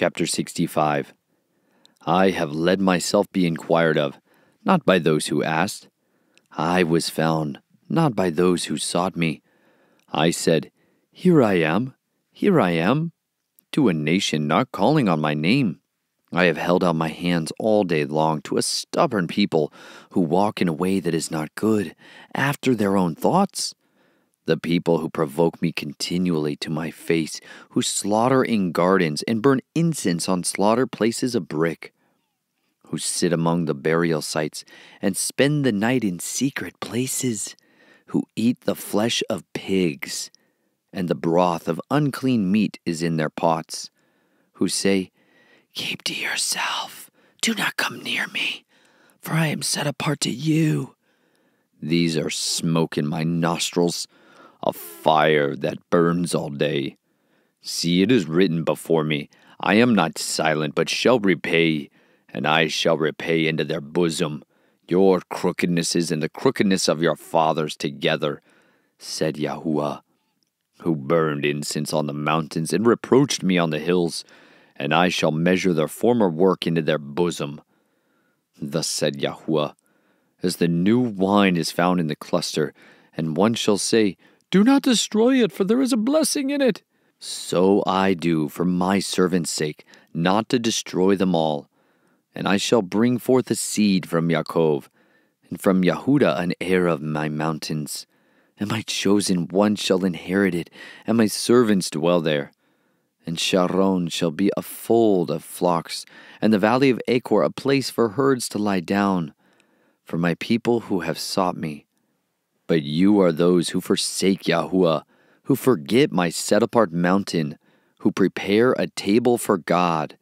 Chapter 65 I have let myself be inquired of, not by those who asked. I was found, not by those who sought me. I said, Here I am, here I am, to a nation not calling on my name. I have held out my hands all day long to a stubborn people who walk in a way that is not good, after their own thoughts. The people who provoke me continually to my face, who slaughter in gardens and burn incense on slaughter places of brick, who sit among the burial sites and spend the night in secret places, who eat the flesh of pigs, and the broth of unclean meat is in their pots, who say, Keep to yourself, do not come near me, for I am set apart to you. These are smoke in my nostrils, a fire that burns all day. See, it is written before me, I am not silent, but shall repay, and I shall repay into their bosom your crookednesses and the crookedness of your fathers together, said Yahuwah, who burned incense on the mountains and reproached me on the hills and I shall measure their former work into their bosom. Thus said Yahuwah, as the new wine is found in the cluster, and one shall say, Do not destroy it, for there is a blessing in it. So I do for my servant's sake, not to destroy them all. And I shall bring forth a seed from Yaakov, and from Yehuda an heir of my mountains. And my chosen one shall inherit it, and my servants dwell there and Sharon shall be a fold of flocks, and the valley of Achor a place for herds to lie down, for my people who have sought me. But you are those who forsake Yahuwah, who forget my set apart mountain, who prepare a table for Gad,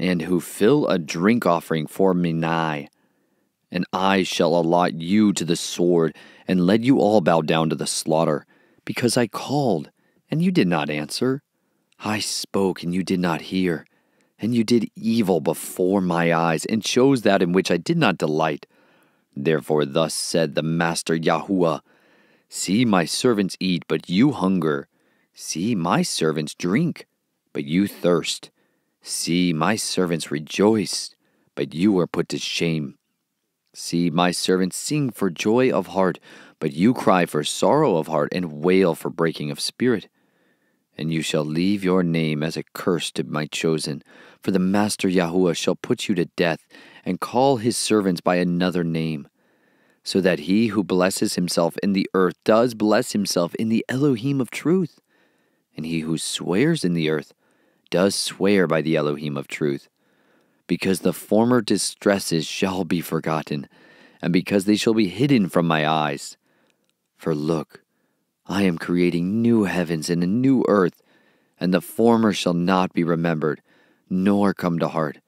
and who fill a drink offering for Minai. And I shall allot you to the sword, and let you all bow down to the slaughter, because I called, and you did not answer I spoke, and you did not hear, and you did evil before my eyes, and chose that in which I did not delight. Therefore, thus said the Master Yahuwah See, my servants eat, but you hunger. See, my servants drink, but you thirst. See, my servants rejoice, but you are put to shame. See, my servants sing for joy of heart, but you cry for sorrow of heart and wail for breaking of spirit and you shall leave your name as a curse to my chosen. For the Master Yahuwah shall put you to death, and call his servants by another name, so that he who blesses himself in the earth does bless himself in the Elohim of truth, and he who swears in the earth does swear by the Elohim of truth. Because the former distresses shall be forgotten, and because they shall be hidden from my eyes. For look, I am creating new heavens and a new earth, and the former shall not be remembered, nor come to heart.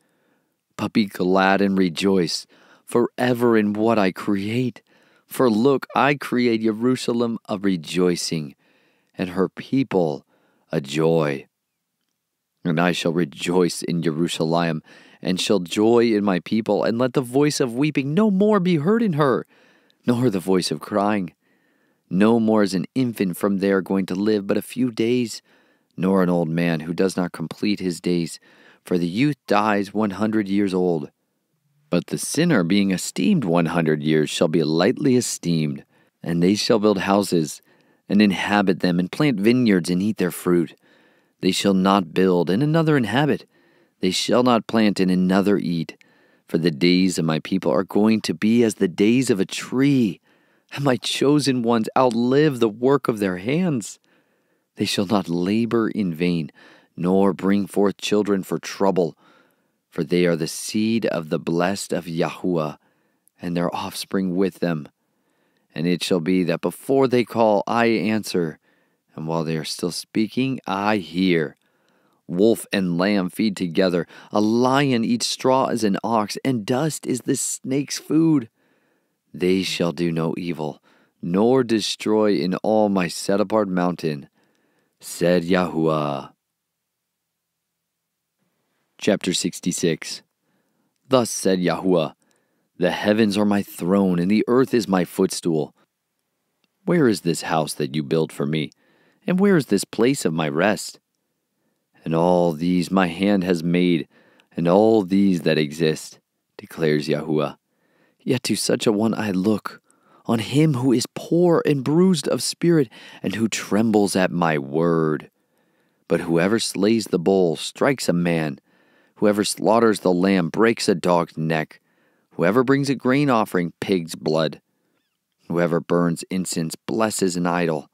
But be glad and rejoice forever in what I create. For look, I create Jerusalem a rejoicing, and her people a joy. And I shall rejoice in Jerusalem, and shall joy in my people, and let the voice of weeping no more be heard in her, nor the voice of crying. No more is an infant from there going to live but a few days, nor an old man who does not complete his days, for the youth dies one hundred years old. But the sinner, being esteemed one hundred years, shall be lightly esteemed, and they shall build houses, and inhabit them, and plant vineyards, and eat their fruit. They shall not build, and another inhabit. They shall not plant, and another eat. For the days of my people are going to be as the days of a tree and my chosen ones outlive the work of their hands. They shall not labor in vain, nor bring forth children for trouble, for they are the seed of the blessed of Yahuwah, and their offspring with them. And it shall be that before they call, I answer, and while they are still speaking, I hear. Wolf and lamb feed together, a lion eats straw as an ox, and dust is the snake's food. They shall do no evil, nor destroy in all my set apart mountain, said Yahuwah. Chapter 66 Thus said Yahuwah, The heavens are my throne, and the earth is my footstool. Where is this house that you built for me? And where is this place of my rest? and all these my hand has made, and all these that exist, declares Yahuwah. Yet to such a one I look, on him who is poor and bruised of spirit, and who trembles at my word. But whoever slays the bull strikes a man, whoever slaughters the lamb breaks a dog's neck, whoever brings a grain offering pig's blood. Whoever burns incense blesses an idol.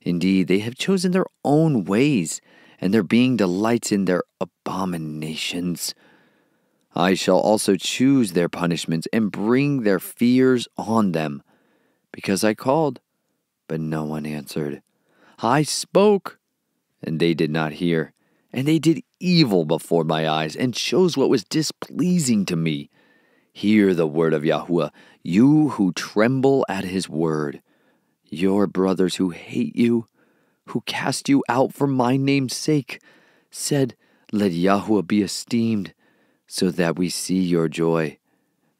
Indeed, they have chosen their own ways, and their being delights in their abominations. I shall also choose their punishments and bring their fears on them, because I called, but no one answered. I spoke, and they did not hear, and they did evil before my eyes, and chose what was displeasing to me. Hear the word of Yahuwah, you who tremble at his word, your brothers who hate you, who cast you out for my name's sake, said, Let Yahuwah be esteemed so that we see your joy.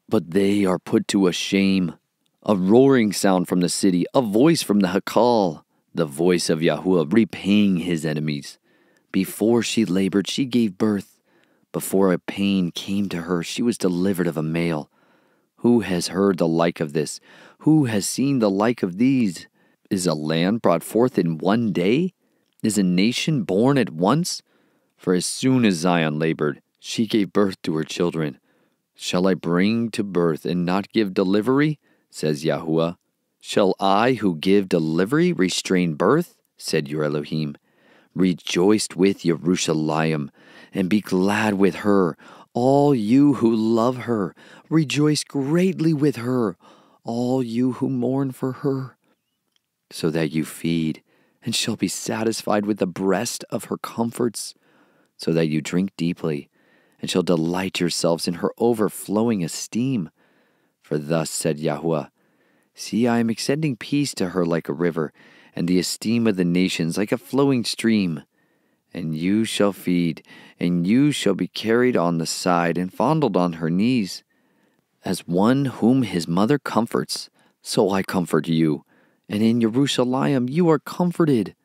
But they are put to a shame. A roaring sound from the city, a voice from the Hakal, the voice of Yahuwah repaying his enemies. Before she labored, she gave birth. Before a pain came to her, she was delivered of a male. Who has heard the like of this? Who has seen the like of these? Is a land brought forth in one day? Is a nation born at once? For as soon as Zion labored, she gave birth to her children. Shall I bring to birth and not give delivery? says Yahuwah. Shall I, who give delivery, restrain birth? said your Elohim. Rejoice with Yerushalayim, and be glad with her, all you who love her. Rejoice greatly with her, all you who mourn for her, so that you feed, and shall be satisfied with the breast of her comforts, so that you drink deeply and shall delight yourselves in her overflowing esteem. For thus said Yahuwah See, I am extending peace to her like a river, and the esteem of the nations like a flowing stream. And you shall feed, and you shall be carried on the side and fondled on her knees. As one whom his mother comforts, so I comfort you, and in Jerusalem you are comforted.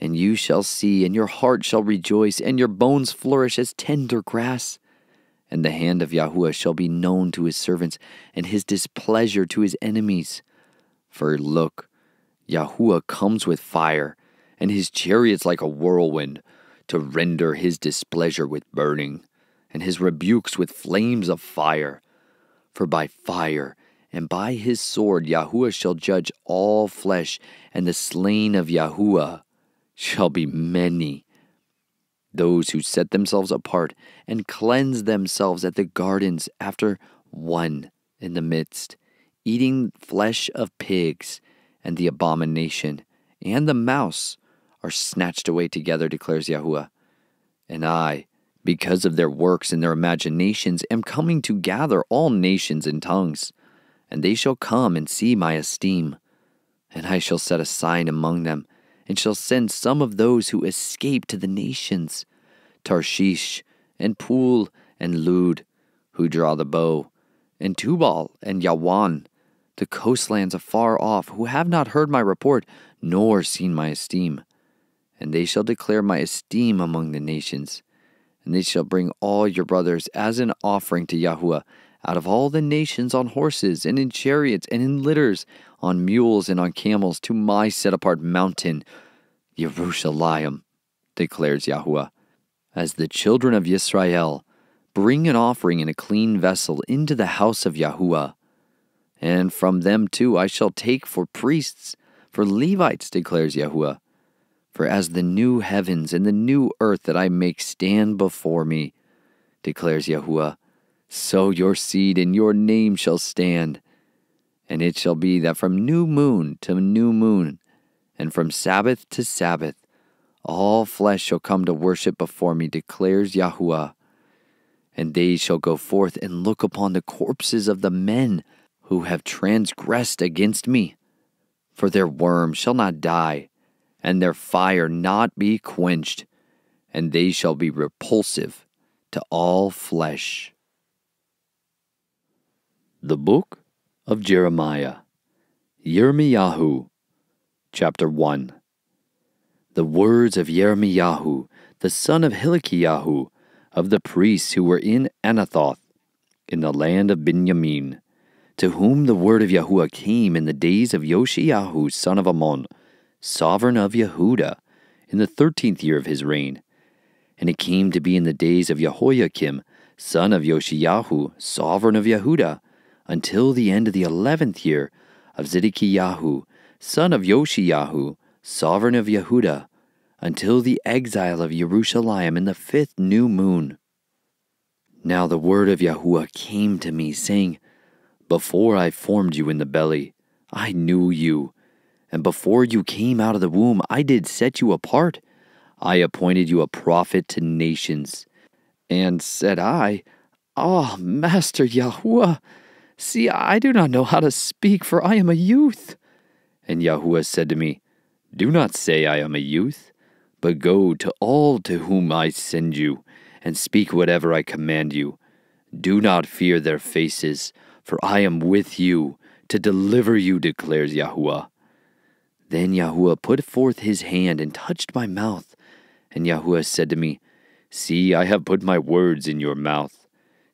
And you shall see, and your heart shall rejoice, and your bones flourish as tender grass. And the hand of Yahuwah shall be known to his servants, and his displeasure to his enemies. For look, Yahuwah comes with fire, and his chariots like a whirlwind, to render his displeasure with burning, and his rebukes with flames of fire. For by fire and by his sword Yahuwah shall judge all flesh, and the slain of Yahuwah shall be many. Those who set themselves apart and cleanse themselves at the gardens after one in the midst, eating flesh of pigs, and the abomination and the mouse are snatched away together, declares Yahuwah. And I, because of their works and their imaginations, am coming to gather all nations and tongues, and they shall come and see my esteem. And I shall set a sign among them and shall send some of those who escape to the nations, Tarshish and Pul, and Lud, who draw the bow, and Tubal and Yawan, the coastlands afar off, who have not heard my report, nor seen my esteem. And they shall declare my esteem among the nations. And they shall bring all your brothers as an offering to Yahuwah out of all the nations on horses and in chariots and in litters, on mules and on camels, to my set apart mountain, Jerusalem, declares Yahuwah. As the children of Israel bring an offering in a clean vessel into the house of Yahuwah, and from them too I shall take for priests, for Levites, declares Yahuwah. For as the new heavens and the new earth that I make stand before me, declares Yahuwah, so your seed and your name shall stand. And it shall be that from new moon to new moon, and from Sabbath to Sabbath, all flesh shall come to worship before me, declares Yahuwah. And they shall go forth and look upon the corpses of the men who have transgressed against me. For their worm shall not die, and their fire not be quenched, and they shall be repulsive to all flesh. The Book of Jeremiah, Yirmiyahu, chapter 1. The words of Yirmiyahu, the son of Hilkiyahu, of the priests who were in Anathoth, in the land of Benjamin, to whom the word of Yahuwah came in the days of Yoshiyahu, son of Amon, sovereign of Yehuda, in the thirteenth year of his reign. And it came to be in the days of Jehoiakim, son of Yoshiyahu, sovereign of Yehuda, until the end of the eleventh year of Zedekiyahu, son of Yoshiyahu, sovereign of Yehuda, until the exile of Jerusalem in the fifth new moon. Now the word of Yahuwah came to me, saying, Before I formed you in the belly, I knew you, and before you came out of the womb, I did set you apart. I appointed you a prophet to nations. And said I, Ah, oh, Master Yahuwah, see, I do not know how to speak, for I am a youth. And Yahuwah said to me, Do not say I am a youth, but go to all to whom I send you, and speak whatever I command you. Do not fear their faces, for I am with you to deliver you, declares Yahuwah. Then Yahuwah put forth his hand and touched my mouth. And Yahuwah said to me, See, I have put my words in your mouth.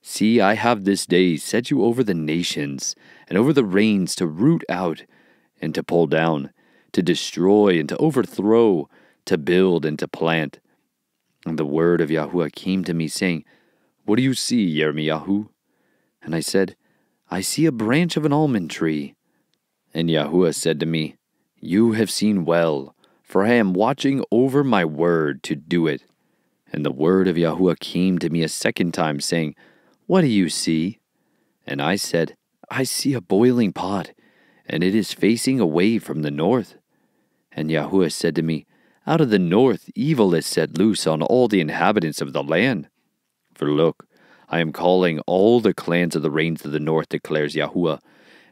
See, I have this day set you over the nations, and over the reigns to root out, and to pull down, to destroy, and to overthrow, to build, and to plant. And the word of Yahuwah came to me, saying, What do you see, Yirmiyahu? And I said, I see a branch of an almond tree. And Yahuwah said to me, you have seen well, for I am watching over my word to do it. And the word of Yahuwah came to me a second time, saying, What do you see? And I said, I see a boiling pot, and it is facing away from the north. And Yahuwah said to me, Out of the north evil is set loose on all the inhabitants of the land. For look, I am calling all the clans of the reigns of the north, declares Yahuwah,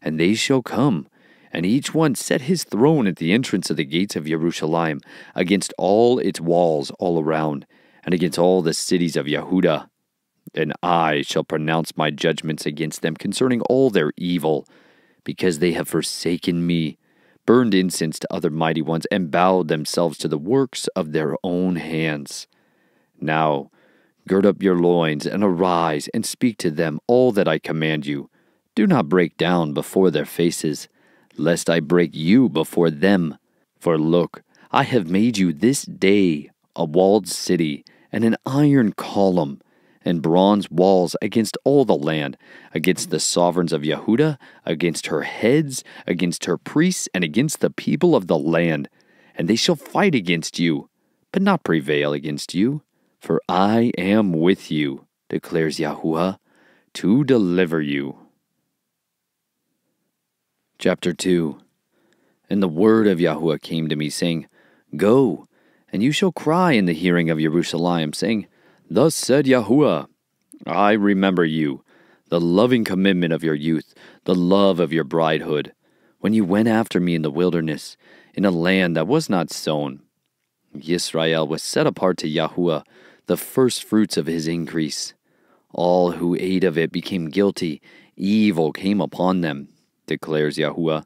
and they shall come and each one set his throne at the entrance of the gates of Jerusalem, against all its walls all around, and against all the cities of Yehuda. And I shall pronounce my judgments against them concerning all their evil, because they have forsaken me, burned incense to other mighty ones, and bowed themselves to the works of their own hands. Now, gird up your loins, and arise, and speak to them all that I command you. Do not break down before their faces lest I break you before them. For look, I have made you this day a walled city, and an iron column, and bronze walls against all the land, against the sovereigns of Yehuda, against her heads, against her priests, and against the people of the land. And they shall fight against you, but not prevail against you. For I am with you, declares Yahuwah, to deliver you. Chapter 2 And the word of Yahuwah came to me, saying, Go, and you shall cry in the hearing of Jerusalem, saying, Thus said Yahuwah, I remember you, the loving commitment of your youth, the love of your bridehood, when you went after me in the wilderness, in a land that was not sown. Israel was set apart to Yahuwah, the first fruits of his increase. All who ate of it became guilty, evil came upon them declares Yahuwah.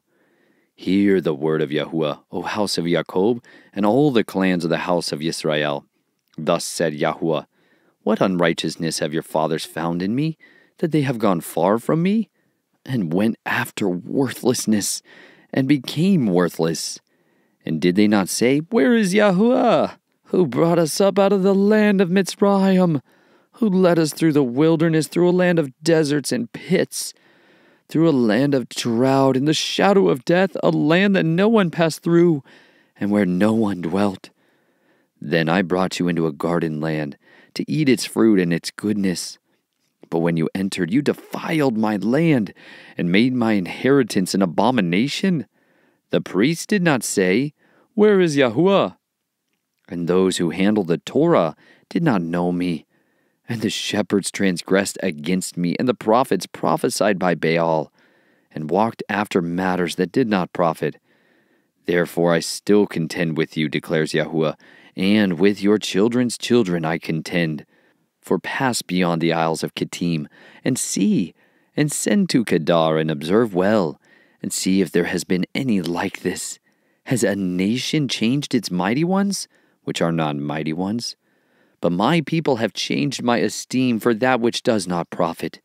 Hear the word of Yahuwah, O house of Jacob, and all the clans of the house of Israel. Thus said Yahuwah, What unrighteousness have your fathers found in me, that they have gone far from me, and went after worthlessness, and became worthless? And did they not say, Where is Yahuwah, who brought us up out of the land of Mitzrayim, who led us through the wilderness, through a land of deserts and pits? through a land of drought and the shadow of death, a land that no one passed through and where no one dwelt. Then I brought you into a garden land to eat its fruit and its goodness. But when you entered, you defiled my land and made my inheritance an abomination. The priests did not say, Where is Yahuwah? And those who handle the Torah did not know me. And the shepherds transgressed against me, and the prophets prophesied by Baal, and walked after matters that did not profit. Therefore I still contend with you, declares Yahuwah, and with your children's children I contend. For pass beyond the isles of Kittim, and see, and send to Kedar, and observe well, and see if there has been any like this. Has a nation changed its mighty ones, which are not mighty ones? But my people have changed my esteem for that which does not profit.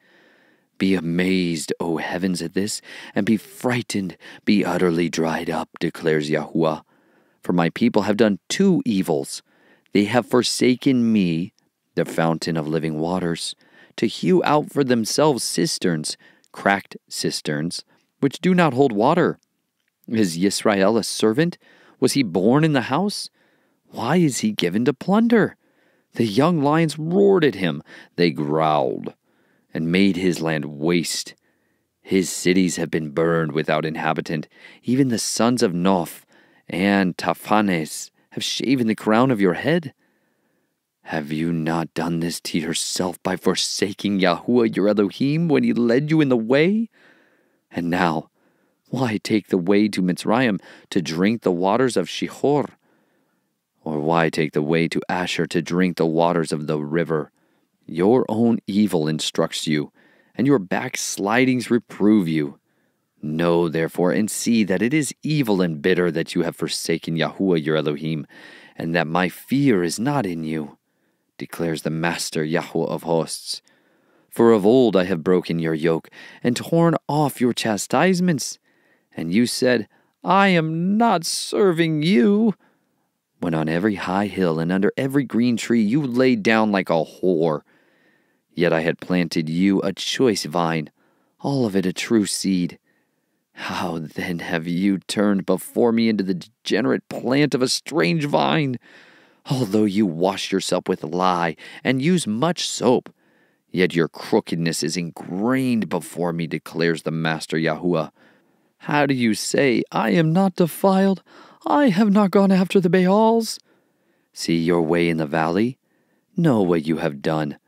Be amazed, O heavens, at this, and be frightened, be utterly dried up, declares Yahuwah. For my people have done two evils. They have forsaken me, the fountain of living waters, to hew out for themselves cisterns, cracked cisterns, which do not hold water. Is Yisrael a servant? Was he born in the house? Why is he given to plunder? The young lions roared at him, they growled and made his land waste. His cities have been burned without inhabitant. Even the sons of Noph and Tahpanhes have shaven the crown of your head. Have you not done this to yourself by forsaking Yahuwah your Elohim when he led you in the way? And now, why take the way to Mitzrayim to drink the waters of Shihor? Or why take the way to Ashshur to drink the waters of the river? Your own evil instructs you, and your backslidings reprove you. Know, therefore, and see that it is evil and bitter that you have forsaken Yahuwah your Elohim, and that my fear is not in you, declares the Master Yahuwah of hosts. For of old I have broken your yoke, and torn off your chastisements. And you said, I am not serving you. When on every high hill and under every green tree you lay down like a whore, Yet I had planted you a choice vine, all of it a true seed. How then have you turned before me into the degenerate plant of a strange vine? Although you wash yourself with lye and use much soap, yet your crookedness is ingrained before me, declares the Master Yahuwah. How do you say, I am not defiled? I have not gone after the Baals? See your way in the valley? Know what you have done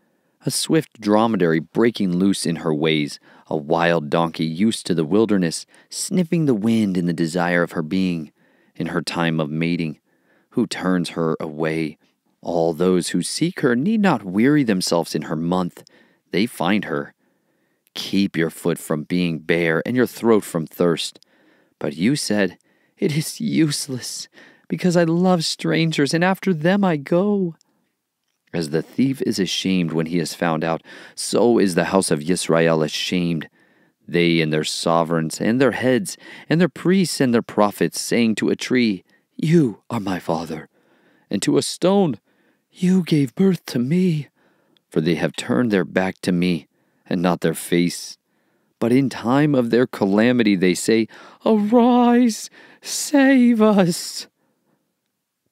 a swift dromedary breaking loose in her ways, a wild donkey used to the wilderness, sniffing the wind in the desire of her being, in her time of mating, who turns her away. All those who seek her need not weary themselves in her month, they find her. Keep your foot from being bare and your throat from thirst. But you said, It is useless, because I love strangers, and after them I go. As the thief is ashamed when he is found out, so is the house of Israel ashamed. They and their sovereigns and their heads and their priests and their prophets, saying to a tree, You are my father, and to a stone, You gave birth to me. For they have turned their back to me, and not their face. But in time of their calamity they say, Arise, save us.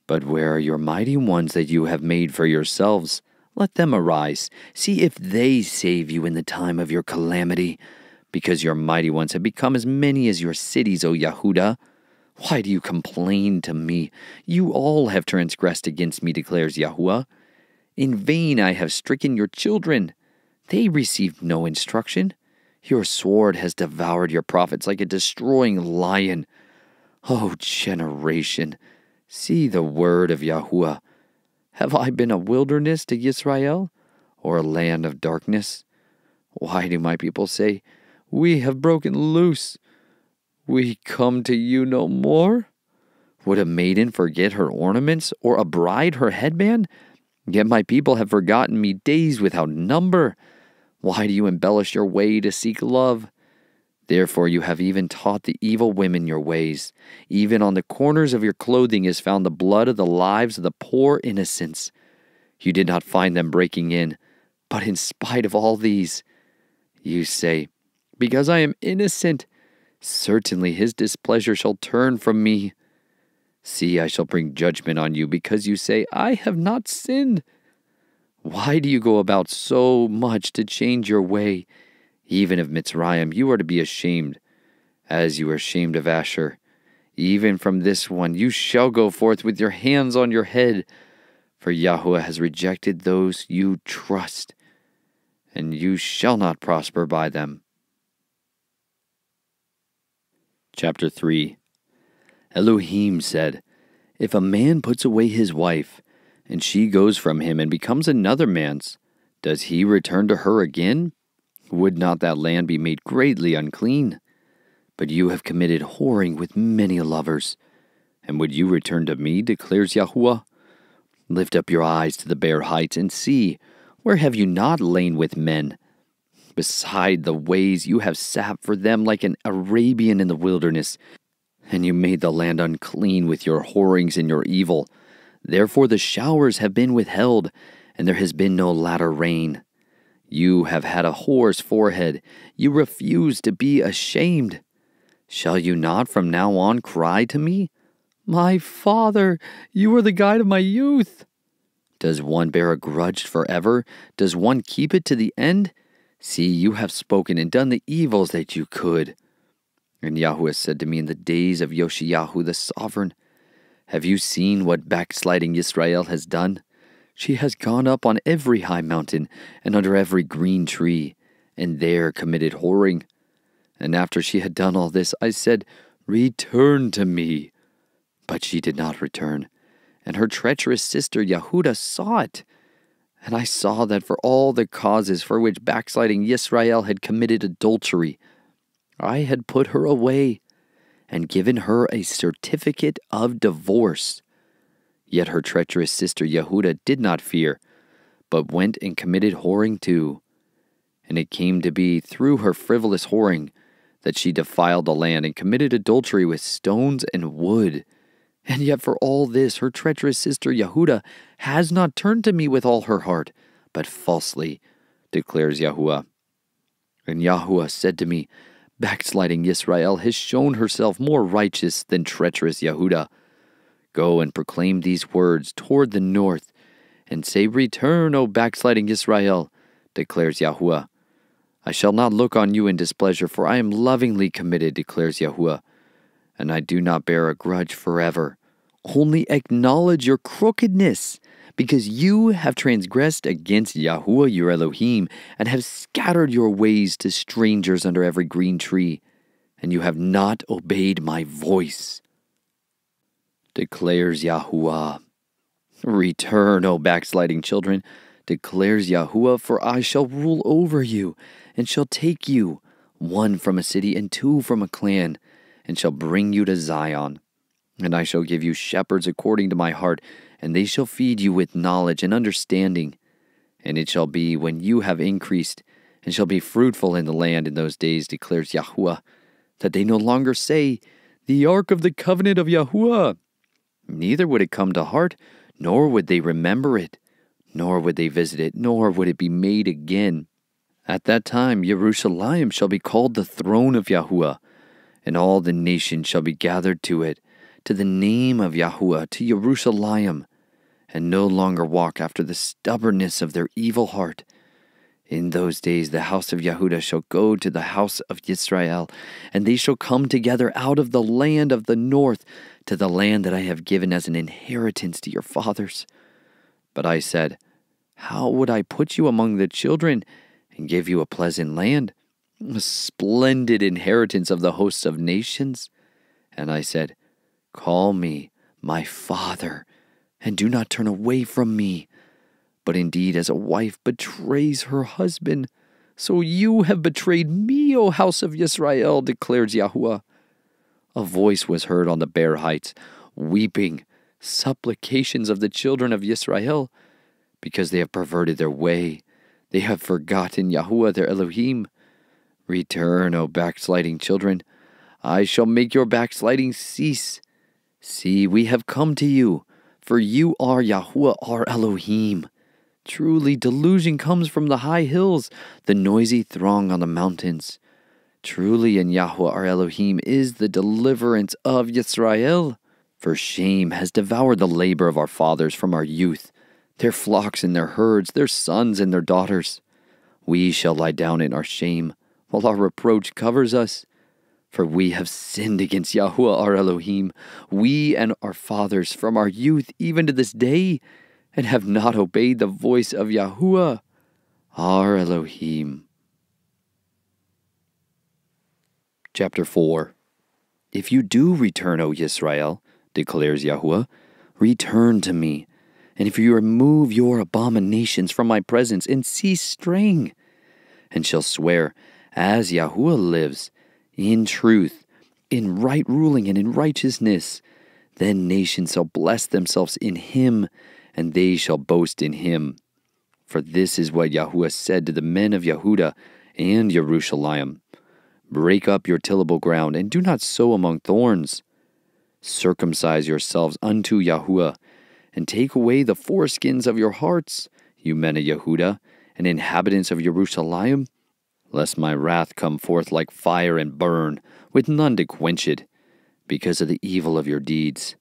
But where are your mighty ones that you have made for yourselves? Let them arise. See if they save you in the time of your calamity. Because your mighty ones have become as many as your cities, O Yahudah. Why do you complain to me? You all have transgressed against me, declares Yahuwah. In vain I have stricken your children. They received no instruction. Your sword has devoured your prophets like a destroying lion. O generation! See the word of Yahuwah. Have I been a wilderness to Israel, or a land of darkness? Why do my people say, We have broken loose? We come to you no more? Would a maiden forget her ornaments, or a bride her headband? Yet my people have forgotten me days without number. Why do you embellish your way to seek love? Therefore, you have even taught the evil women your ways. Even on the corners of your clothing is found the blood of the lives of the poor innocents. You did not find them breaking in, but in spite of all these, you say, Because I am innocent, certainly his displeasure shall turn from me. See, I shall bring judgment on you because you say, I have not sinned. Why do you go about so much to change your way? Even of Mitzrayim you are to be ashamed, as you are ashamed of Ashshur. Even from this one you shall go forth with your hands on your head, for Yahweh has rejected those you trust, and you shall not prosper by them. Chapter 3 Elohim said, If a man puts away his wife, and she goes from him and becomes another man's, does he return to her again? Would not that land be made greatly unclean? But you have committed whoring with many lovers. And would you return to me, declares Yahuwah? Lift up your eyes to the bare heights and see, where have you not lain with men? Beside the ways you have sat for them like an Arabian in the wilderness, and you made the land unclean with your whorings and your evil. Therefore the showers have been withheld, and there has been no latter rain. You have had a whore's forehead, you refuse to be ashamed. Shall you not from now on cry to me? My father, you were the guide of my youth. Does one bear a grudge forever? Does one keep it to the end? See, you have spoken and done the evils that you could. And Yahweh said to me in the days of Yoshiyahu the sovereign, Have you seen what backsliding Israel has done? She has gone up on every high mountain and under every green tree, and there committed whoring. And after she had done all this, I said, Return to me. But she did not return, and her treacherous sister Yehuda saw it. And I saw that for all the causes for which backsliding Israel had committed adultery, I had put her away and given her a certificate of divorce. Yet her treacherous sister Yehuda did not fear, but went and committed whoring too. And it came to be through her frivolous whoring that she defiled the land and committed adultery with stones and wood. And yet for all this her treacherous sister Yehuda has not turned to me with all her heart, but falsely, declares Yahuwah. And Yahuwah said to me, Backsliding Israel has shown herself more righteous than treacherous Yehuda. Go and proclaim these words toward the north, and say, Return, O backsliding Israel, declares Yahuwah. I shall not look on you in displeasure, for I am lovingly committed, declares Yahuwah, and I do not bear a grudge forever. Only acknowledge your crookedness, because you have transgressed against Yahuwah your Elohim, and have scattered your ways to strangers under every green tree, and you have not obeyed my voice, declares Yahuwah. Return, O backsliding children, declares Yahuwah, for I shall rule over you, and shall take you, one from a city and two from a clan, and shall bring you to Zion. And I shall give you shepherds according to my heart, and they shall feed you with knowledge and understanding. And it shall be when you have increased, and shall be fruitful in the land in those days, declares Yahuwah, that they no longer say, The ark of the covenant of Yahuwah. Neither would it come to heart, nor would they remember it, nor would they visit it, nor would it be made again. At that time, Jerusalem shall be called the throne of Yahuwah, and all the nations shall be gathered to it, to the name of Yahuwah, to Jerusalem, and no longer walk after the stubbornness of their evil heart. In those days the house of Yehuda shall go to the house of Israel, and they shall come together out of the land of the north to the land that I have given as an inheritance to your fathers. But I said, How would I put you among the children and give you a pleasant land, a splendid inheritance of the hosts of nations? And I said, Call me my father, and do not turn away from me. But indeed, as a wife betrays her husband, so you have betrayed me, O house of Israel, declares Yahuwah. A voice was heard on the bare heights, weeping, supplications of the children of Israel, because they have perverted their way. They have forgotten Yahuwah their Elohim. Return, O backsliding children. I shall make your backsliding cease. See, we have come to you, for you are Yahuwah our Elohim. Truly, delusion comes from the high hills, the noisy throng on the mountains. Truly, in Yahuwah our Elohim is the deliverance of Yisrael. For shame has devoured the labor of our fathers from our youth, their flocks and their herds, their sons and their daughters. We shall lie down in our shame, while our reproach covers us. For we have sinned against Yahuwah our Elohim, we and our fathers from our youth even to this day, and have not obeyed the voice of Yahuwah our Elohim. Chapter 4 If you do return, O Israel, declares Yahuwah, return to me. And if you remove your abominations from my presence and cease straying, and shall swear, as Yahuwah lives, in truth, in right ruling, and in righteousness. Then nations shall bless themselves in him, and they shall boast in him. For this is what Yahuwah said to the men of Yehuda and Jerusalem Break up your tillable ground, and do not sow among thorns. Circumcise yourselves unto Yahuwah, and take away the foreskins of your hearts, you men of Yehuda, and inhabitants of Jerusalem, lest my wrath come forth like fire and burn, with none to quench it, because of the evil of your deeds.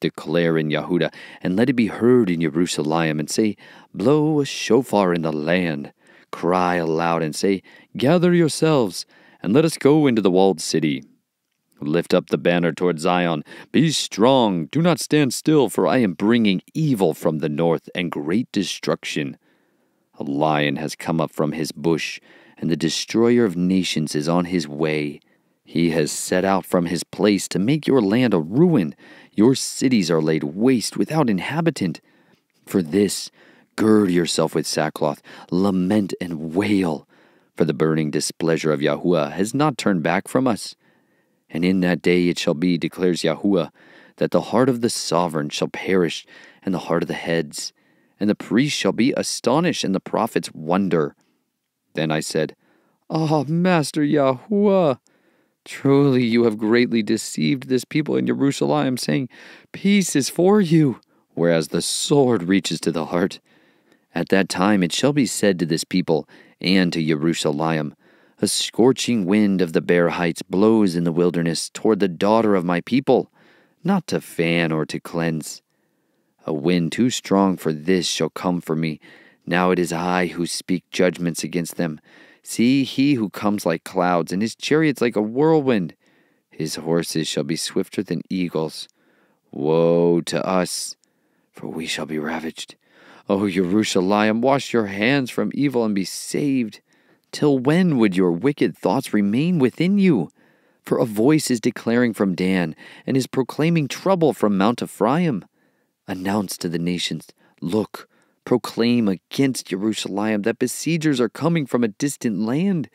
Declare in Yehuda, and let it be heard in Jerusalem, and say, Blow a shofar in the land. Cry aloud and say, Gather yourselves, and let us go into the walled city. Lift up the banner toward Zion. Be strong. Do not stand still, for I am bringing evil from the north and great destruction. A lion has come up from his bush, and the destroyer of nations is on his way. He has set out from his place to make your land a ruin. Your cities are laid waste without inhabitant. For this, gird yourself with sackcloth, lament and wail. For the burning displeasure of Yahuwah has not turned back from us. And in that day it shall be, declares Yahuwah, that the heart of the sovereign shall perish, and the heart of the heads, and the priests shall be astonished, and the prophets wonder. Then I said, Ah, oh, Master Yahuwah, truly you have greatly deceived this people in Jerusalem, saying, Peace is for you, whereas the sword reaches to the heart. At that time it shall be said to this people and to Jerusalem, a scorching wind of the bare heights blows in the wilderness toward the daughter of my people, not to fan or to cleanse. A wind too strong for this shall come for me. Now it is I who speak judgments against them. See, he who comes like clouds, and his chariots like a whirlwind. His horses shall be swifter than eagles. Woe to us, for we shall be ravaged. O Jerusalem, wash your hands from evil and be saved. Till when would your wicked thoughts remain within you? For a voice is declaring from Dan, and is proclaiming trouble from Mount Ephraim. Announce to the nations, Look, proclaim against Jerusalem that besiegers are coming from a distant land,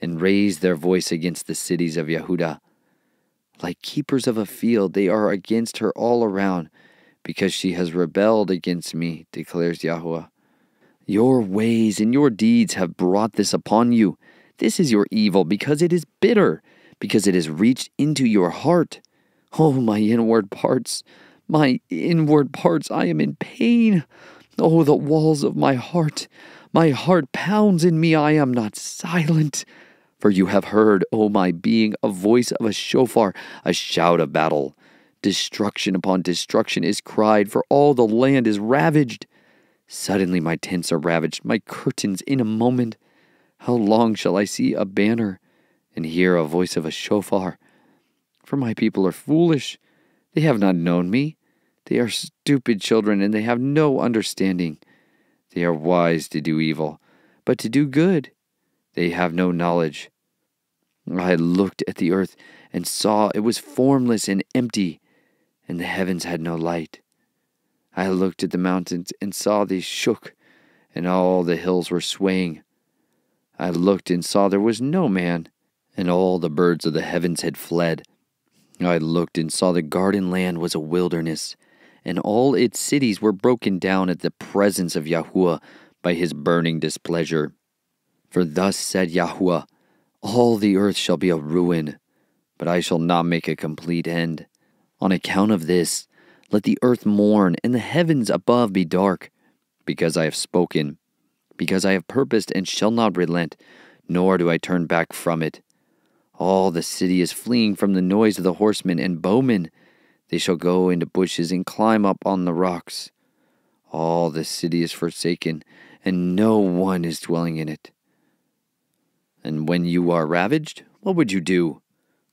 and raise their voice against the cities of Yehuda. Like keepers of a field, they are against her all around, because she has rebelled against me, declares Yahweh. Your ways and your deeds have brought this upon you. This is your evil because it is bitter, because it has reached into your heart. Oh, my inward parts, my inward parts, I am in pain. Oh, the walls of my heart, my heart pounds in me, I am not silent. For you have heard, O my being, a voice of a shofar, a shout of battle. Destruction upon destruction is cried, for all the land is ravaged. Suddenly my tents are ravaged, my curtains in a moment. How long shall I see a banner and hear a voice of a shofar? For my people are foolish. They have not known me. They are stupid children, and they have no understanding. They are wise to do evil, but to do good they have no knowledge. I looked at the earth and saw it was formless and empty, and the heavens had no light. I looked at the mountains and saw they shook, and all the hills were swaying. I looked and saw there was no man, and all the birds of the heavens had fled. I looked and saw the garden land was a wilderness, and all its cities were broken down at the presence of Yahuwah by his burning displeasure. For thus said Yahuwah, All the earth shall be a ruin, but I shall not make a complete end. On account of this, let the earth mourn, and the heavens above be dark, because I have spoken, because I have purposed and shall not relent, nor do I turn back from it. All the city is fleeing from the noise of the horsemen and bowmen. They shall go into bushes and climb up on the rocks. All the city is forsaken, and no one is dwelling in it. And when you are ravaged, what would you do?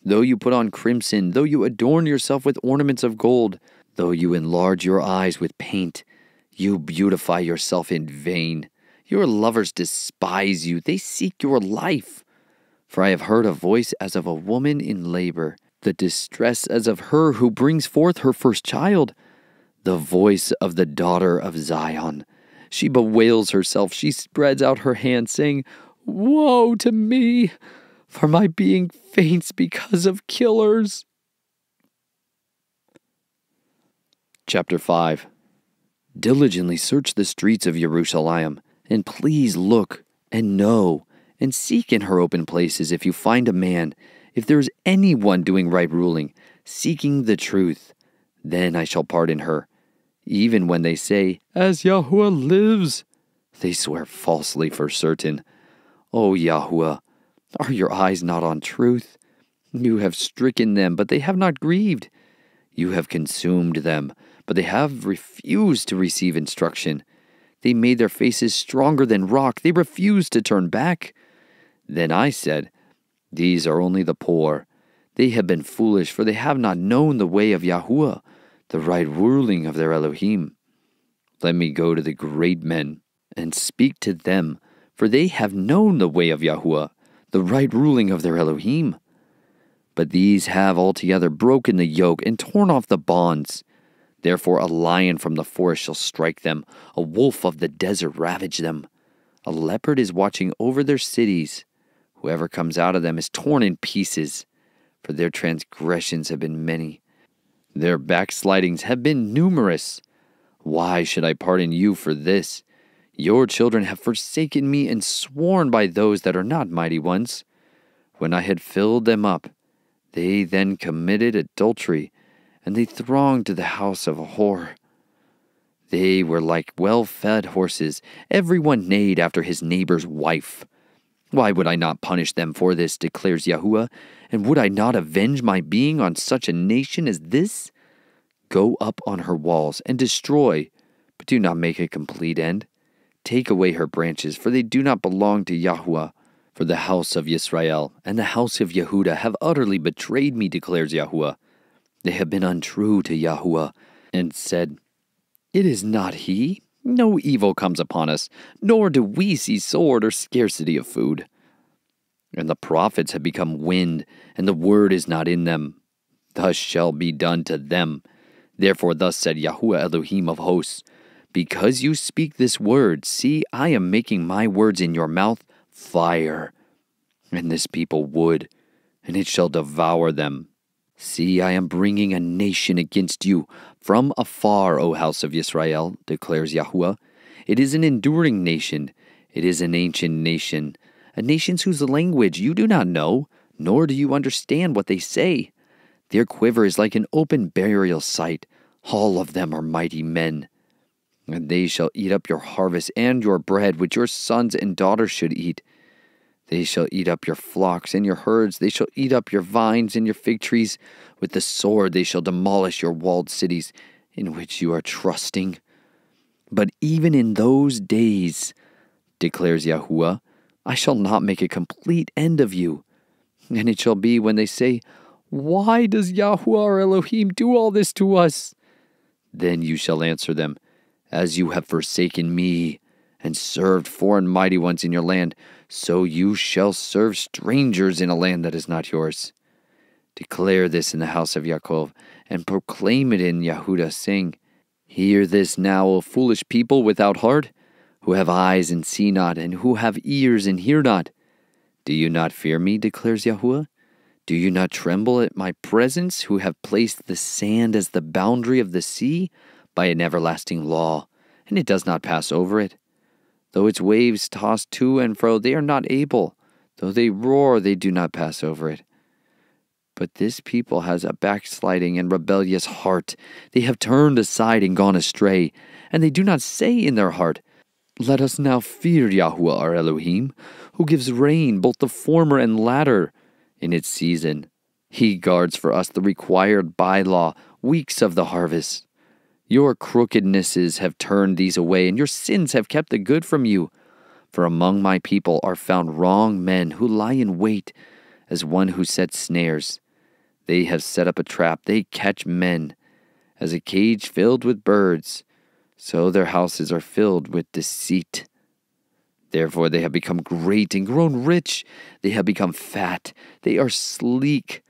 Though you put on crimson, though you adorn yourself with ornaments of gold, Though you enlarge your eyes with paint, you beautify yourself in vain. Your lovers despise you, they seek your life. For I have heard a voice as of a woman in labor, the distress as of her who brings forth her first child, the voice of the daughter of Zion. She bewails herself, she spreads out her hands, saying, Woe to me, for my being faints because of killers. Chapter 5 Diligently search the streets of Jerusalem, and please look and know and seek in her open places if you find a man, if there is anyone doing right ruling, seeking the truth, then I shall pardon her. Even when they say, As Yahuwah lives, they swear falsely for certain. O Yahuwah, are your eyes not on truth? You have stricken them, but they have not grieved. You have consumed them, but they have refused to receive instruction. They made their faces stronger than rock. They refused to turn back. Then I said, These are only the poor. They have been foolish, for they have not known the way of Yahuwah, the right ruling of their Elohim. Let me go to the great men and speak to them, for they have known the way of Yahuwah, the right ruling of their Elohim. But these have altogether broken the yoke and torn off the bonds. Therefore, a lion from the forest shall strike them, a wolf of the desert ravage them. A leopard is watching over their cities. Whoever comes out of them is torn in pieces, for their transgressions have been many. Their backslidings have been numerous. Why should I pardon you for this? Your children have forsaken me and sworn by those that are not mighty ones. When I had filled them up, they then committed adultery, and they thronged to the house of a whore. They were like well fed horses, every one neighed after his neighbor's wife. Why would I not punish them for this, declares Yahuwah, and would I not avenge my being on such a nation as this? Go up on her walls and destroy, but do not make a complete end. Take away her branches, for they do not belong to Yahuwah. For the house of Israel and the house of Yehuda have utterly betrayed me, declares Yahuwah. They have been untrue to Yahuwah and said, It is not he. No evil comes upon us, nor do we see sword or scarcity of food. And the prophets have become wind, and the word is not in them. Thus shall be done to them. Therefore, thus said Yahuwah Elohim of hosts Because you speak this word, see, I am making my words in your mouth fire, and this people wood, and it shall devour them. See, I am bringing a nation against you from afar, O house of Israel, declares Yahuwah. It is an enduring nation, it is an ancient nation, a nation whose language you do not know, nor do you understand what they say. Their quiver is like an open burial site. All of them are mighty men. And they shall eat up your harvest and your bread, which your sons and daughters should eat. They shall eat up your flocks and your herds. They shall eat up your vines and your fig trees. With the sword they shall demolish your walled cities in which you are trusting. But even in those days, declares Yahuwah, I shall not make a complete end of you. And it shall be when they say, Why does Yahuwah our Elohim do all this to us? Then you shall answer them, As you have forsaken me and served foreign mighty ones in your land, so you shall serve strangers in a land that is not yours. Declare this in the house of Yaakov, and proclaim it in Yehuda, saying, Hear this now, O foolish people without heart, who have eyes and see not, and who have ears and hear not. Do you not fear me, declares Yahuwah? Do you not tremble at my presence, who have placed the sand as the boundary of the sea by an everlasting law, and it does not pass over it? Though its waves toss to and fro, they are not able. Though they roar, they do not pass over it. But this people has a backsliding and rebellious heart. They have turned aside and gone astray, and they do not say in their heart, Let us now fear Yahuwah our Elohim, who gives rain, both the former and latter, in its season. He guards for us the required bylaw, weeks of the harvest. Your crookednesses have turned these away, and your sins have kept the good from you. For among my people are found wrong men who lie in wait, as one who sets snares. They have set up a trap, they catch men. As a cage filled with birds, so their houses are filled with deceit. Therefore they have become great and grown rich. They have become fat. They are sleek.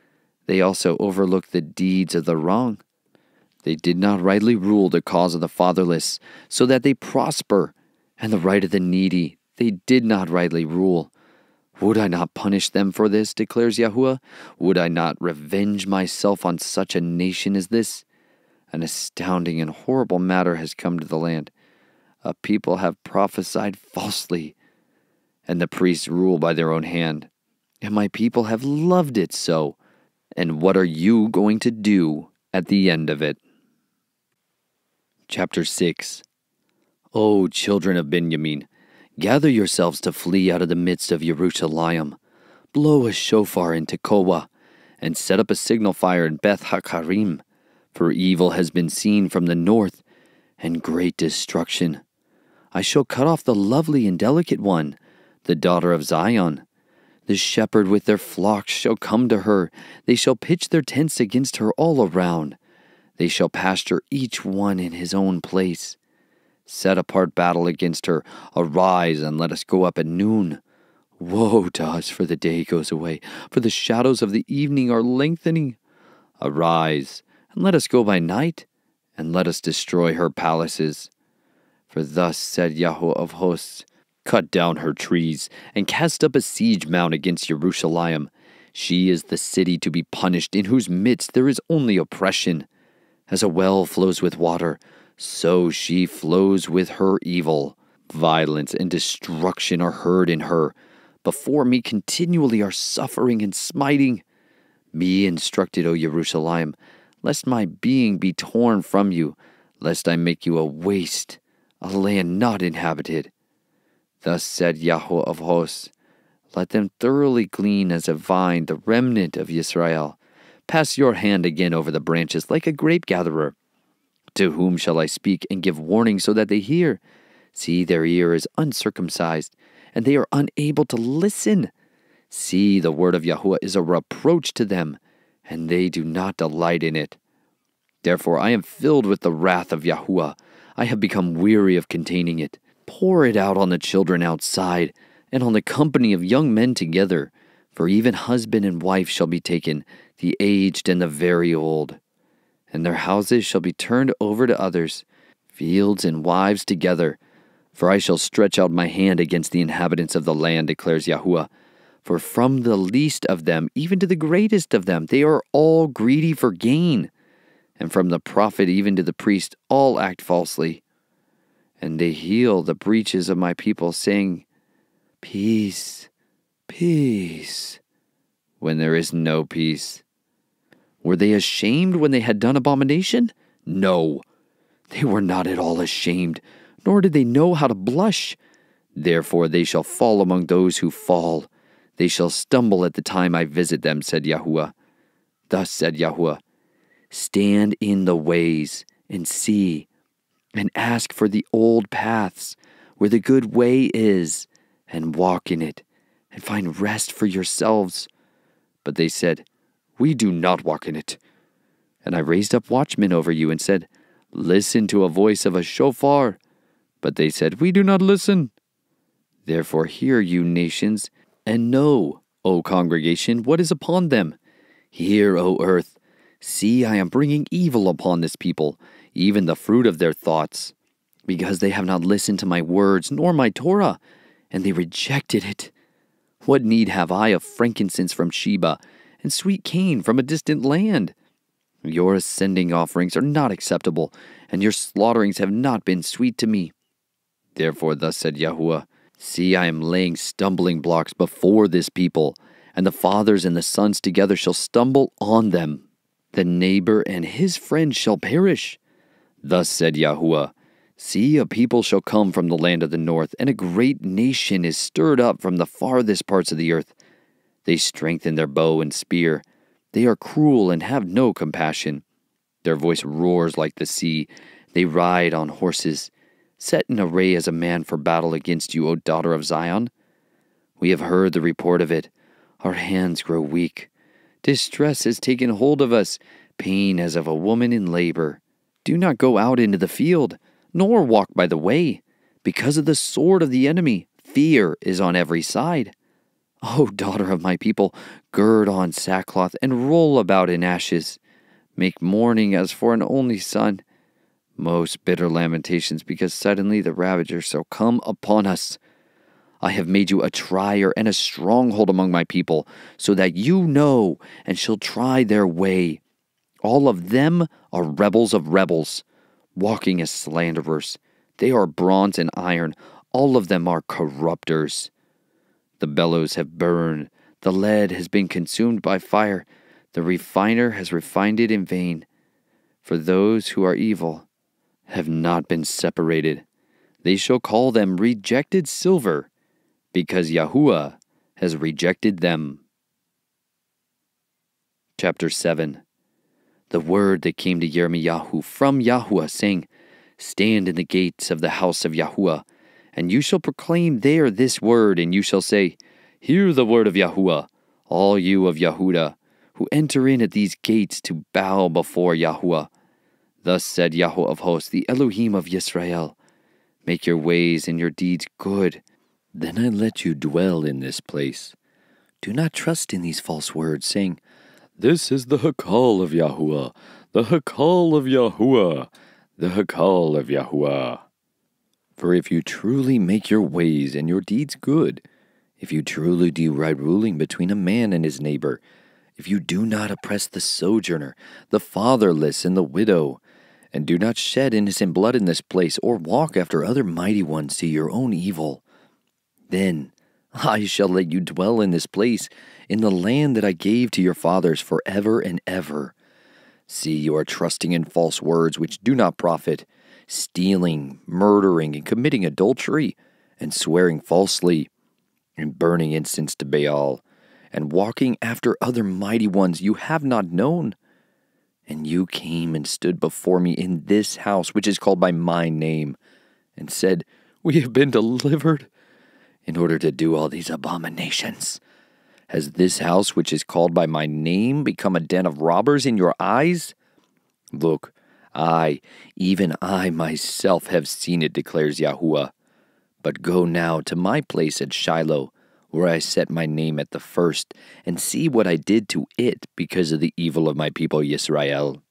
They also overlook the deeds of the wrong. They did not rightly rule the cause of the fatherless, so that they prosper, and the right of the needy they did not rightly rule. Would I not punish them for this, declares Yahuwah? Would I not revenge myself on such a nation as this? An astounding and horrible matter has come to the land. A people have prophesied falsely, and the priests rule by their own hand. And my people have loved it so. And what are you going to do at the end of it? Chapter 6 O children of Benjamin, gather yourselves to flee out of the midst of Jerusalem. Blow a shofar in Tekoa, and set up a signal fire in Beth Hakarim, for evil has been seen from the north, and great destruction. I shall cut off the lovely and delicate one, the daughter of Zion. The shepherd with their flocks shall come to her. They shall pitch their tents against her all around. They shall pasture each one in his own place. Set apart battle against her. Arise and let us go up at noon. Woe to us, for the day goes away, for the shadows of the evening are lengthening. Arise and let us go by night, and let us destroy her palaces. For thus said Yahweh of hosts Cut down her trees, and cast up a siege mound against Jerusalem. She is the city to be punished, in whose midst there is only oppression. As a well flows with water, so she flows with her evil. Violence and destruction are heard in her. Before me continually are suffering and smiting. Be instructed, O Jerusalem, lest my being be torn from you, lest I make you a waste, a land not inhabited. Thus said Yahweh of hosts Let them thoroughly glean as a vine the remnant of Israel. Pass your hand again over the branches like a grape gatherer. To whom shall I speak and give warning so that they hear? See, their ear is uncircumcised, and they are unable to listen. See, the word of Yahweh is a reproach to them, and they do not delight in it. Therefore I am filled with the wrath of Yahweh. I have become weary of containing it. Pour it out on the children outside, and on the company of young men together. For even husband and wife shall be taken, the aged and the very old and their houses shall be turned over to others, fields and wives together. For I shall stretch out my hand against the inhabitants of the land, declares Yahuwah. For from the least of them, even to the greatest of them, they are all greedy for gain. And from the prophet even to the priest, all act falsely. And they heal the breaches of my people, saying, Peace, peace, when there is no peace. Were they ashamed when they had done abomination? No, they were not at all ashamed, nor did they know how to blush. Therefore they shall fall among those who fall. They shall stumble at the time I visit them, said Yahuwah. Thus said Yahuwah Stand in the ways and see, and ask for the old paths where the good way is, and walk in it, and find rest for yourselves. But they said, we do not walk in it. And I raised up watchmen over you and said, Listen to a voice of a shofar. But they said, We do not listen. Therefore hear, you nations, and know, O congregation, what is upon them. Hear, O earth. See, I am bringing evil upon this people, even the fruit of their thoughts, because they have not listened to my words nor my Torah, and they rejected it. What need have I of frankincense from Sheba? and sweet cane from a distant land. Your ascending offerings are not acceptable, and your slaughterings have not been sweet to me. Therefore, thus said Yahuwah See, I am laying stumbling blocks before this people, and the fathers and the sons together shall stumble on them. The neighbor and his friend shall perish. Thus said Yahuwah See, a people shall come from the land of the north, and a great nation is stirred up from the farthest parts of the earth. They strengthen their bow and spear. They are cruel and have no compassion. Their voice roars like the sea. They ride on horses, set in array as a man for battle against you, O daughter of Zion. We have heard the report of it. Our hands grow weak. Distress has taken hold of us, pain as of a woman in labor. Do not go out into the field, nor walk by the way, because of the sword of the enemy. Fear is on every side. O daughter of my people, gird on sackcloth and roll about in ashes. Make mourning as for an only son. Most bitter lamentations, because suddenly the ravager shall come upon us. I have made you a trier and a stronghold among my people, so that you know and shall try their way. All of them are rebels of rebels, walking as slanderers. They are bronze and iron. All of them are corrupters. The bellows have burned. The lead has been consumed by fire. The refiner has refined it in vain. For those who are evil have not been separated. They shall call them rejected silver, because Yahuwah has rejected them. Chapter 7 The word that came to Yirmiyahu from Yahuwah, saying, Stand in the gates of the house of Yahuwah, and you shall proclaim there this word, and you shall say, Hear the word of Yahuwah, all you of Yahudah, who enter in at these gates to bow before Yahuwah. Thus said Yahweh of hosts, the Elohim of Yisrael, Make your ways and your deeds good. Then I let you dwell in this place. Do not trust in these false words, saying, This is the Heykal of Yahuwah, the Heykal of Yahuwah, the Heykal of Yahuwah. For if you truly make your ways and your deeds good, if you truly do right ruling between a man and his neighbor, if you do not oppress the sojourner, the fatherless, and the widow, and do not shed innocent blood in this place, or walk after other mighty ones to your own evil, then I shall let you dwell in this place, in the land that I gave to your fathers forever and ever. See, you are trusting in false words which do not profit, stealing, murdering, and committing adultery, and swearing falsely and burning incense to Baal, and walking after other mighty ones you have not known. And you came and stood before me in this house, which is called by my name, and said, We have been delivered in order to do all these abominations. Has this house, which is called by my name, become a den of robbers in your eyes? Look, I, even I myself, have seen it, declares Yahuwah. But go now to my place at Shiloh, where I set my name at the first, and see what I did to it because of the evil of my people Yisrael.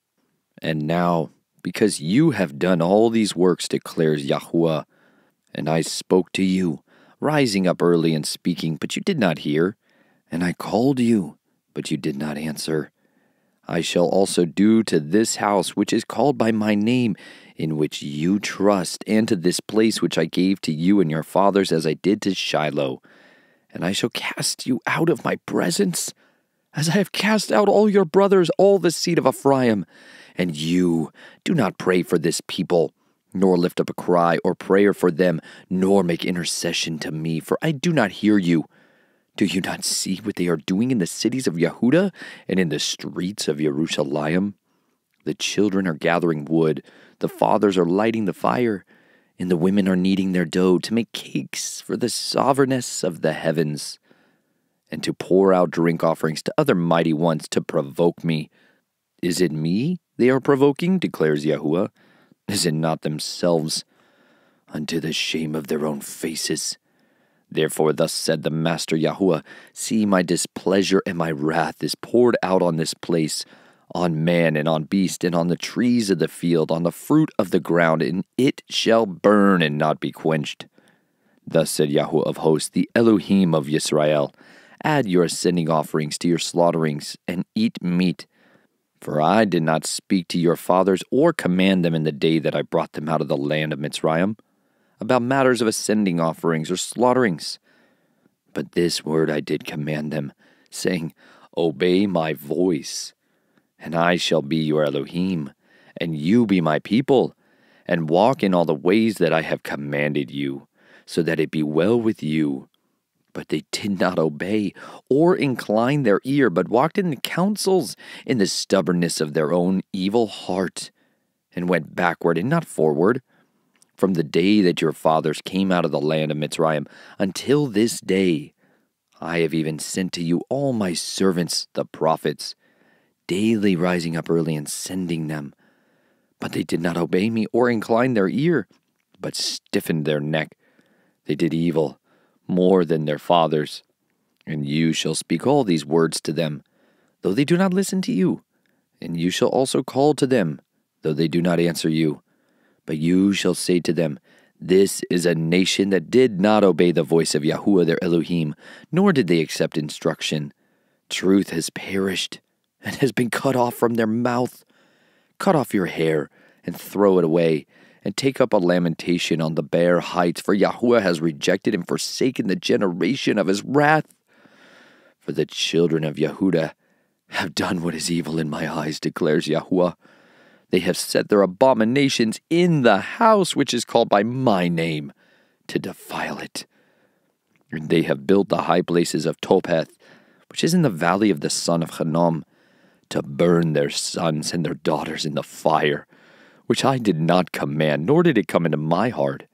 And now, because you have done all these works, declares Yahuwah, and I spoke to you, rising up early and speaking, but you did not hear, and I called you, but you did not answer. I shall also do to this house which is called by my name, in which you trust, and to this place which I gave to you and your fathers, as I did to Shiloh. And I shall cast you out of my presence, as I have cast out all your brothers, all the seed of Ephraim. And you do not pray for this people, nor lift up a cry or prayer for them, nor make intercession to me, for I do not hear you. Do you not see what they are doing in the cities of Yehuda and in the streets of Jerusalem? The children are gathering wood, the fathers are lighting the fire, and the women are kneading their dough to make cakes for the sovereigness of the heavens, and to pour out drink offerings to other mighty ones to provoke me. Is it me they are provoking? declares Yahuwah. Is it not themselves? Unto the shame of their own faces. Therefore, thus said the Master Yahuwah See, my displeasure and my wrath is poured out on this place, on man and on beast, and on the trees of the field, on the fruit of the ground, and it shall burn and not be quenched. Thus said Yahuwah of hosts, the Elohim of Yisrael Add your ascending offerings to your slaughterings, and eat meat. For I did not speak to your fathers or command them in the day that I brought them out of the land of Mitzrayim about matters of ascending offerings or slaughterings. But this word I did command them, saying, Obey my voice, and I shall be your Elohim, and you be my people, and walk in all the ways that I have commanded you, so that it be well with you. But they did not obey or incline their ear, but walked in the counsels in the stubbornness of their own evil heart, and went backward and not forward from the day that your fathers came out of the land of Mitzrayim until this day. I have even sent to you all my servants, the prophets, daily rising up early and sending them. But they did not obey me or incline their ear, but stiffened their neck. They did evil more than their fathers. And you shall speak all these words to them, though they do not listen to you. And you shall also call to them, though they do not answer you. But you shall say to them, This is a nation that did not obey the voice of Yahuwah their Elohim, nor did they accept instruction. Truth has perished, and has been cut off from their mouth. Cut off your hair and throw it away, and take up a lamentation on the bare heights, for Yahuwah has rejected and forsaken the generation of his wrath. For the children of Yehuda have done what is evil in my eyes, declares Yahuwah. They have set their abominations in the house which is called by my name, to defile it. And they have built the high places of Topheth, which is in the valley of the son of Hinnom, to burn their sons and their daughters in the fire, which I did not command, nor did it come into my heart.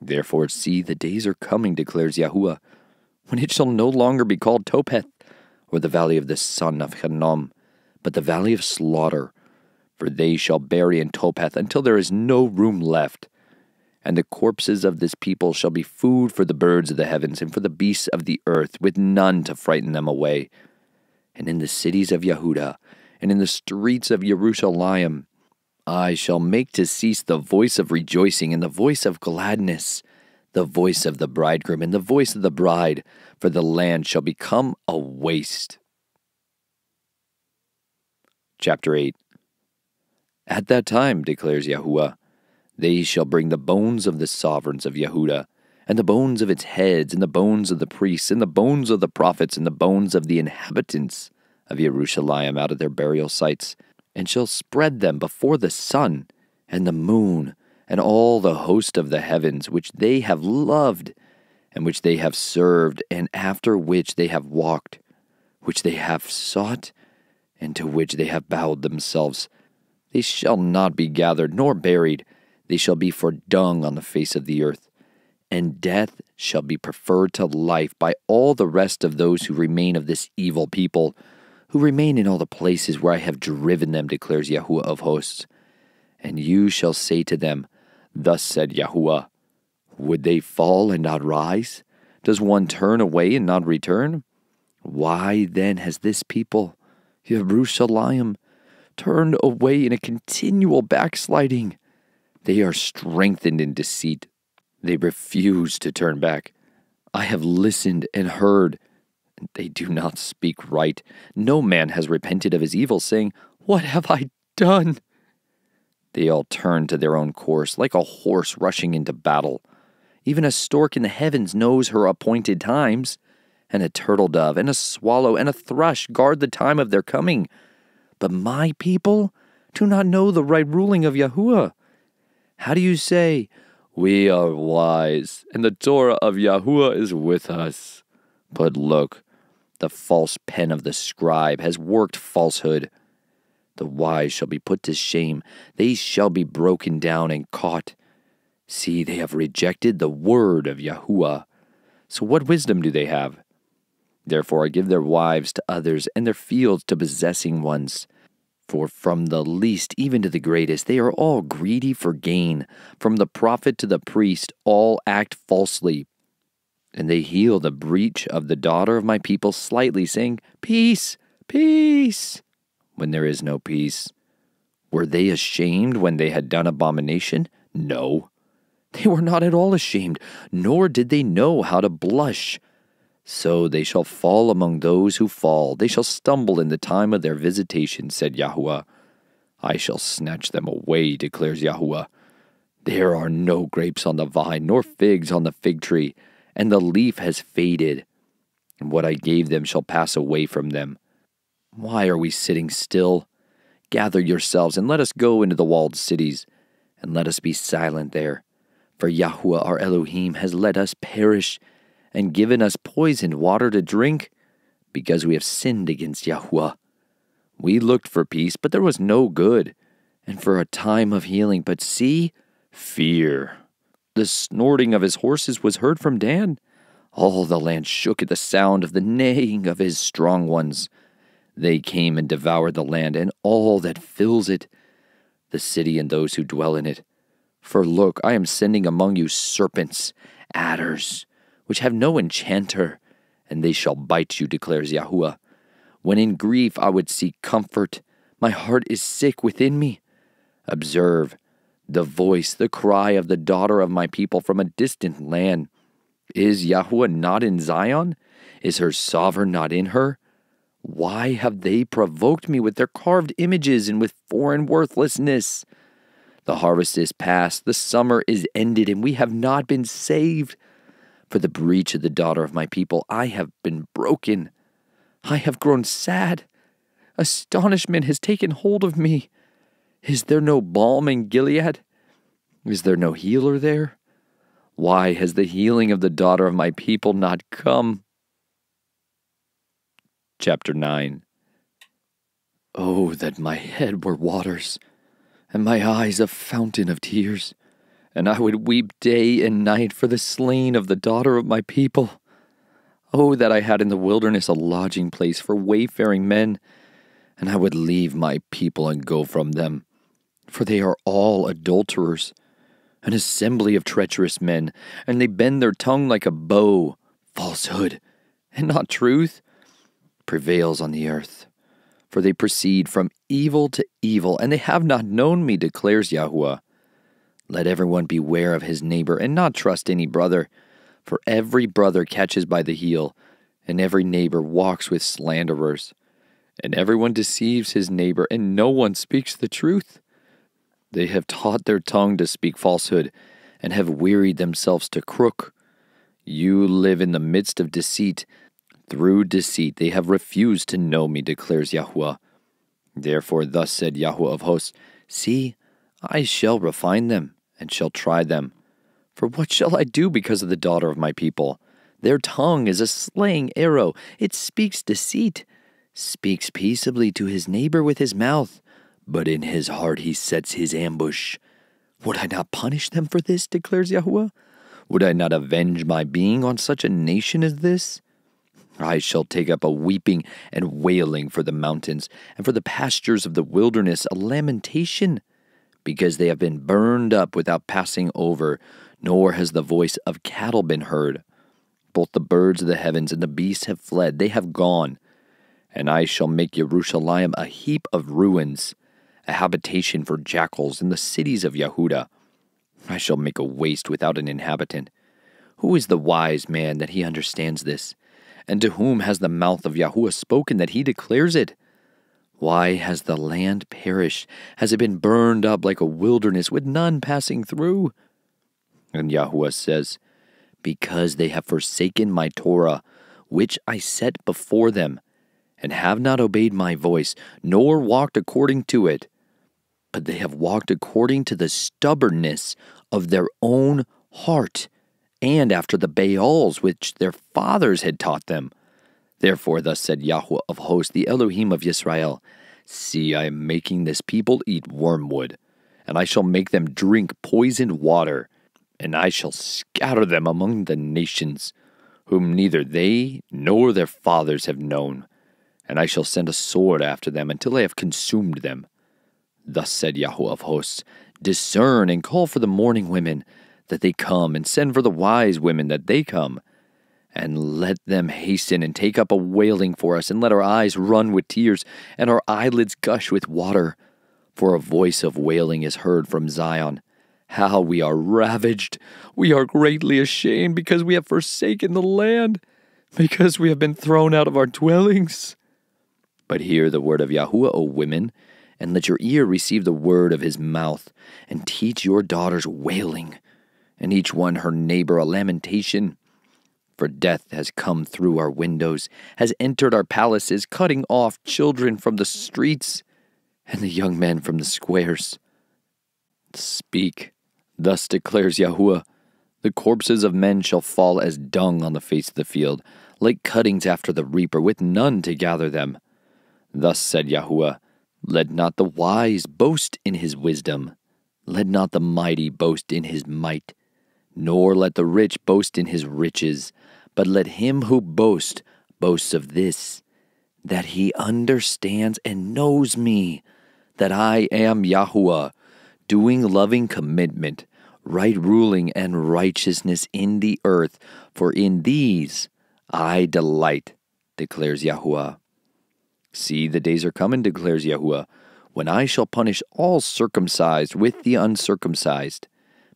Therefore, see, the days are coming, declares Yahuwah, when it shall no longer be called Topheth, or the valley of the son of Hinnom, but the valley of slaughter. For they shall bury in Topheth until there is no room left. And the corpses of this people shall be food for the birds of the heavens and for the beasts of the earth, with none to frighten them away. And in the cities of Yehuda, and in the streets of Jerusalem, I shall make to cease the voice of rejoicing and the voice of gladness the voice of the bridegroom and the voice of the bride, for the land shall become a waste. Chapter 8 At that time, declares Yahuwah, they shall bring the bones of the sovereigns of Yehuda, and the bones of its heads, and the bones of the priests, and the bones of the prophets, and the bones of the inhabitants of Jerusalem out of their burial sites, and shall spread them before the sun and the moon and all the host of the heavens, which they have loved, and which they have served, and after which they have walked, which they have sought, and to which they have bowed themselves. They shall not be gathered nor buried, they shall be for dung on the face of the earth. And death shall be preferred to life by all the rest of those who remain of this evil people, who remain in all the places where I have driven them, declares Yahuwah of hosts. And you shall say to them, Thus said Yahuwah, Would they fall and not rise? Does one turn away and not return? Why then has this people, Jerusalem, turned away in a continual backsliding? They are strengthened in deceit. They refuse to turn back. I have listened and heard. They do not speak right. No man has repented of his evil, saying, What have I done? They all turn to their own course, like a horse rushing into battle. Even a stork in the heavens knows her appointed times, and a turtle dove, and a swallow, and a thrush guard the time of their coming. But my people do not know the right ruling of Yahuwah. How do you say, We are wise, and the Torah of Yahuwah is with us? But look, the false pen of the scribe has worked falsehood. The wise shall be put to shame, they shall be broken down and caught. See, they have rejected the word of Yahuwah. So what wisdom do they have? Therefore I give their wives to others, and their fields to possessing ones. For from the least even to the greatest, they are all greedy for gain. From the prophet to the priest, all act falsely. And they heal the breach of the daughter of my people slightly, saying, Peace, peace when there is no peace? Were they ashamed when they had done abomination? No. They were not at all ashamed, nor did they know how to blush. So they shall fall among those who fall. They shall stumble in the time of their visitation, said Yahuwah. I shall snatch them away, declares Yahuwah. There are no grapes on the vine, nor figs on the fig tree, and the leaf has faded. And what I gave them shall pass away from them. Why are we sitting still? Gather yourselves and let us go into the walled cities, and let us be silent there. For Yahuwah our Elohim has let us perish, and given us poisoned water to drink, because we have sinned against Yahuwah. We looked for peace, but there was no good, and for a time of healing, but see, fear. The snorting of his horses was heard from Dan. All the land shook at the sound of the neighing of his strong ones. They came and devoured the land and all that fills it, the city and those who dwell in it. For look, I am sending among you serpents, adders, which have no enchanter, and they shall bite you, declares Yahuwah. When in grief I would seek comfort, my heart is sick within me. Observe the voice, the cry of the daughter of my people from a distant land. Is Yahuwah not in Zion? Is her sovereign not in her? Why have they provoked me with their carved images and with foreign worthlessness? The harvest is past, the summer is ended, and we have not been saved. For the breach of the daughter of my people, I have been broken. I have grown sad. Astonishment has taken hold of me. Is there no balm in Gilead? Is there no healer there? Why has the healing of the daughter of my people not come? Chapter 9 Oh, that my head were waters, and my eyes a fountain of tears, and I would weep day and night for the slain of the daughter of my people. Oh, that I had in the wilderness a lodging place for wayfaring men, and I would leave my people and go from them, for they are all adulterers, an assembly of treacherous men, and they bend their tongue like a bow, falsehood, and not truth prevails on the earth. For they proceed from evil to evil, and they have not known me, declares Yahuwah. Let everyone beware of his neighbor, and not trust any brother, for every brother catches by the heel, and every neighbor walks with slanderers. And everyone deceives his neighbor, and no one speaks the truth. They have taught their tongue to speak falsehood, and have wearied themselves to crook. You live in the midst of deceit, through deceit they have refused to know me, declares Yahuwah. Therefore, thus said Yahuwah of hosts See, I shall refine them, and shall try them. For what shall I do because of the daughter of my people? Their tongue is a slaying arrow, it speaks deceit, speaks peaceably to his neighbor with his mouth, but in his heart he sets his ambush. Would I not punish them for this, declares Yahuwah? Would I not avenge my being on such a nation as this? I shall take up a weeping and wailing for the mountains, and for the pastures of the wilderness a lamentation, because they have been burned up without passing over, nor has the voice of cattle been heard. Both the birds of the heavens and the beasts have fled, they have gone. And I shall make Jerusalem a heap of ruins, a habitation for jackals in the cities of Yehuda. I shall make a waste without an inhabitant. Who is the wise man that he understands this? And to whom has the mouth of Yahuwah spoken that he declares it? Why has the land perished? Has it been burned up like a wilderness with none passing through? And Yahuwah says, Because they have forsaken my Torah, which I set before them, and have not obeyed my voice, nor walked according to it, but they have walked according to the stubbornness of their own heart and after the Baals which their fathers had taught them. Therefore, thus said Yahweh of hosts, the Elohim of Israel See, I am making this people eat wormwood, and I shall make them drink poisoned water, and I shall scatter them among the nations, whom neither they nor their fathers have known, and I shall send a sword after them until I have consumed them. Thus said Yahweh of hosts Discern and call for the mourning women that they come, and send for the wise women that they come. And let them hasten and take up a wailing for us, and let our eyes run with tears, and our eyelids gush with water. For a voice of wailing is heard from Zion. How we are ravaged! We are greatly ashamed because we have forsaken the land, because we have been thrown out of our dwellings. But hear the word of Yahuwah, O women, and let your ear receive the word of his mouth, and teach your daughters wailing and each one her neighbor a lamentation. For death has come through our windows, has entered our palaces, cutting off children from the streets and the young men from the squares. Speak, thus declares Yahuwah. The corpses of men shall fall as dung on the face of the field, like cuttings after the reaper, with none to gather them. Thus said Yahuwah, Let not the wise boast in his wisdom, let not the mighty boast in his might. Nor let the rich boast in his riches, but let him who boasts boast of this, that he understands and knows me, that I am Yahuwah, doing loving commitment, right ruling, and righteousness in the earth, for in these I delight, declares Yahuwah. See, the days are coming, declares Yahuwah, when I shall punish all circumcised with the uncircumcised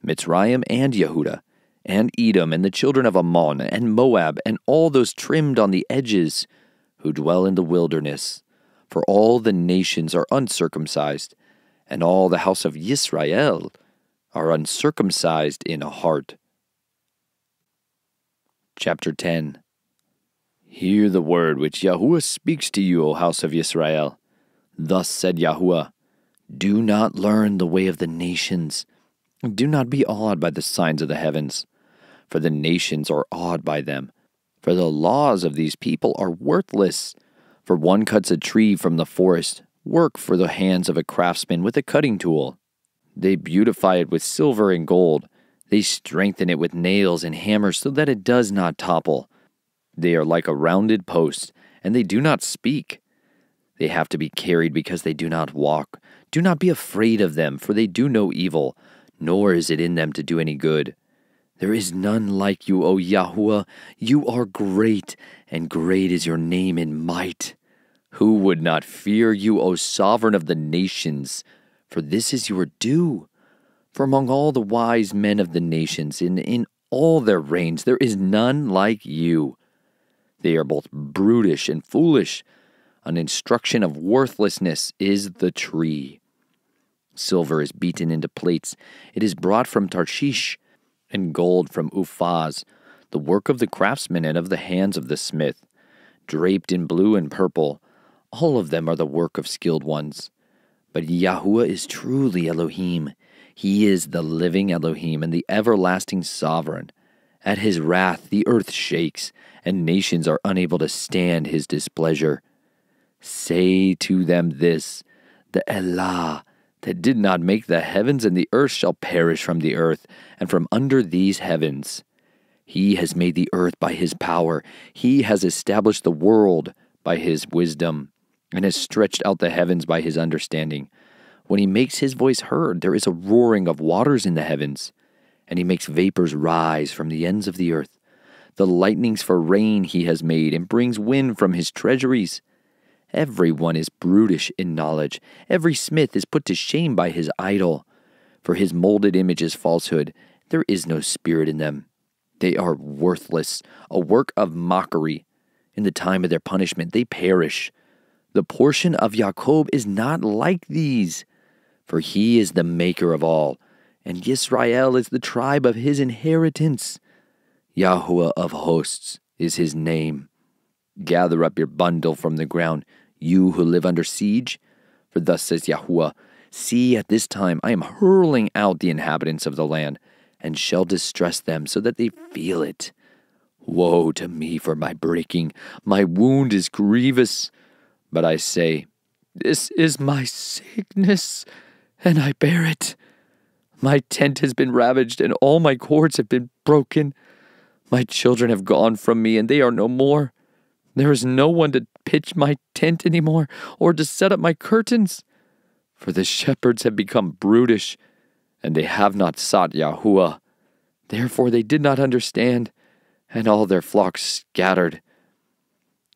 Mitzrayim and Yehuda, and Edom, and the children of Ammon, and Moab, and all those trimmed on the edges, who dwell in the wilderness, for all the nations are uncircumcised, and all the house of Israel are uncircumcised in heart. Chapter 10 Hear the word which Yahuwah speaks to you, O house of Israel. Thus said Yahuwah Do not learn the way of the nations, do not be awed by the signs of the heavens, for the nations are awed by them. For the laws of these people are worthless. For one cuts a tree from the forest, work for the hands of a craftsman with a cutting tool. They beautify it with silver and gold. They strengthen it with nails and hammers so that it does not topple. They are like a rounded post, and they do not speak. They have to be carried because they do not walk. Do not be afraid of them, for they do no evil, nor is it in them to do any good. There is none like you, O Yahuwah. You are great, and great is your name in might. Who would not fear you, O sovereign of the nations? For this is your due. For among all the wise men of the nations, in, in all their reigns, there is none like you. They are both brutish and foolish. An instruction of worthlessness is the tree. Silver is beaten into plates. It is brought from Tarshish, and gold from Uphaz, the work of the craftsman and of the hands of the smith. Draped in blue and purple, all of them are the work of skilled ones. But Yahuwah is truly Elohim. He is the living Elohim and the everlasting sovereign. At his wrath, the earth shakes, and nations are unable to stand his displeasure. Say to them this the Elah that did not make the heavens and the earth shall perish from the earth and from under these heavens. He has made the earth by his power, he has established the world by his wisdom and has stretched out the heavens by his understanding. When he makes his voice heard, there is a roaring of waters in the heavens, and he makes vapors rise from the ends of the earth. The lightnings for rain he has made, and brings wind from his treasuries. Every one is brutish in knowledge. Every smith is put to shame by his idol. For his molded image is falsehood. There is no spirit in them. They are worthless, a work of mockery. In the time of their punishment, they perish. The portion of Jacob is not like these, for he is the maker of all, and Israel is the tribe of his inheritance. Yahuwah of hosts is his name. Gather up your bundle from the ground, you who live under siege. For thus says Yahuwah See, at this time I am hurling out the inhabitants of the land, and shall distress them so that they feel it. Woe to me for my breaking! My wound is grievous. But I say, This is my sickness, and I bear it. My tent has been ravaged, and all my cords have been broken. My children have gone from me, and they are no more. There is no one to pitch my tent any more, or to set up my curtains. For the shepherds have become brutish, and they have not sought Yahuwah. Therefore they did not understand, and all their flocks scattered.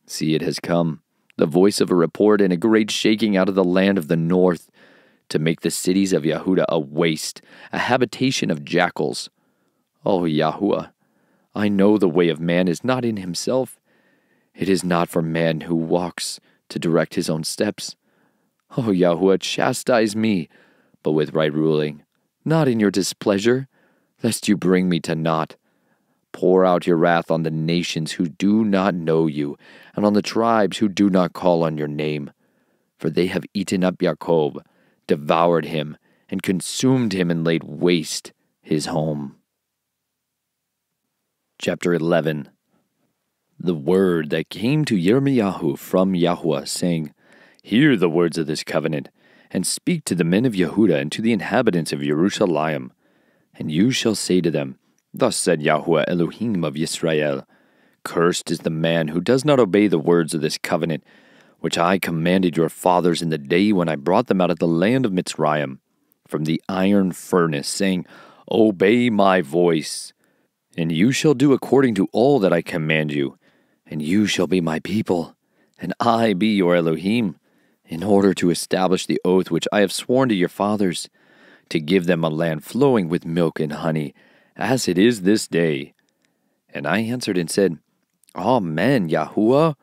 See, it has come the voice of a report and a great shaking out of the land of the north, to make the cities of Yehuda a waste, a habitation of jackals. O Yahuwah, I know the way of man is not in himself. It is not for man who walks to direct his own steps. Oh, o Yahuwah, chastise me, but with right ruling, not in your displeasure, lest you bring me to naught. Pour out your wrath on the nations who do not know you, and on the tribes who do not call on your name. For they have eaten up Jacob, devoured him, and consumed him, and laid waste his home. Chapter 11 The word that came to Yirmiyahu from Yahweh, saying, Hear the words of this covenant, and speak to the men of Yehuda and to the inhabitants of Jerusalem. And you shall say to them, Thus said Yahweh Elohim of Israel Cursed is the man who does not obey the words of this covenant, which I commanded your fathers in the day when I brought them out of the land of Mitzrayim, from the iron furnace, saying, Obey my voice, and you shall do according to all that I command you, and you shall be my people, and I be your Elohim, in order to establish the oath which I have sworn to your fathers, to give them a land flowing with milk and honey as it is this day. And I answered and said, Amen, Yahuwah.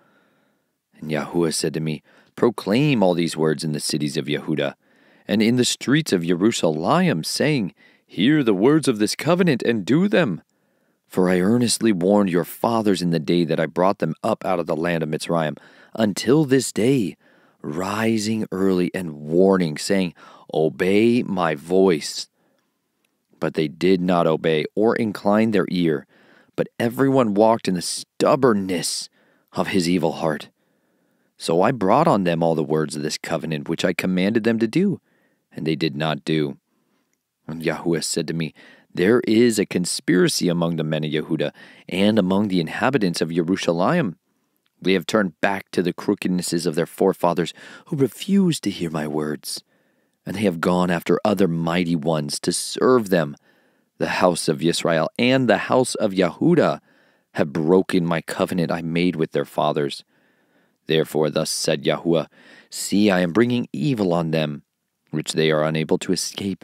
And Yahuwah said to me, Proclaim all these words in the cities of Yehuda, and in the streets of Jerusalem, saying, Hear the words of this covenant and do them. For I earnestly warned your fathers in the day that I brought them up out of the land of Mitzrayim, until this day, rising early and warning, saying, Obey my voice. But they did not obey or incline their ear, but everyone walked in the stubbornness of his evil heart. So I brought on them all the words of this covenant which I commanded them to do, and they did not do. And Yahuwah said to me, There is a conspiracy among the men of Yehuda and among the inhabitants of Jerusalem. They have turned back to the crookednesses of their forefathers who refused to hear my words, and they have gone after other mighty ones to serve them. The house of Israel and the house of Yehuda have broken my covenant I made with their fathers. Therefore, thus said Yahuwah See, I am bringing evil on them, which they are unable to escape.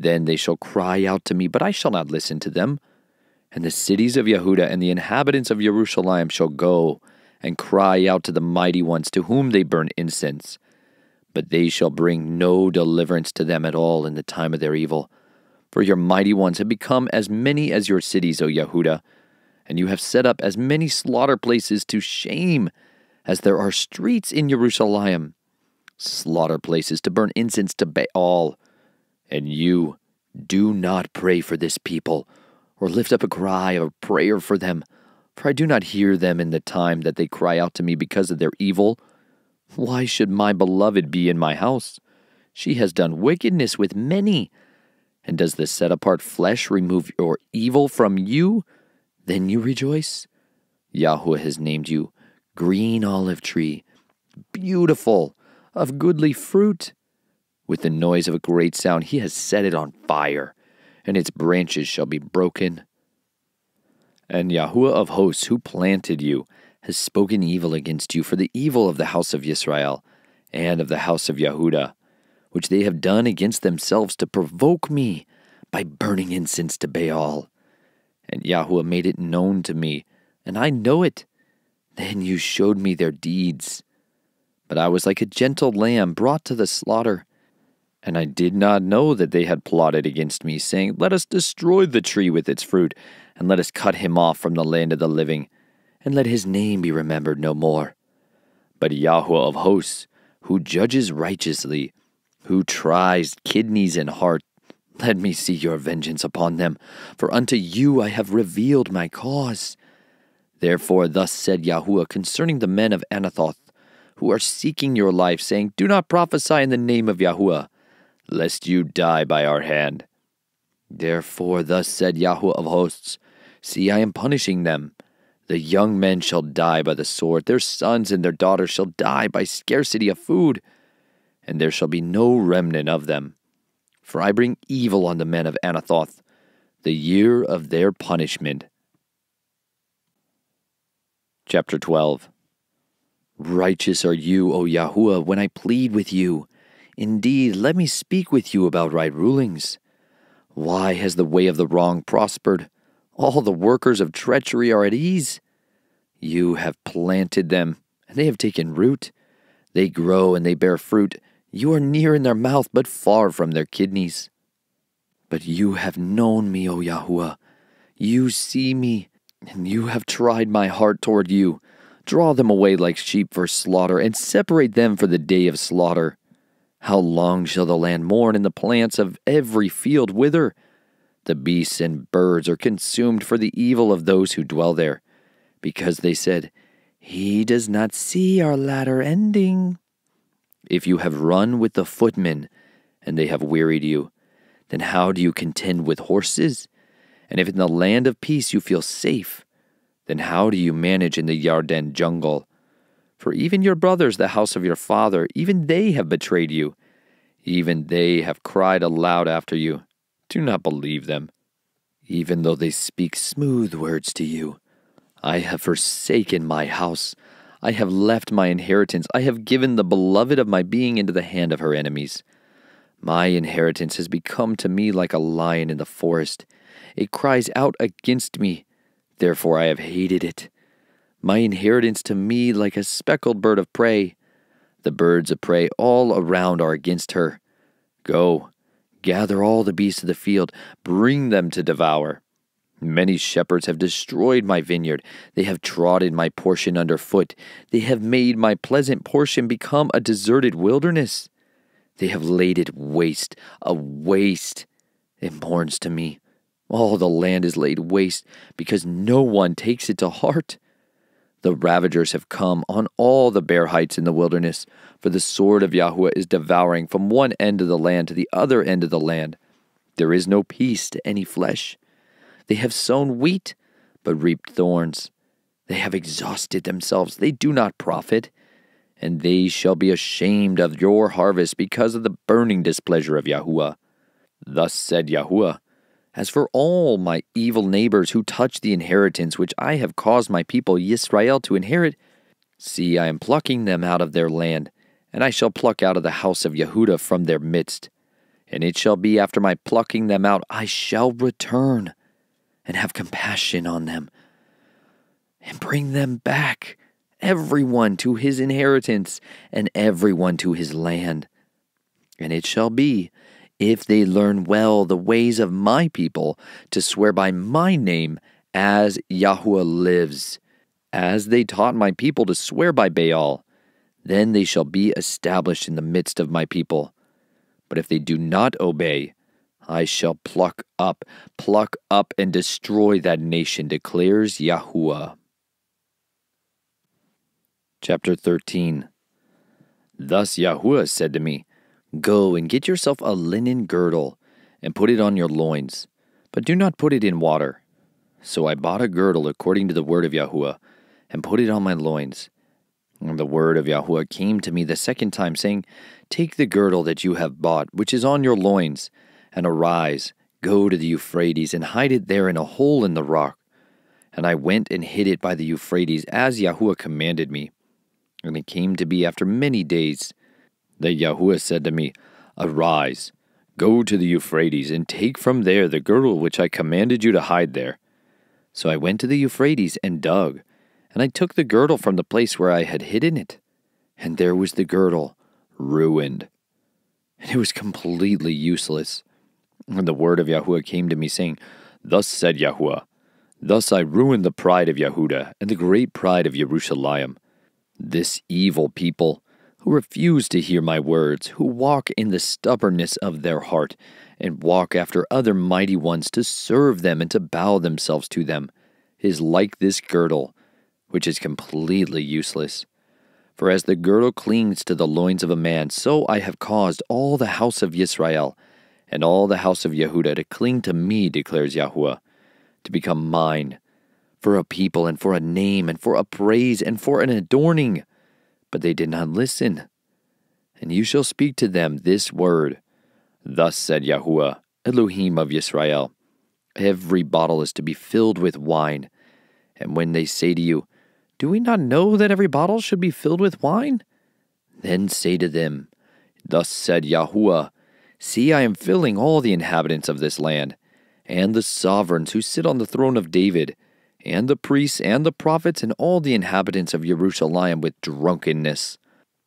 Then they shall cry out to me, but I shall not listen to them. And the cities of Yehuda and the inhabitants of Jerusalem shall go and cry out to the mighty ones to whom they burn incense. But they shall bring no deliverance to them at all in the time of their evil. For your mighty ones have become as many as your cities, O Yehuda, and you have set up as many slaughter places to shame as there are streets in Jerusalem, slaughter places to burn incense to Baal. And you do not pray for this people, or lift up a cry of prayer for them, for I do not hear them in the time that they cry out to me because of their evil. Why should my beloved be in my house? She has done wickedness with many. And does the set apart flesh remove your evil from you? Then you rejoice. Yahweh has named you green olive tree, beautiful, of goodly fruit. With the noise of a great sound, he has set it on fire, and its branches shall be broken. And Yahuwah of hosts, who planted you, has spoken evil against you for the evil of the house of Israel and of the house of Yehuda, which they have done against themselves to provoke me by burning incense to Baal. And Yahuwah made it known to me, and I know it. Then you showed me their deeds. But I was like a gentle lamb brought to the slaughter. And I did not know that they had plotted against me, saying, Let us destroy the tree with its fruit, and let us cut him off from the land of the living, and let his name be remembered no more. But Yahweh of hosts, who judges righteously, who tries kidneys and heart, let me see your vengeance upon them, for unto you I have revealed my cause. Therefore, thus said Yahuwah concerning the men of Anathoth, who are seeking your life, saying, Do not prophesy in the name of Yahuwah, lest you die by our hand. Therefore, thus said Yahuwah of hosts, See, I am punishing them. The young men shall die by the sword, their sons and their daughters shall die by scarcity of food, and there shall be no remnant of them. For I bring evil on the men of Anathoth, the year of their punishment. Chapter 12 Righteous are you, O Yahuwah, when I plead with you. Indeed, let me speak with you about right rulings. Why has the way of the wrong prospered? All the workers of treachery are at ease. You have planted them, and they have taken root. They grow and they bear fruit. You are near in their mouth, but far from their kidneys. But you have known me, O Yahuwah. You see me and you have tried my heart toward you. Draw them away like sheep for slaughter, and separate them for the day of slaughter. How long shall the land mourn, and the plants of every field wither? The beasts and birds are consumed for the evil of those who dwell there, because they said, He does not see our latter ending. If you have run with the footmen, and they have wearied you, then how do you contend with horses? And if in the land of peace you feel safe, then how do you manage in the Yarden jungle? For even your brothers, the house of your father, even they have betrayed you. Even they have cried aloud after you. Do not believe them. Even though they speak smooth words to you, I have forsaken my house. I have left my inheritance. I have given the beloved of my being into the hand of her enemies. My inheritance has become to me like a lion in the forest. It cries out against me, therefore I have hated it. My inheritance to me like a speckled bird of prey. The birds of prey all around are against her. Go, gather all the beasts of the field, bring them to devour. Many shepherds have destroyed my vineyard. They have trodden my portion underfoot. They have made my pleasant portion become a deserted wilderness. They have laid it waste, a waste. It mourns to me. All the land is laid waste because no one takes it to heart. The ravagers have come on all the bare heights in the wilderness, for the sword of Yahweh is devouring from one end of the land to the other end of the land. There is no peace to any flesh. They have sown wheat, but reaped thorns. They have exhausted themselves, they do not profit. And they shall be ashamed of your harvest because of the burning displeasure of Yahuwah. Thus said Yahuwah as for all my evil neighbors who touch the inheritance which I have caused my people Yisrael to inherit, see, I am plucking them out of their land, and I shall pluck out of the house of Yehudah from their midst. And it shall be after my plucking them out, I shall return and have compassion on them, and bring them back, everyone to his inheritance, and everyone to his land. And it shall be if they learn well the ways of my people to swear by my name as Yahweh lives, as they taught my people to swear by Baal, then they shall be established in the midst of my people. But if they do not obey, I shall pluck up, pluck up, and destroy that nation, declares Yahuwah. Chapter 13 Thus Yahuwah said to me, Go and get yourself a linen girdle, and put it on your loins, but do not put it in water. So I bought a girdle according to the word of Yahuwah, and put it on my loins. And the word of Yahuwah came to me the second time, saying, Take the girdle that you have bought, which is on your loins, and arise, go to the Euphrates, and hide it there in a hole in the rock. And I went and hid it by the Euphrates, as Yahuwah commanded me. And it came to be after many days that Yahuwah said to me, Arise, go to the Euphrates, and take from there the girdle which I commanded you to hide there. So I went to the Euphrates and dug, and I took the girdle from the place where I had hidden it, and there was the girdle, ruined. And it was completely useless. And the word of Yahuwah came to me, saying, Thus said Yahuwah, Thus I ruined the pride of Yehudah and the great pride of Jerusalem. This evil people, who refuse to hear my words, who walk in the stubbornness of their heart, and walk after other mighty ones to serve them and to bow themselves to them, is like this girdle, which is completely useless. For as the girdle clings to the loins of a man, so I have caused all the house of Israel and all the house of Yehudah to cling to me, declares Yahuwah, to become mine, for a people and for a name and for a praise and for an adorning but they did not listen. And you shall speak to them this word Thus said Yahuwah, Elohim of Israel Every bottle is to be filled with wine. And when they say to you, Do we not know that every bottle should be filled with wine? Then say to them, Thus said Yahuwah, See, I am filling all the inhabitants of this land, and the sovereigns who sit on the throne of David and the priests and the prophets and all the inhabitants of Jerusalem with drunkenness.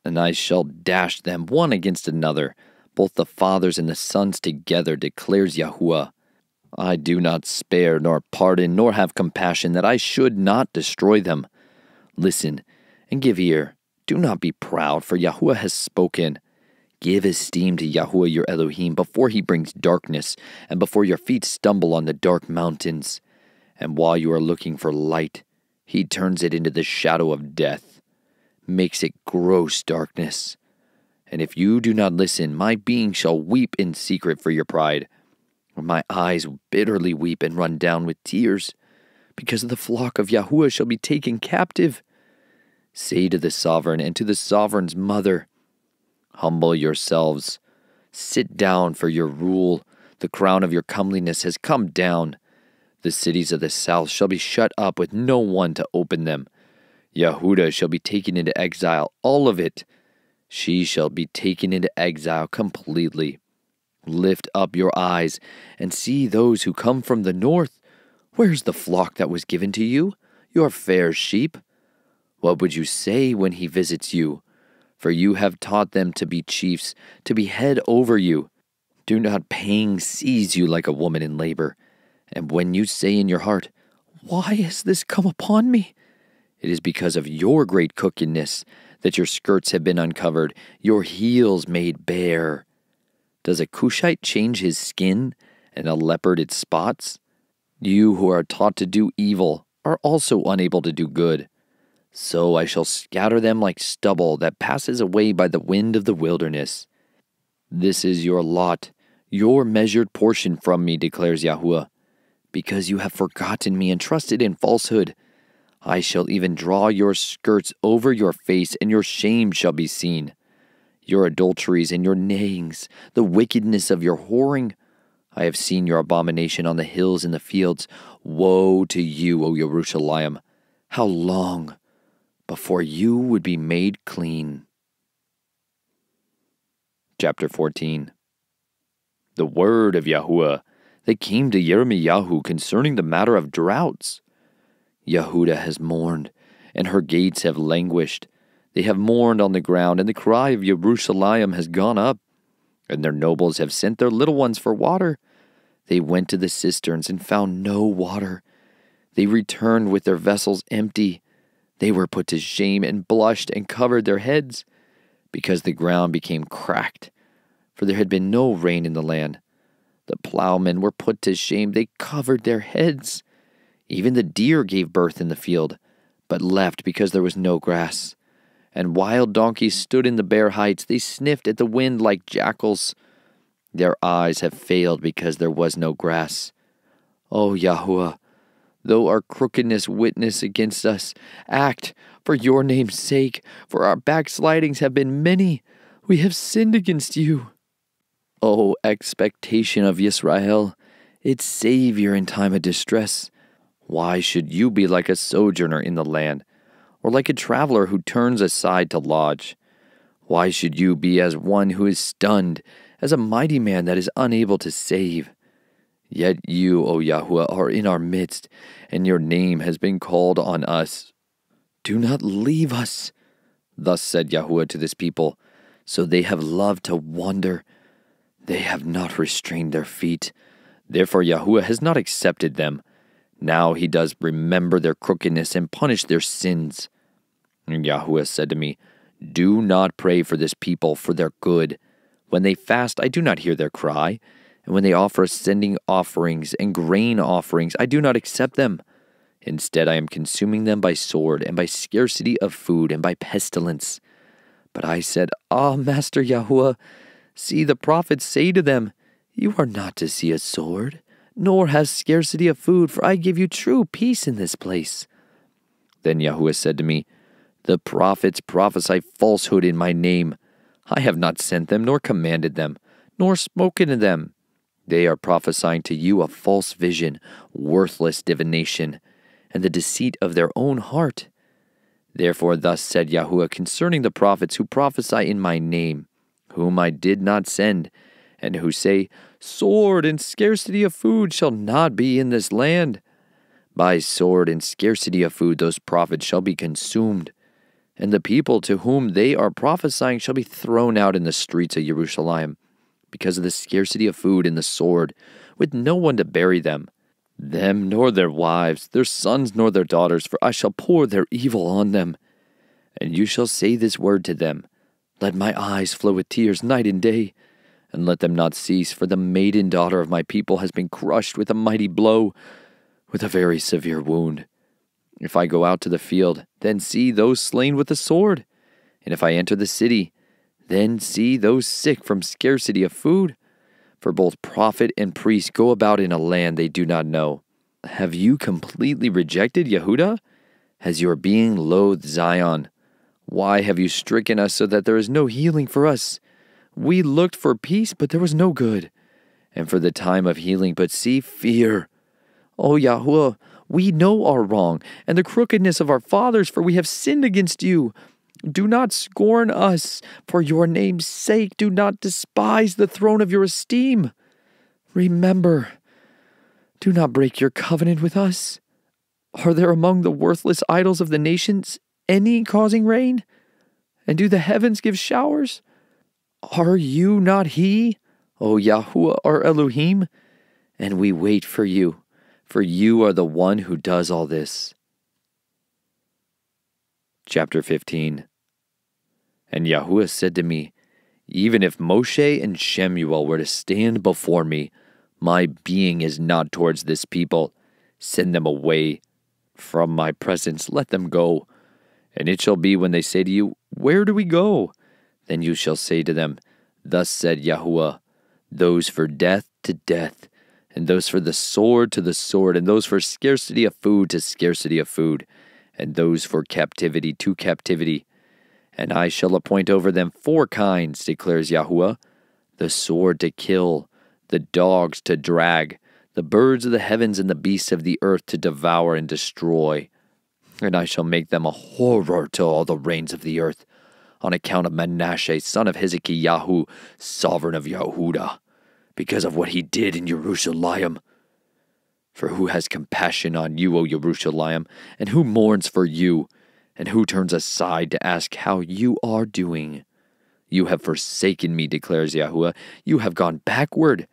And I shall dash them one against another, both the fathers and the sons together, declares Yahuwah. I do not spare, nor pardon, nor have compassion, that I should not destroy them. Listen and give ear. Do not be proud, for Yahuwah has spoken. Give esteem to Yahuwah your Elohim before he brings darkness, and before your feet stumble on the dark mountains and while you are looking for light, he turns it into the shadow of death, makes it gross darkness. And if you do not listen, my being shall weep in secret for your pride, or my eyes bitterly weep and run down with tears, because the flock of Yahuwah shall be taken captive. Say to the sovereign and to the sovereign's mother, Humble yourselves, sit down for your rule. The crown of your comeliness has come down. The cities of the south shall be shut up with no one to open them. Yehudah shall be taken into exile, all of it. She shall be taken into exile completely. Lift up your eyes and see those who come from the north. Where's the flock that was given to you? Your fair sheep. What would you say when he visits you? For you have taught them to be chiefs, to be head over you. Do not pain seize you like a woman in labor. And when you say in your heart, Why has this come upon me? It is because of your great crookedness that your skirts have been uncovered, your heels made bare. Does a Cushite change his skin, and a leopard its spots? You who are taught to do evil are also unable to do good. So I shall scatter them like stubble that passes away by the wind of the wilderness. This is your lot, your measured portion from me, declares Yahuwah. Because you have forgotten me and trusted in falsehood, I shall even draw your skirts over your face, and your shame shall be seen. Your adulteries and your neighings, the wickedness of your whoring, I have seen your abomination on the hills and the fields. Woe to you, O Jerusalem! How long before you would be made clean? Chapter 14 The word of Yahuwah that came to Yirmiyahu concerning the matter of droughts. Yehuda has mourned, and her gates have languished. They have mourned on the ground, and the cry of Jerusalem has gone up. And their nobles have sent their little ones for water. They went to the cisterns and found no water. They returned with their vessels empty. They were put to shame and blushed and covered their heads, because the ground became cracked, for there had been no rain in the land. The plowmen were put to shame. They covered their heads. Even the deer gave birth in the field, but left because there was no grass. And wild donkeys stood in the bare heights. They sniffed at the wind like jackals. Their eyes have failed because there was no grass. O Yahuwah, though our crookedness witness against us, act for your name's sake, for our backslidings have been many. We have sinned against you. O expectation of Israel, its Savior in time of distress, why should you be like a sojourner in the land, or like a traveler who turns aside to lodge? Why should you be as one who is stunned, as a mighty man that is unable to save? Yet you, O Yahuwah, are in our midst, and your name has been called on us. Do not leave us. Thus said Yahuwah to this people. So they have loved to wander. They have not restrained their feet. Therefore Yahuwah has not accepted them. Now he does remember their crookedness and punish their sins. And Yahuwah said to me, Do not pray for this people for their good. When they fast, I do not hear their cry. And when they offer ascending offerings and grain offerings, I do not accept them. Instead, I am consuming them by sword, and by scarcity of food, and by pestilence. But I said, Ah, Master Yahuwah, see the prophets say to them, You are not to see a sword nor has scarcity of food, for I give you true peace in this place. Then Yahuwah said to me, The prophets prophesy falsehood in my name. I have not sent them, nor commanded them, nor spoken to them. They are prophesying to you a false vision, worthless divination, and the deceit of their own heart. Therefore, thus said Yahuwah concerning the prophets who prophesy in my name, whom I did not send, and who say, Sword and scarcity of food shall not be in this land. By sword and scarcity of food those prophets shall be consumed, and the people to whom they are prophesying shall be thrown out in the streets of Jerusalem, because of the scarcity of food and the sword, with no one to bury them. Them nor their wives, their sons nor their daughters, for I shall pour their evil on them. And you shall say this word to them Let my eyes flow with tears night and day and let them not cease, for the maiden daughter of my people has been crushed with a mighty blow, with a very severe wound. If I go out to the field, then see those slain with the sword. And if I enter the city, then see those sick from scarcity of food. For both prophet and priest go about in a land they do not know. Have you completely rejected Yehuda? Has your being loathed Zion? Why have you stricken us so that there is no healing for us? We looked for peace, but there was no good, and for the time of healing, but see fear. O Yahuwah, we know our wrong and the crookedness of our fathers, for we have sinned against you. Do not scorn us, for your name's sake. Do not despise the throne of your esteem. Remember, do not break your covenant with us. Are there among the worthless idols of the nations any causing rain? And do the heavens give showers? Are you not He, O Yahuwah our Elohim? And we wait for you, for you are the one who does all this. Chapter 15 And Yahuwah said to me, Even if Moshe and Shemuel were to stand before me, my being is not towards this people. Send them away from my presence, let them go. And it shall be when they say to you, Where do we go? Then you shall say to them, Thus said Yahuwah, those for death to death, and those for the sword to the sword, and those for scarcity of food to scarcity of food, and those for captivity to captivity. And I shall appoint over them four kinds, declares Yahuwah the sword to kill, the dogs to drag, the birds of the heavens and the beasts of the earth to devour and destroy. And I shall make them a horror to all the reigns of the earth, on account of Manasseh, son of Hezekiah, sovereign of Yehuda, because of what he did in Jerusalem. For who has compassion on you, O Jerusalem, and who mourns for you, and who turns aside to ask how you are doing? You have forsaken me, declares Yahuwah. You have gone backward.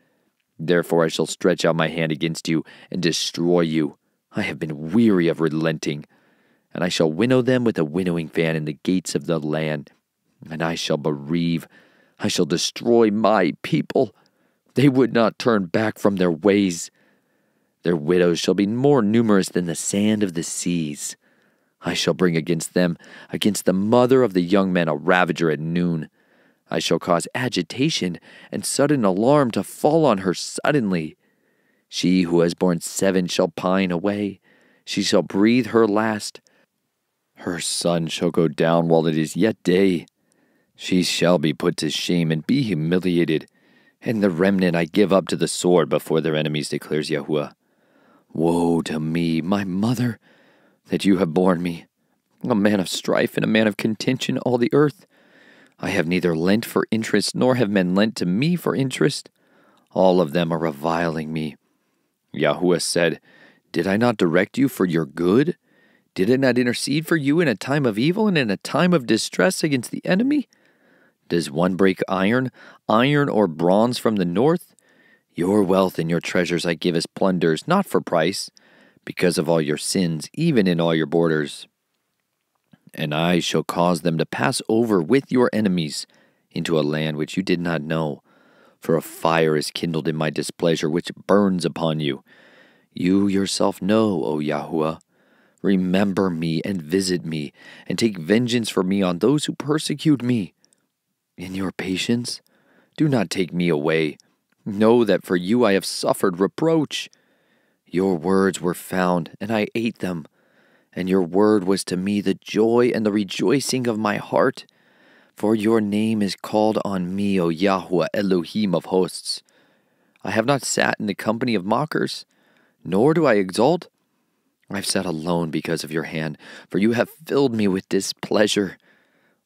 Therefore I shall stretch out my hand against you and destroy you. I have been weary of relenting. And I shall winnow them with a winnowing fan in the gates of the land. And I shall bereave, I shall destroy my people. They would not turn back from their ways. Their widows shall be more numerous than the sand of the seas. I shall bring against them, against the mother of the young men, a ravager at noon. I shall cause agitation and sudden alarm to fall on her suddenly. She who has borne seven shall pine away. She shall breathe her last. Her sun shall go down while it is yet day. She shall be put to shame and be humiliated. And the remnant I give up to the sword before their enemies, declares Yahuwah. Woe to me, my mother, that you have borne me, a man of strife and a man of contention all the earth. I have neither lent for interest, nor have men lent to me for interest. All of them are reviling me. Yahuwah said, Did I not direct you for your good? Did it not intercede for you in a time of evil and in a time of distress against the enemy? Does one break iron, iron or bronze from the north? Your wealth and your treasures I give as plunders, not for price, because of all your sins, even in all your borders and I shall cause them to pass over with your enemies into a land which you did not know. For a fire is kindled in my displeasure, which burns upon you. You yourself know, O Yahuwah. Remember me and visit me, and take vengeance for me on those who persecute me. In your patience, do not take me away. Know that for you I have suffered reproach. Your words were found, and I ate them and your word was to me the joy and the rejoicing of my heart. For your name is called on me, O Yahweh Elohim of hosts. I have not sat in the company of mockers, nor do I exult. I've sat alone because of your hand, for you have filled me with displeasure.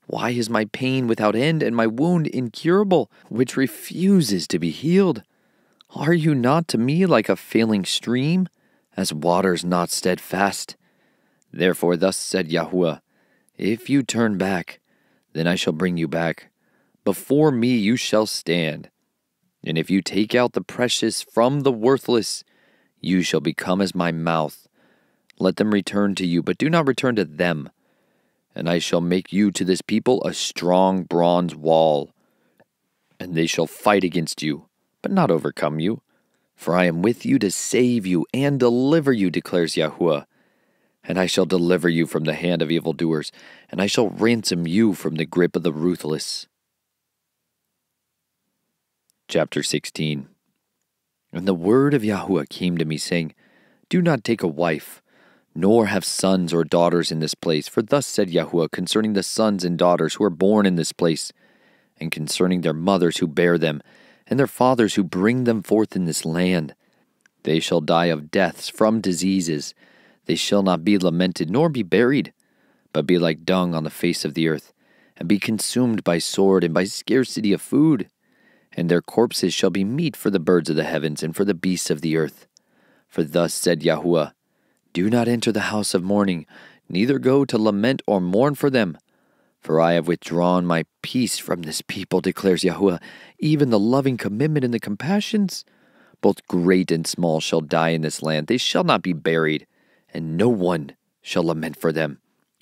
Why is my pain without end and my wound incurable, which refuses to be healed? Are you not to me like a failing stream, as waters not steadfast? Therefore, thus said Yahuwah If you turn back, then I shall bring you back. Before me you shall stand. And if you take out the precious from the worthless, you shall become as my mouth. Let them return to you, but do not return to them. And I shall make you to this people a strong bronze wall. And they shall fight against you, but not overcome you. For I am with you to save you and deliver you, declares Yahuwah and I shall deliver you from the hand of evildoers, and I shall ransom you from the grip of the ruthless. Chapter 16 And the word of Yahuwah came to me, saying, Do not take a wife, nor have sons or daughters in this place, for thus said Yahuwah concerning the sons and daughters who are born in this place, and concerning their mothers who bear them, and their fathers who bring them forth in this land. They shall die of deaths from diseases they shall not be lamented, nor be buried, but be like dung on the face of the earth, and be consumed by sword and by scarcity of food. And their corpses shall be meat for the birds of the heavens and for the beasts of the earth. For thus said Yahuwah Do not enter the house of mourning, neither go to lament or mourn for them. For I have withdrawn my peace from this people, declares Yahuwah, even the loving commitment and the compassions. Both great and small shall die in this land. They shall not be buried, and no one shall lament for them,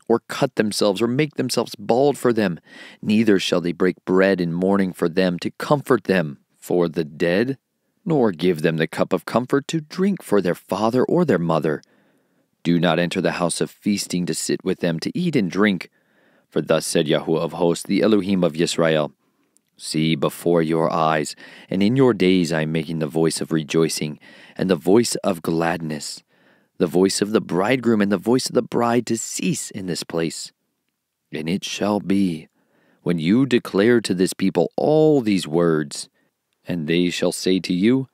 or cut themselves, or make themselves bald for them. Neither shall they break bread in mourning for them to comfort them for the dead, nor give them the cup of comfort to drink for their father or their mother. Do not enter the house of feasting to sit with them to eat and drink for thus said Yahuwah of hosts, the Elohim of Yisrael See before your eyes, and in your days I am making the voice of rejoicing, and the voice of gladness, the voice of the bridegroom, and the voice of the bride to cease in this place. And it shall be, when you declare to this people all these words, and they shall say to you,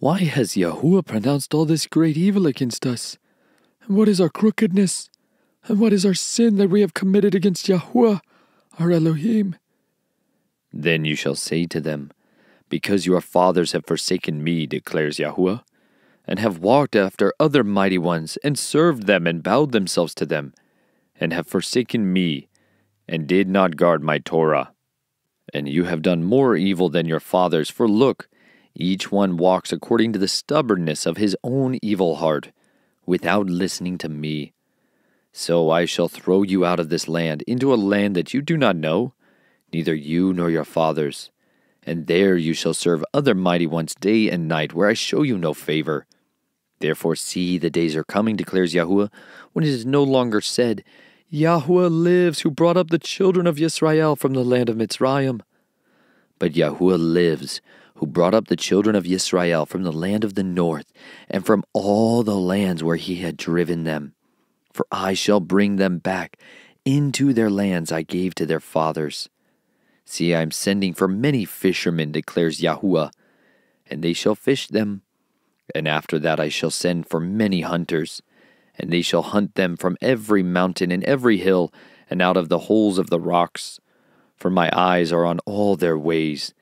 Why has Yahuwah pronounced all this great evil against us? And what is our crookedness? And what is our sin that we have committed against Yahuwah, our Elohim? Then you shall say to them, Because your fathers have forsaken me, declares Yahuwah, and have walked after other mighty ones, and served them, and bowed themselves to them, and have forsaken me, and did not guard my Torah. And you have done more evil than your fathers, for look, each one walks according to the stubbornness of his own evil heart, without listening to me. So I shall throw you out of this land into a land that you do not know, neither you nor your fathers. And there you shall serve other mighty ones day and night, where I show you no favor. Therefore, see, the days are coming, declares Yahuwah, when it is no longer said, Yahuwah lives, who brought up the children of Yisrael from the land of Mitzrayim. But Yahuwah lives, who brought up the children of Israel from the land of the north, and from all the lands where he had driven them for I shall bring them back into their lands I gave to their fathers. See, I am sending for many fishermen, declares Yahuwah, and they shall fish them. And after that I shall send for many hunters, and they shall hunt them from every mountain and every hill, and out of the holes of the rocks. For my eyes are on all their ways.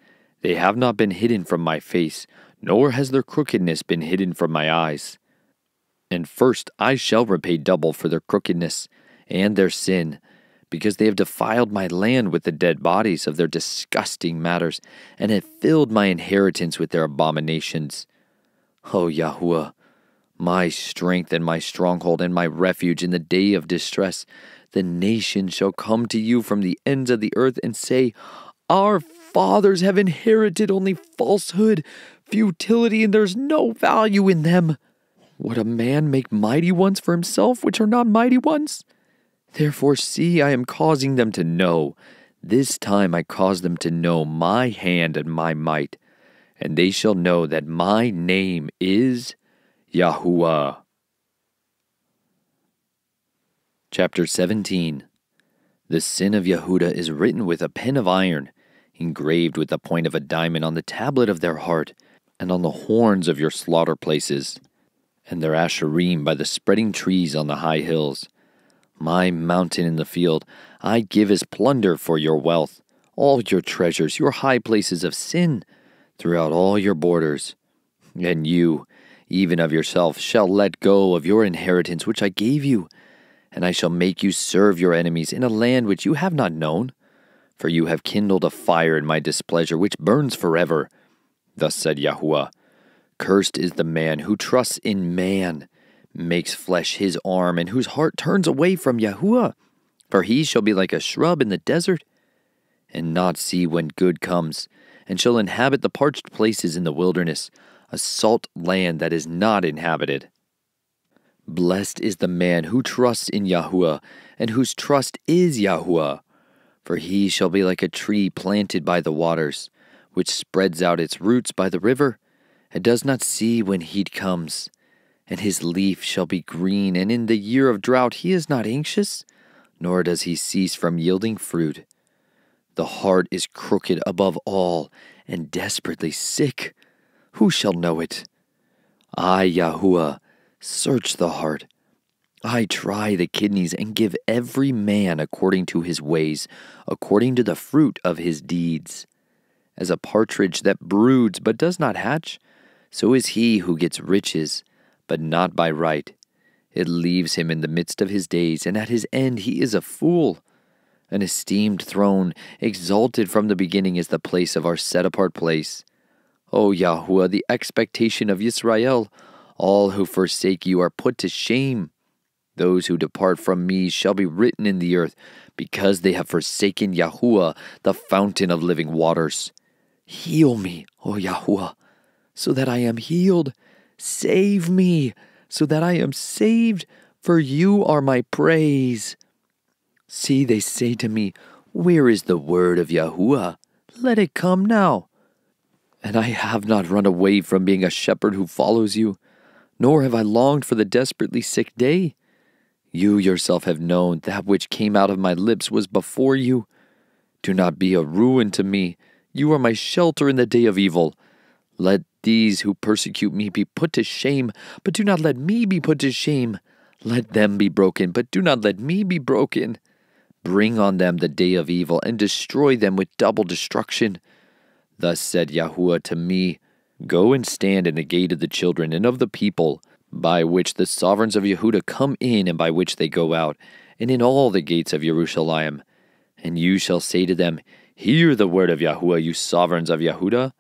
They have not been hidden from my face, nor has their crookedness been hidden from my eyes. And first I shall repay double for their crookedness and their sin, because they have defiled my land with the dead bodies of their disgusting matters, and have filled my inheritance with their abominations. O Yahuwah, my strength and my stronghold and my refuge in the day of distress, the nations shall come to you from the ends of the earth and say, Our fathers have inherited only falsehood, futility, and there's no value in them. Would a man make mighty ones for himself which are not mighty ones? Therefore, see, I am causing them to know. This time I cause them to know my hand and my might, and they shall know that my name is Yahuwah. Chapter 17 The sin of Yehuda is written with a pen of iron, engraved with the point of a diamond on the tablet of their heart, and on the horns of your slaughter places and their asherim by the spreading trees on the high hills. My mountain in the field I give as plunder for your wealth, all your treasures, your high places of sin, throughout all your borders. And you, even of yourself, shall let go of your inheritance which I gave you, and I shall make you serve your enemies in a land which you have not known. For you have kindled a fire in my displeasure which burns forever. Thus said Yahuwah. Cursed is the man who trusts in man, makes flesh his arm, and whose heart turns away from Yahuwah. For he shall be like a shrub in the desert, and not see when good comes, and shall inhabit the parched places in the wilderness, a salt land that is not inhabited. Blessed is the man who trusts in Yahuwah, and whose trust is Yahuwah. For he shall be like a tree planted by the waters, which spreads out its roots by the river and does not see when heat comes, and his leaf shall be green, and in the year of drought he is not anxious, nor does he cease from yielding fruit. The heart is crooked above all, and desperately sick. Who shall know it? I, Yahuwah, search the heart. I try the kidneys and give every man according to his ways, according to the fruit of his deeds. As a partridge that broods but does not hatch, so is he who gets riches, but not by right. It leaves him in the midst of his days, and at his end he is a fool. An esteemed throne, exalted from the beginning, is the place of our set apart place. O Yahuwah, the expectation of Israel, all who forsake you are put to shame. Those who depart from me shall be written in the earth, because they have forsaken Yahuwah, the fountain of living waters. Heal me, O Yahuwah, so that I am healed. Save me, so that I am saved, for you are my praise. See, they say to me, Where is the word of Yahuwah? Let it come now. And I have not run away from being a shepherd who follows you, nor have I longed for the desperately sick day. You yourself have known that which came out of my lips was before you. Do not be a ruin to me. You are my shelter in the day of evil. Let these who persecute me be put to shame, but do not let me be put to shame. Let them be broken, but do not let me be broken. Bring on them the day of evil, and destroy them with double destruction. Thus said Yahuwah to me Go and stand in the gate of the children and of the people by which the sovereigns of Yehuda come in and by which they go out, and in all the gates of Jerusalem. And you shall say to them, Hear the word of Yahuwah, you sovereigns of Yehuda,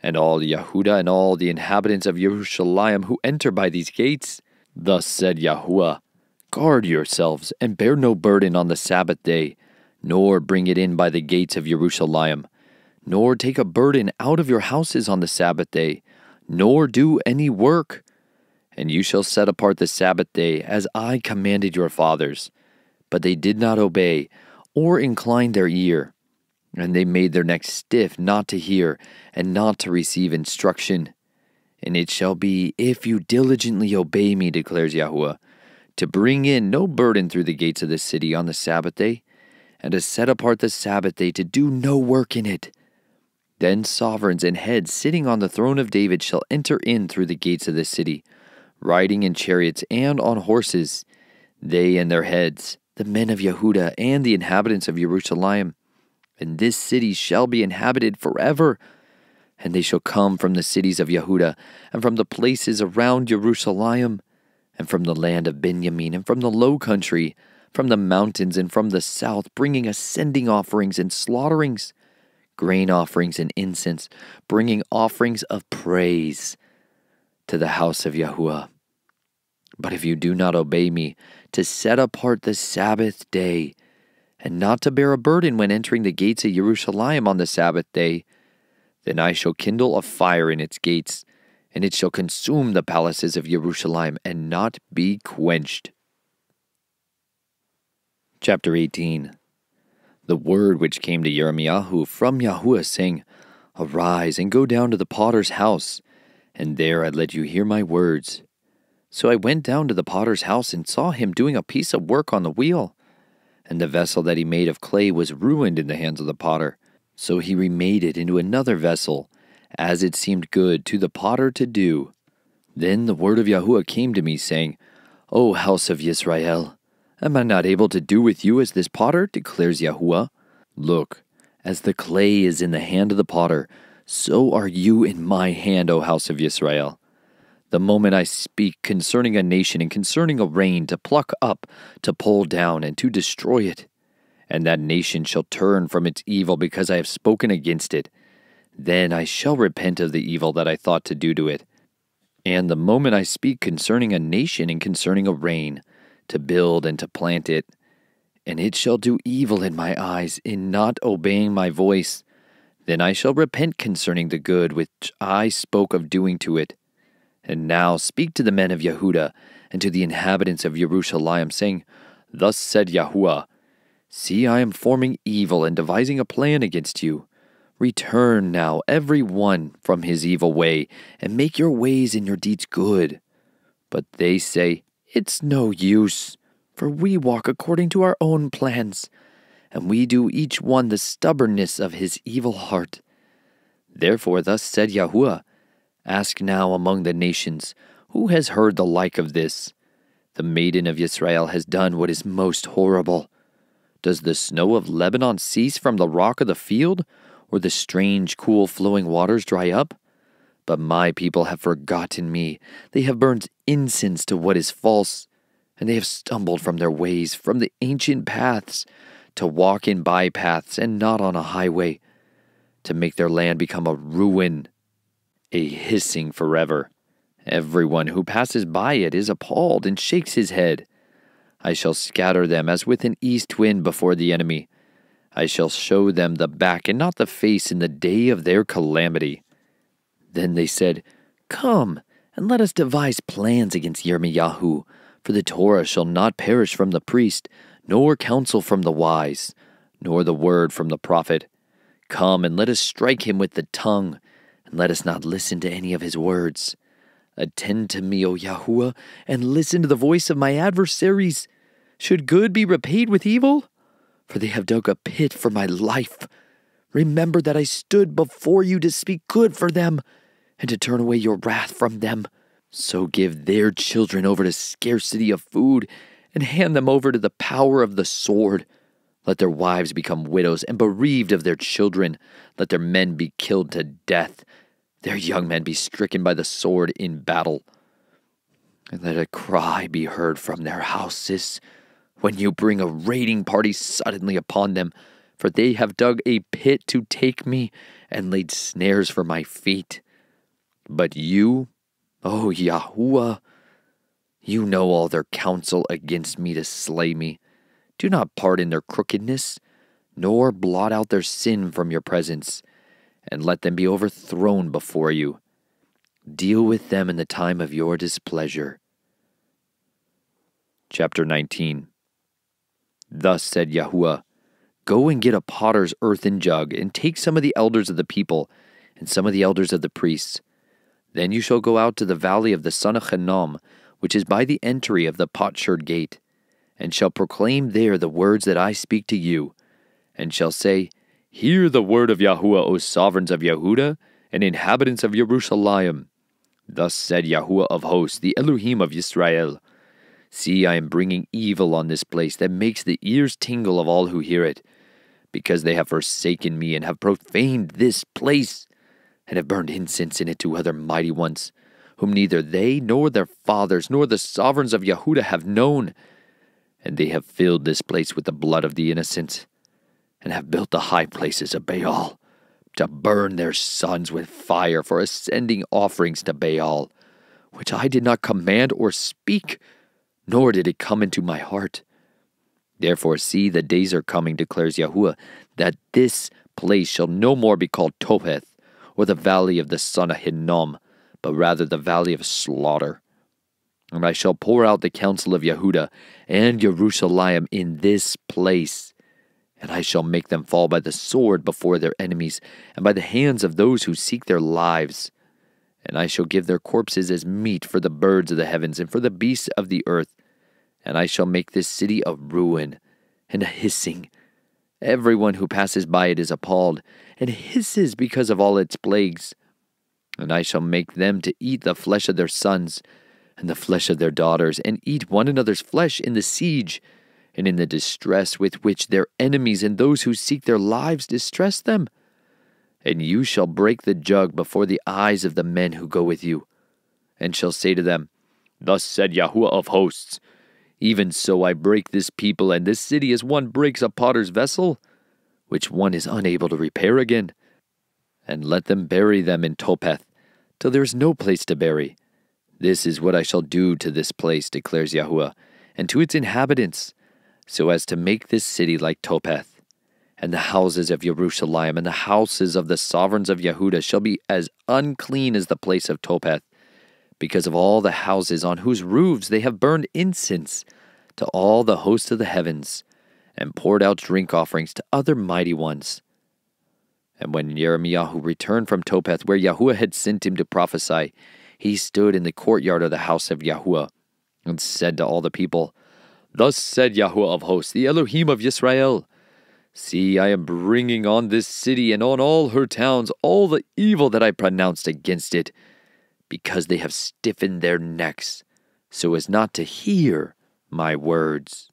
and all Yehuda and all the inhabitants of Jerusalem who enter by these gates. Thus said Yahuwah, Guard yourselves, and bear no burden on the Sabbath day, nor bring it in by the gates of Jerusalem, nor take a burden out of your houses on the Sabbath day, nor do any work and you shall set apart the Sabbath day as I commanded your fathers. But they did not obey, or incline their ear. And they made their necks stiff not to hear, and not to receive instruction. And it shall be, if you diligently obey me, declares Yahuwah, to bring in no burden through the gates of the city on the Sabbath day, and to set apart the Sabbath day to do no work in it. Then sovereigns and heads sitting on the throne of David shall enter in through the gates of the city riding in chariots and on horses, they and their heads, the men of Yehuda and the inhabitants of Jerusalem. And this city shall be inhabited forever. And they shall come from the cities of Yehuda, and from the places around Jerusalem, and from the land of Benjamin, and from the low country, from the mountains, and from the south, bringing ascending offerings and slaughterings, grain offerings and incense, bringing offerings of praise to the house of Yahuwah. But if you do not obey me, to set apart the Sabbath day, and not to bear a burden when entering the gates of Jerusalem on the Sabbath day, then I shall kindle a fire in its gates, and it shall consume the palaces of Jerusalem and not be quenched. Chapter 18 The word which came to Jeremiah from Yahuwah, saying, Arise and go down to the potter's house and there I let you hear my words. So I went down to the potter's house and saw him doing a piece of work on the wheel. And the vessel that he made of clay was ruined in the hands of the potter. So he remade it into another vessel, as it seemed good to the potter to do. Then the word of Yahuwah came to me, saying, O house of Israel, am I not able to do with you as this potter? declares Yahuwah. Look, as the clay is in the hand of the potter, so are you in my hand, O house of Israel. The moment I speak concerning a nation and concerning a reign to pluck up, to pull down, and to destroy it, and that nation shall turn from its evil because I have spoken against it, then I shall repent of the evil that I thought to do to it. And the moment I speak concerning a nation and concerning a reign, to build and to plant it, and it shall do evil in my eyes in not obeying my voice, then I shall repent concerning the good which I spoke of doing to it. And now speak to the men of Yehuda and to the inhabitants of Jerusalem, saying, Thus said Yahuwah, See, I am forming evil and devising a plan against you. Return now, every one, from his evil way, and make your ways and your deeds good. But they say, It's no use, for we walk according to our own plans and we do each one the stubbornness of his evil heart. Therefore, thus said Yahuwah Ask now among the nations, who has heard the like of this? The maiden of Israel has done what is most horrible. Does the snow of Lebanon cease from the rock of the field, or the strange, cool flowing waters dry up? But my people have forgotten me. They have burned incense to what is false. and they have stumbled from their ways, from the ancient paths, to walk in bypaths and not on a highway, to make their land become a ruin, a hissing forever. Everyone who passes by it is appalled and shakes his head. I shall scatter them as with an east wind before the enemy. I shall show them the back and not the face in the day of their calamity. Then they said, Come, and let us devise plans against Yirmiyahu, for the Torah shall not perish from the priest, nor counsel from the wise, nor the word from the prophet. Come, and let us strike him with the tongue, and let us not listen to any of his words. Attend to me, O Yahuwah, and listen to the voice of my adversaries. Should good be repaid with evil? For they have dug a pit for my life. Remember that I stood before you to speak good for them, and to turn away your wrath from them. So give their children over to scarcity of food, and hand them over to the power of the sword. Let their wives become widows and bereaved of their children. Let their men be killed to death their young men be stricken by the sword in battle. And let a cry be heard from their houses when you bring a raiding party suddenly upon them, for they have dug a pit to take me and laid snares for my feet. But you, O Yahuwah, you know all their counsel against me to slay me. Do not pardon their crookedness, nor blot out their sin from your presence and let them be overthrown before you. Deal with them in the time of your displeasure. Chapter 19 Thus said Yahuwah Go and get a potter's earthen jug, and take some of the elders of the people, and some of the elders of the priests. Then you shall go out to the valley of the son of Hinnom, which is by the entry of the potsherd gate, and shall proclaim there the words that I speak to you, and shall say, Hear the word of Yahuwah, O sovereigns of Yehuda and inhabitants of Jerusalem. Thus said Yahuwah of hosts, the Elohim of Israel See, I am bringing evil on this place that makes the ears tingle of all who hear it, because they have forsaken me and have profaned this place, and have burned incense in it to other mighty ones, whom neither they nor their fathers nor the sovereigns of Yehuda have known. And they have filled this place with the blood of the innocent and have built the high places of Baal, to burn their sons with fire for ascending offerings to Baal, which I did not command or speak, nor did it come into my heart. Therefore, see, the days are coming, declares Yahuwah, that this place shall no more be called Topheth, or the valley of the son of Hinnom, but rather the valley of slaughter. And I shall pour out the counsel of Yehuda and Jerusalem in this place and I shall make them fall by the sword before their enemies, and by the hands of those who seek their lives. And I shall give their corpses as meat for the birds of the heavens and for the beasts of the earth. And I shall make this city a ruin and a hissing. Everyone who passes by it is appalled, and hisses because of all its plagues. And I shall make them to eat the flesh of their sons, and the flesh of their daughters, and eat one another's flesh in the siege and in the distress with which their enemies and those who seek their lives distress them. And you shall break the jug before the eyes of the men who go with you, and shall say to them, Thus said Yahuwah of hosts, Even so I break this people and this city as one breaks a potter's vessel, which one is unable to repair again. And let them bury them in Topheth, till there is no place to bury. This is what I shall do to this place, declares Yahuwah, and to its inhabitants so as to make this city like Topheth. And the houses of Jerusalem and the houses of the sovereigns of Yehuda shall be as unclean as the place of Topheth, because of all the houses on whose roofs they have burned incense to all the hosts of the heavens, and poured out drink offerings to other mighty ones. And when Jeremiah returned from Topheth, where Yahuwah had sent him to prophesy, he stood in the courtyard of the house of Yahuwah, and said to all the people, Thus said Yahuwah of hosts, the Elohim of Israel See, I am bringing on this city and on all her towns all the evil that I pronounced against it, because they have stiffened their necks, so as not to hear my words.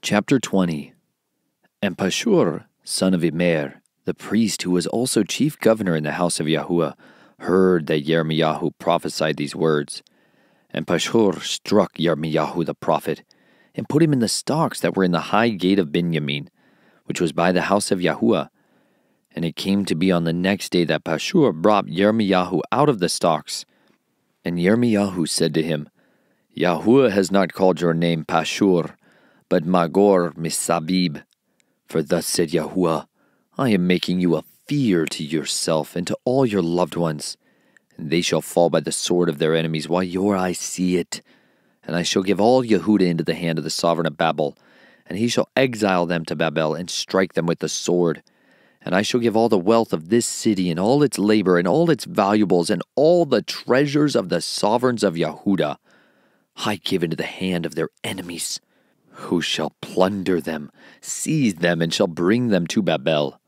Chapter 20 And Pashur, son of Immer, the priest who was also chief governor in the house of Yahuwah, heard that Yirmiyahu prophesied these words. And Pashur struck Yirmiyahu the prophet, and put him in the stocks that were in the high gate of Benjamin, which was by the house of Yahuwah. And it came to be on the next day that Pashur brought Yirmiyahu out of the stocks. And Yirmiyahu said to him, Yahuwah has not called your name Pashur, but Magor Misabib. For thus said Yahuwah, I am making you a fear to yourself and to all your loved ones, and they shall fall by the sword of their enemies while your eyes see it. And I shall give all Yehuda into the hand of the sovereign of Babel, and he shall exile them to Babel and strike them with the sword. And I shall give all the wealth of this city and all its labor and all its valuables and all the treasures of the sovereigns of Yehuda I give into the hand of their enemies, who shall plunder them, seize them, and shall bring them to Babel.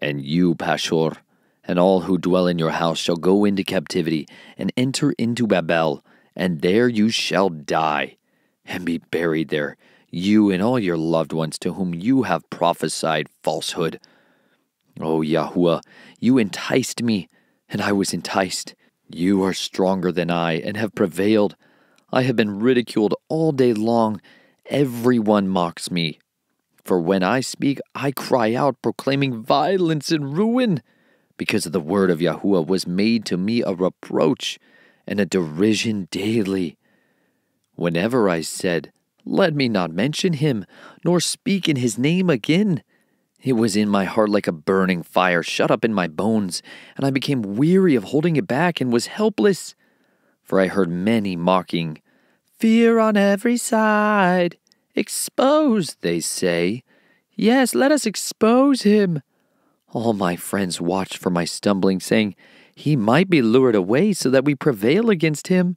And you, Pashur, and all who dwell in your house shall go into captivity and enter into Babel, and there you shall die, and be buried there, you and all your loved ones to whom you have prophesied falsehood. O Yahuwah, you enticed me, and I was enticed. You are stronger than I, and have prevailed. I have been ridiculed all day long. Everyone mocks me. For when I speak, I cry out, proclaiming violence and ruin, because the word of Yahuwah was made to me a reproach and a derision daily. Whenever I said, Let me not mention him, nor speak in his name again, it was in my heart like a burning fire shut up in my bones, and I became weary of holding it back and was helpless for I heard many mocking, Fear on every side. Expose, they say. Yes, let us expose him. All my friends watched for my stumbling, saying, He might be lured away so that we prevail against him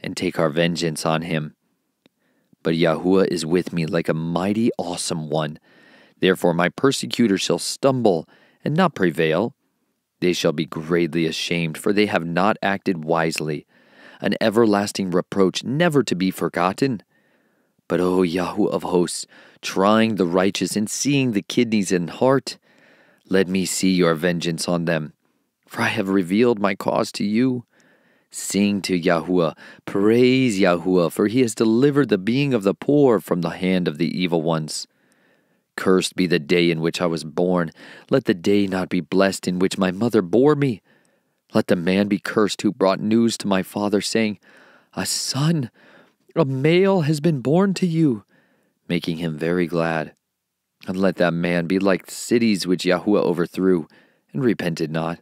and take our vengeance on him. But Yahuwah is with me like a mighty, awesome one. Therefore my persecutors shall stumble and not prevail. They shall be greatly ashamed, for they have not acted wisely an everlasting reproach never to be forgotten. But, O Yahweh of hosts, trying the righteous and seeing the kidneys and heart, let me see your vengeance on them, for I have revealed my cause to you. Sing to Yahuwah, praise Yahuwah, for he has delivered the being of the poor from the hand of the evil ones. Cursed be the day in which I was born. Let the day not be blessed in which my mother bore me. Let the man be cursed who brought news to my father, saying, A son, a male has been born to you, making him very glad. And let that man be like cities which Yahuwah overthrew, and repented not.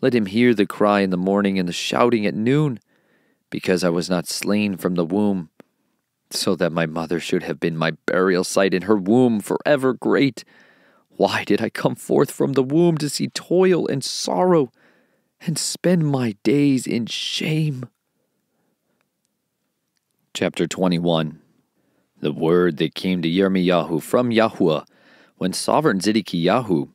Let him hear the cry in the morning and the shouting at noon, because I was not slain from the womb, so that my mother should have been my burial site in her womb forever great. Why did I come forth from the womb to see toil and sorrow? And spend my days in shame. Chapter 21 The word that came to Yirmiyahu from Yahuwah when sovereign Zedekiyahu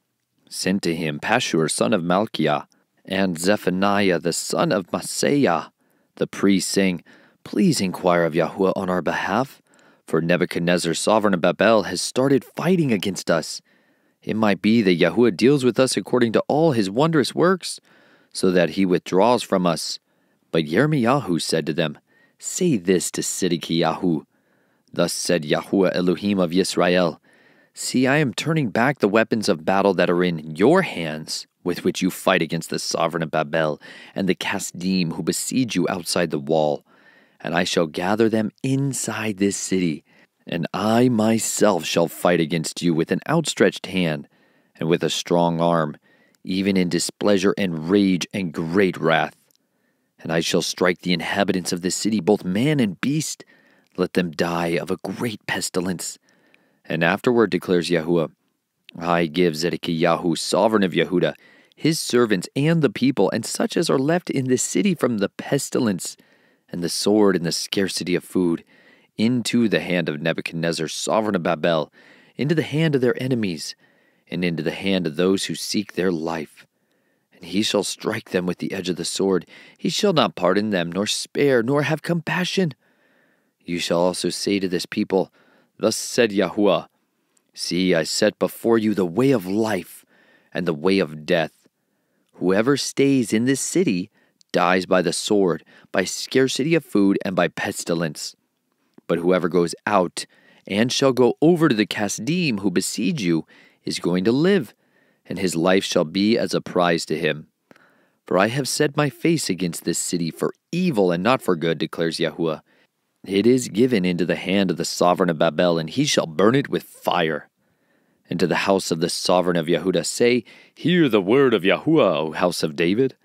sent to him Pashur son of Malchiah and Zephaniah the son of Maaseiah, the priest, saying, Please inquire of Yahuwah on our behalf, for Nebuchadnezzar, sovereign of Babel, has started fighting against us. It might be that Yahuwah deals with us according to all his wondrous works, so that he withdraws from us. But Yirmiyahu said to them, Say this to Zedekiyahu. Thus said Yahuwah Elohim of Yisrael, See, I am turning back the weapons of battle that are in your hands, with which you fight against the sovereign of Babel and the Kasdim who besiege you outside the wall. And I shall gather them inside this city, and I myself shall fight against you with an outstretched hand and with a strong arm even in displeasure and rage and great wrath. And I shall strike the inhabitants of this city, both man and beast. Let them die of a great pestilence. And afterward declares Yahuwah, I give Zedekiah, sovereign of Yehuda, his servants and the people, and such as are left in this city from the pestilence and the sword and the scarcity of food, into the hand of Nebuchadnezzar, sovereign of Babel, into the hand of their enemies, and into the hand of those who seek their life. And he shall strike them with the edge of the sword. He shall not pardon them, nor spare, nor have compassion. You shall also say to this people, Thus said Yahuwah, See, I set before you the way of life and the way of death. Whoever stays in this city dies by the sword, by scarcity of food, and by pestilence. But whoever goes out and shall go over to the Kasdim who besiege you is going to live, and his life shall be as a prize to him. For I have set my face against this city for evil and not for good, declares Yahuwah. It is given into the hand of the sovereign of Babel, and he shall burn it with fire. And to the house of the sovereign of Yehuda say, Hear the word of Yahuwah, O house of David.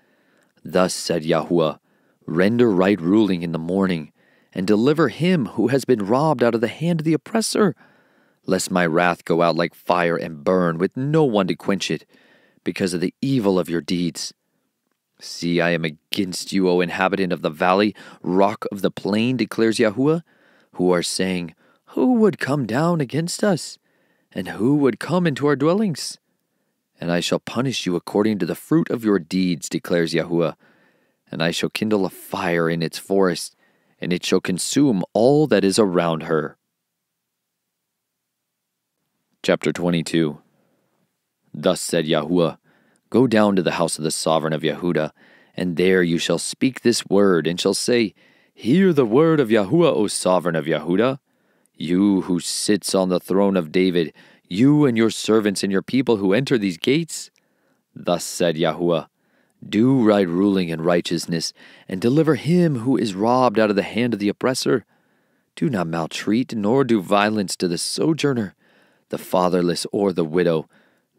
Thus said Yahuwah, Render right ruling in the morning, and deliver him who has been robbed out of the hand of the oppressor, lest my wrath go out like fire and burn with no one to quench it, because of the evil of your deeds. See, I am against you, O inhabitant of the valley, rock of the plain, declares Yahuwah, who are saying, Who would come down against us? And who would come into our dwellings? And I shall punish you according to the fruit of your deeds, declares Yahuwah. And I shall kindle a fire in its forest, and it shall consume all that is around her. Chapter 22 Thus said Yahuwah, Go down to the house of the sovereign of Yehuda, and there you shall speak this word, and shall say, Hear the word of Yahuwah, O sovereign of Yehuda. You who sits on the throne of David, you and your servants and your people who enter these gates. Thus said Yahuwah, Do right ruling and righteousness, and deliver him who is robbed out of the hand of the oppressor. Do not maltreat, nor do violence to the sojourner, the fatherless, or the widow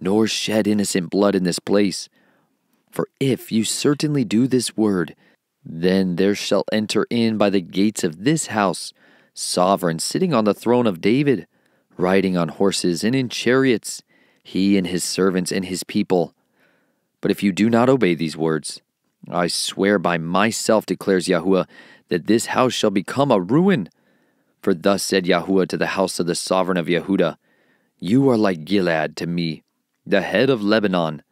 nor shed innocent blood in this place. For if you certainly do this word, then there shall enter in by the gates of this house sovereign sitting on the throne of David, riding on horses and in chariots, he and his servants and his people. But if you do not obey these words, I swear by myself, declares Yahuwah, that this house shall become a ruin. For thus said Yahuwah to the house of the sovereign of Yehuda, You are like Gilead to me, the head of Lebanon.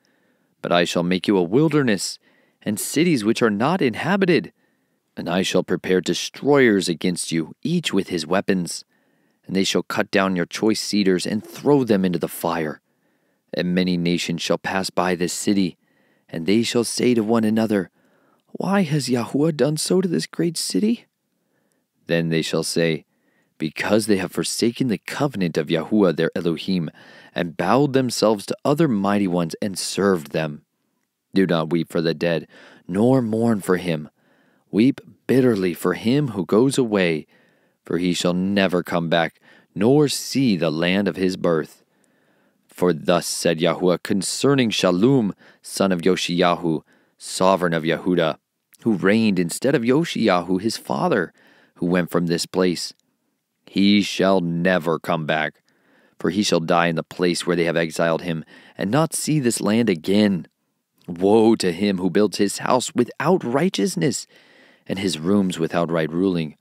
But I shall make you a wilderness, and cities which are not inhabited. And I shall prepare destroyers against you, each with his weapons. And they shall cut down your choice cedars and throw them into the fire. And many nations shall pass by this city, and they shall say to one another, Why has Yahuwah done so to this great city? Then they shall say, Because they have forsaken the covenant of Yahuwah their Elohim, and bowed themselves to other mighty ones and served them. Do not weep for the dead, nor mourn for him. Weep bitterly for him who goes away, for he shall never come back, nor see the land of his birth. For thus said Yahuwah concerning Shallum, son of Yoshiyahu, sovereign of Yehuda, who reigned instead of Yoshiyahu his father, who went from this place. He shall never come back, for he shall die in the place where they have exiled him, and not see this land again. Woe to him who builds his house without righteousness, and his rooms without right ruling,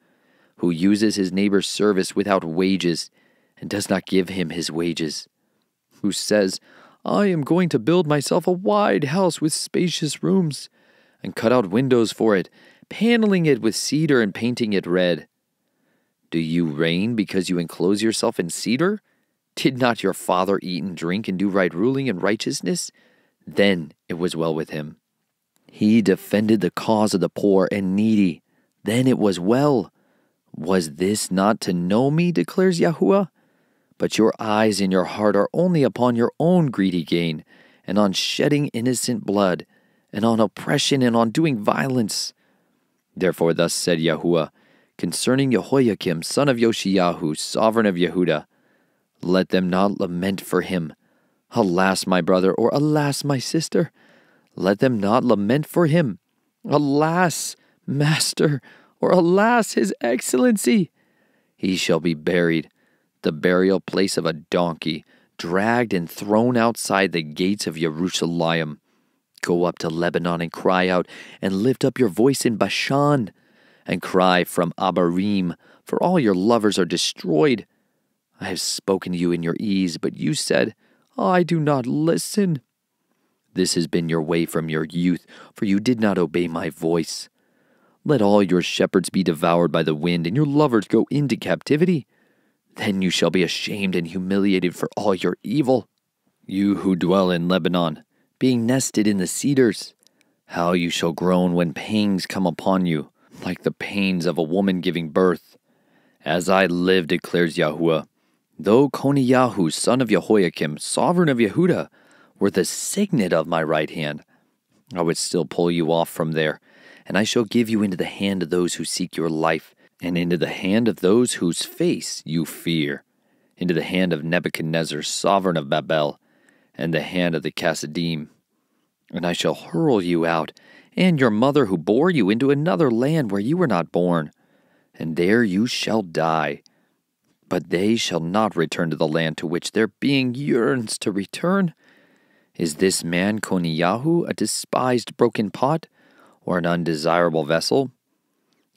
who uses his neighbor's service without wages, and does not give him his wages, who says, I am going to build myself a wide house with spacious rooms, and cut out windows for it, paneling it with cedar and painting it red. Do you reign because you enclose yourself in cedar? Did not your father eat and drink and do right ruling and righteousness? Then it was well with him. He defended the cause of the poor and needy. Then it was well. Was this not to know me, declares Yahuwah? But your eyes and your heart are only upon your own greedy gain, and on shedding innocent blood, and on oppression, and on doing violence. Therefore, thus said Yahuwah concerning Jehoiakim, son of Yoshiyahu, sovereign of Yehuda let them not lament for him. Alas, my brother, or alas, my sister. Let them not lament for him. Alas, master, or alas, his excellency. He shall be buried, the burial place of a donkey, dragged and thrown outside the gates of Jerusalem. Go up to Lebanon and cry out, and lift up your voice in Bashan, and cry from Abarim, for all your lovers are destroyed. I have spoken to you in your ease, but you said, I do not listen. This has been your way from your youth, for you did not obey my voice. Let all your shepherds be devoured by the wind, and your lovers go into captivity. Then you shall be ashamed and humiliated for all your evil. You who dwell in Lebanon, being nested in the cedars, How you shall groan when pangs come upon you, like the pains of a woman giving birth. As I live, declares Yahuwah, though Koniyahu, son of Jehoiakim, sovereign of Yehuda, were the signet of my right hand, I would still pull you off from there, and I shall give you into the hand of those who seek your life, and into the hand of those whose face you fear, into the hand of Nebuchadnezzar, sovereign of Babel, and the hand of the Kasdim. And I shall hurl you out, and your mother who bore you into another land where you were not born, and there you shall die. But they shall not return to the land to which their being yearns to return. Is this man Koniyahu a despised broken pot, or an undesirable vessel?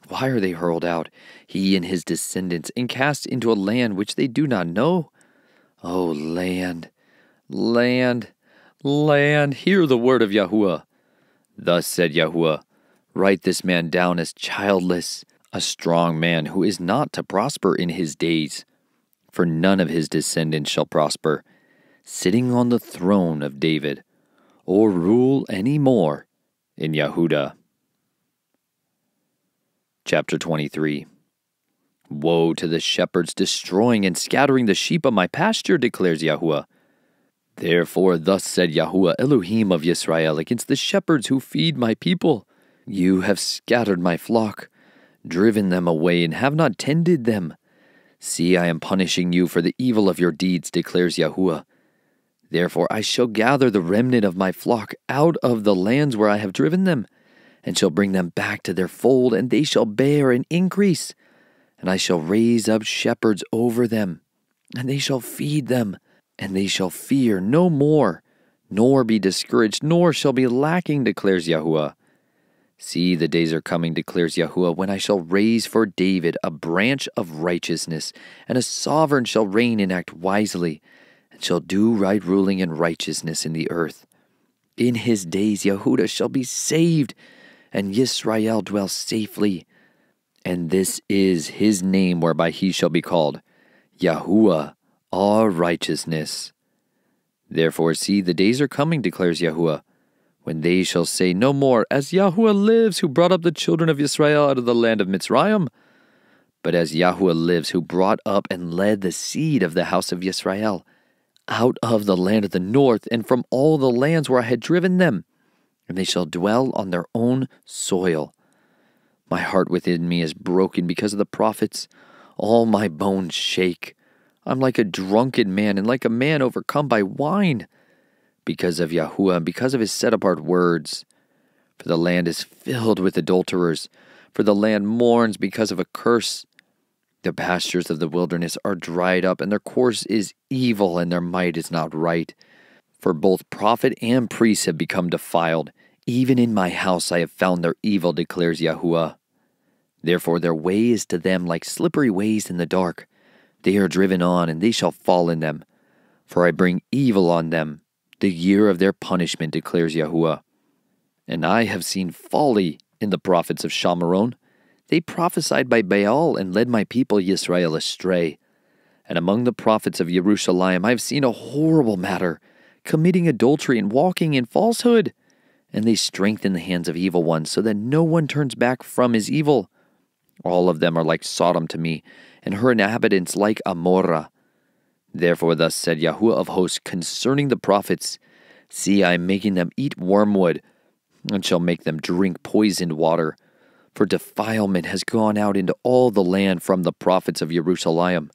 Why are they hurled out, he and his descendants, and cast into a land which they do not know? O land, land, land, hear the word of Yahuwah. Thus said Yahuwah, Write this man down as childless, a strong man who is not to prosper in his days. For none of his descendants shall prosper, sitting on the throne of David, or rule any more in Yehuda. Chapter 23 Woe to the shepherds destroying and scattering the sheep of my pasture, declares Yahuwah. Therefore, thus said Yahuwah Elohim of Israel against the shepherds who feed my people You have scattered my flock, driven them away, and have not tended them. See, I am punishing you for the evil of your deeds, declares Yahuwah. Therefore I shall gather the remnant of my flock out of the lands where I have driven them, and shall bring them back to their fold, and they shall bear and increase. And I shall raise up shepherds over them, and they shall feed them, and they shall fear no more, nor be discouraged, nor shall be lacking, declares Yahuwah. See, the days are coming, declares Yahuwah, when I shall raise for David a branch of righteousness, and a sovereign shall reign and act wisely and shall do right ruling and righteousness in the earth. In his days Yehuda shall be saved, and Yisrael dwell safely. And this is his name whereby he shall be called Yahuwah, our righteousness. Therefore, see, the days are coming, declares Yahuwah, when they shall say no more, As Yahuwah lives, who brought up the children of Israel out of the land of Mitzrayim, but as Yahuwah lives, who brought up and led the seed of the house of Israel out of the land of the north and from all the lands where I had driven them, and they shall dwell on their own soil. My heart within me is broken because of the prophets. All my bones shake. I'm like a drunken man and like a man overcome by wine because of Yahuwah and because of his set apart words. For the land is filled with adulterers, for the land mourns because of a curse. The pastures of the wilderness are dried up, and their course is evil, and their might is not right. For both prophet and priest have become defiled. Even in my house I have found their evil, declares Yahuwah. Therefore their way is to them like slippery ways in the dark. They are driven on, and they shall fall in them. For I bring evil on them, the year of their punishment, declares Yahuwah. And I have seen folly in the prophets of Shomeron. They prophesied by Baal and led my people Israel astray. And among the prophets of Jerusalem I have seen a horrible matter, committing adultery and walking in falsehood. And they strengthen the hands of evil ones, so that no one turns back from his evil. All of them are like Sodom to me, and her inhabitants like Amorah. Therefore, thus said Yahuwah of hosts concerning the prophets See, I am making them eat wormwood, and shall make them drink poisoned water for defilement has gone out into all the land from the prophets of Jerusalem.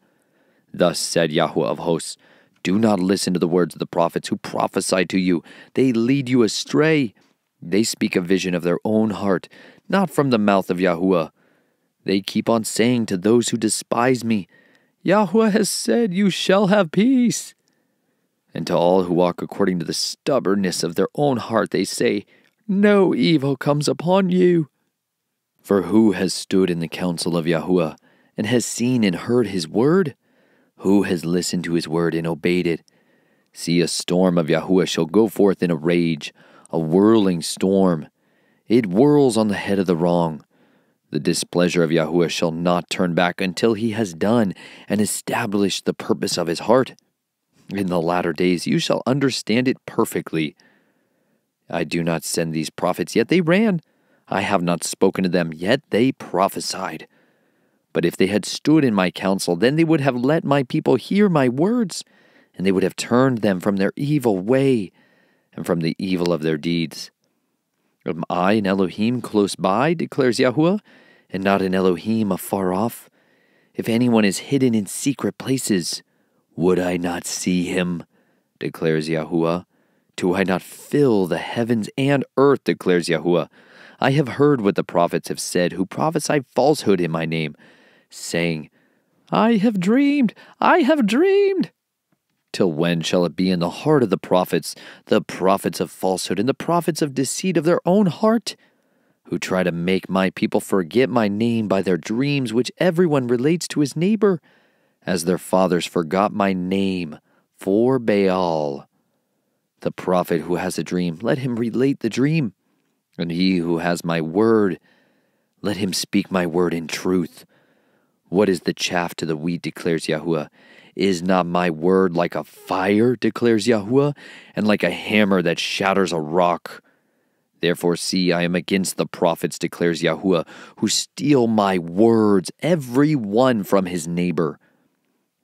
Thus said Yahweh of hosts Do not listen to the words of the prophets who prophesy to you, they lead you astray. They speak a vision of their own heart, not from the mouth of Yahuwah. They keep on saying to those who despise me, Yahweh has said, You shall have peace. And to all who walk according to the stubbornness of their own heart, they say, No evil comes upon you. For who has stood in the counsel of Yahuwah, and has seen and heard his word? Who has listened to his word and obeyed it? See, a storm of Yahuwah shall go forth in a rage, a whirling storm. It whirls on the head of the wrong. The displeasure of Yahuwah shall not turn back until he has done and established the purpose of his heart. In the latter days you shall understand it perfectly. I do not send these prophets, yet they ran. I have not spoken to them, yet they prophesied. But if they had stood in my counsel, then they would have let my people hear my words, and they would have turned them from their evil way and from the evil of their deeds. Am I an Elohim close by, declares Yahuwah, and not an Elohim afar off? If anyone is hidden in secret places, would I not see him? declares Yahuwah. Do I not fill the heavens and earth, declares Yahuwah? I have heard what the prophets have said, who prophesy falsehood in my name, saying, I have dreamed, I have dreamed. Till when shall it be in the heart of the prophets, the prophets of falsehood, and the prophets of deceit of their own heart, who try to make my people forget my name by their dreams, which everyone relates to his neighbor, as their fathers forgot my name for Baal? The prophet who has a dream, let him relate the dream. And he who has my word, let him speak my word in truth. What is the chaff to the wheat, declares Yahuwah? Is not my word like a fire, declares Yahuwah, and like a hammer that shatters a rock? Therefore, see, I am against the prophets, declares Yahuwah, who steal my words, every one from his neighbor.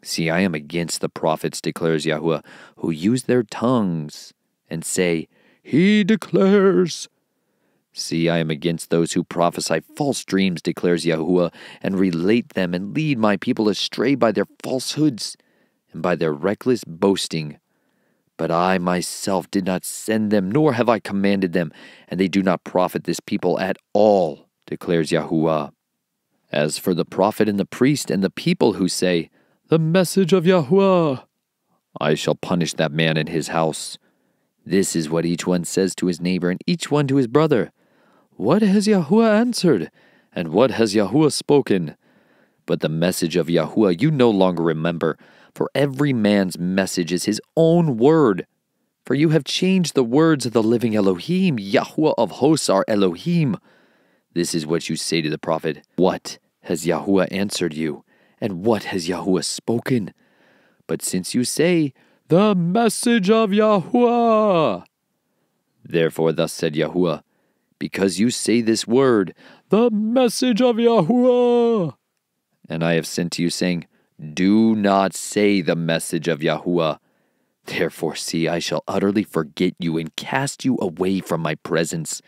See, I am against the prophets, declares Yahuwah, who use their tongues and say, He declares. See, I am against those who prophesy false dreams, declares Yahuwah, and relate them and lead my people astray by their falsehoods and by their reckless boasting. But I myself did not send them, nor have I commanded them, and they do not profit this people at all, declares Yahuwah. As for the prophet and the priest and the people who say, The message of Yahuwah, I shall punish that man and his house. This is what each one says to his neighbor and each one to his brother. What has Yahuwah answered? And what has Yahuwah spoken? But the message of Yahuwah you no longer remember, for every man's message is his own word. For you have changed the words of the living Elohim, Yahuwah of hosts our Elohim. This is what you say to the prophet What has Yahuwah answered you? And what has Yahuwah spoken? But since you say, The message of Yahuwah, therefore thus said Yahuwah, because you say this word, the message of Yahuwah. And I have sent to you, saying, Do not say the message of Yahuwah. Therefore, see, I shall utterly forget you and cast you away from my presence,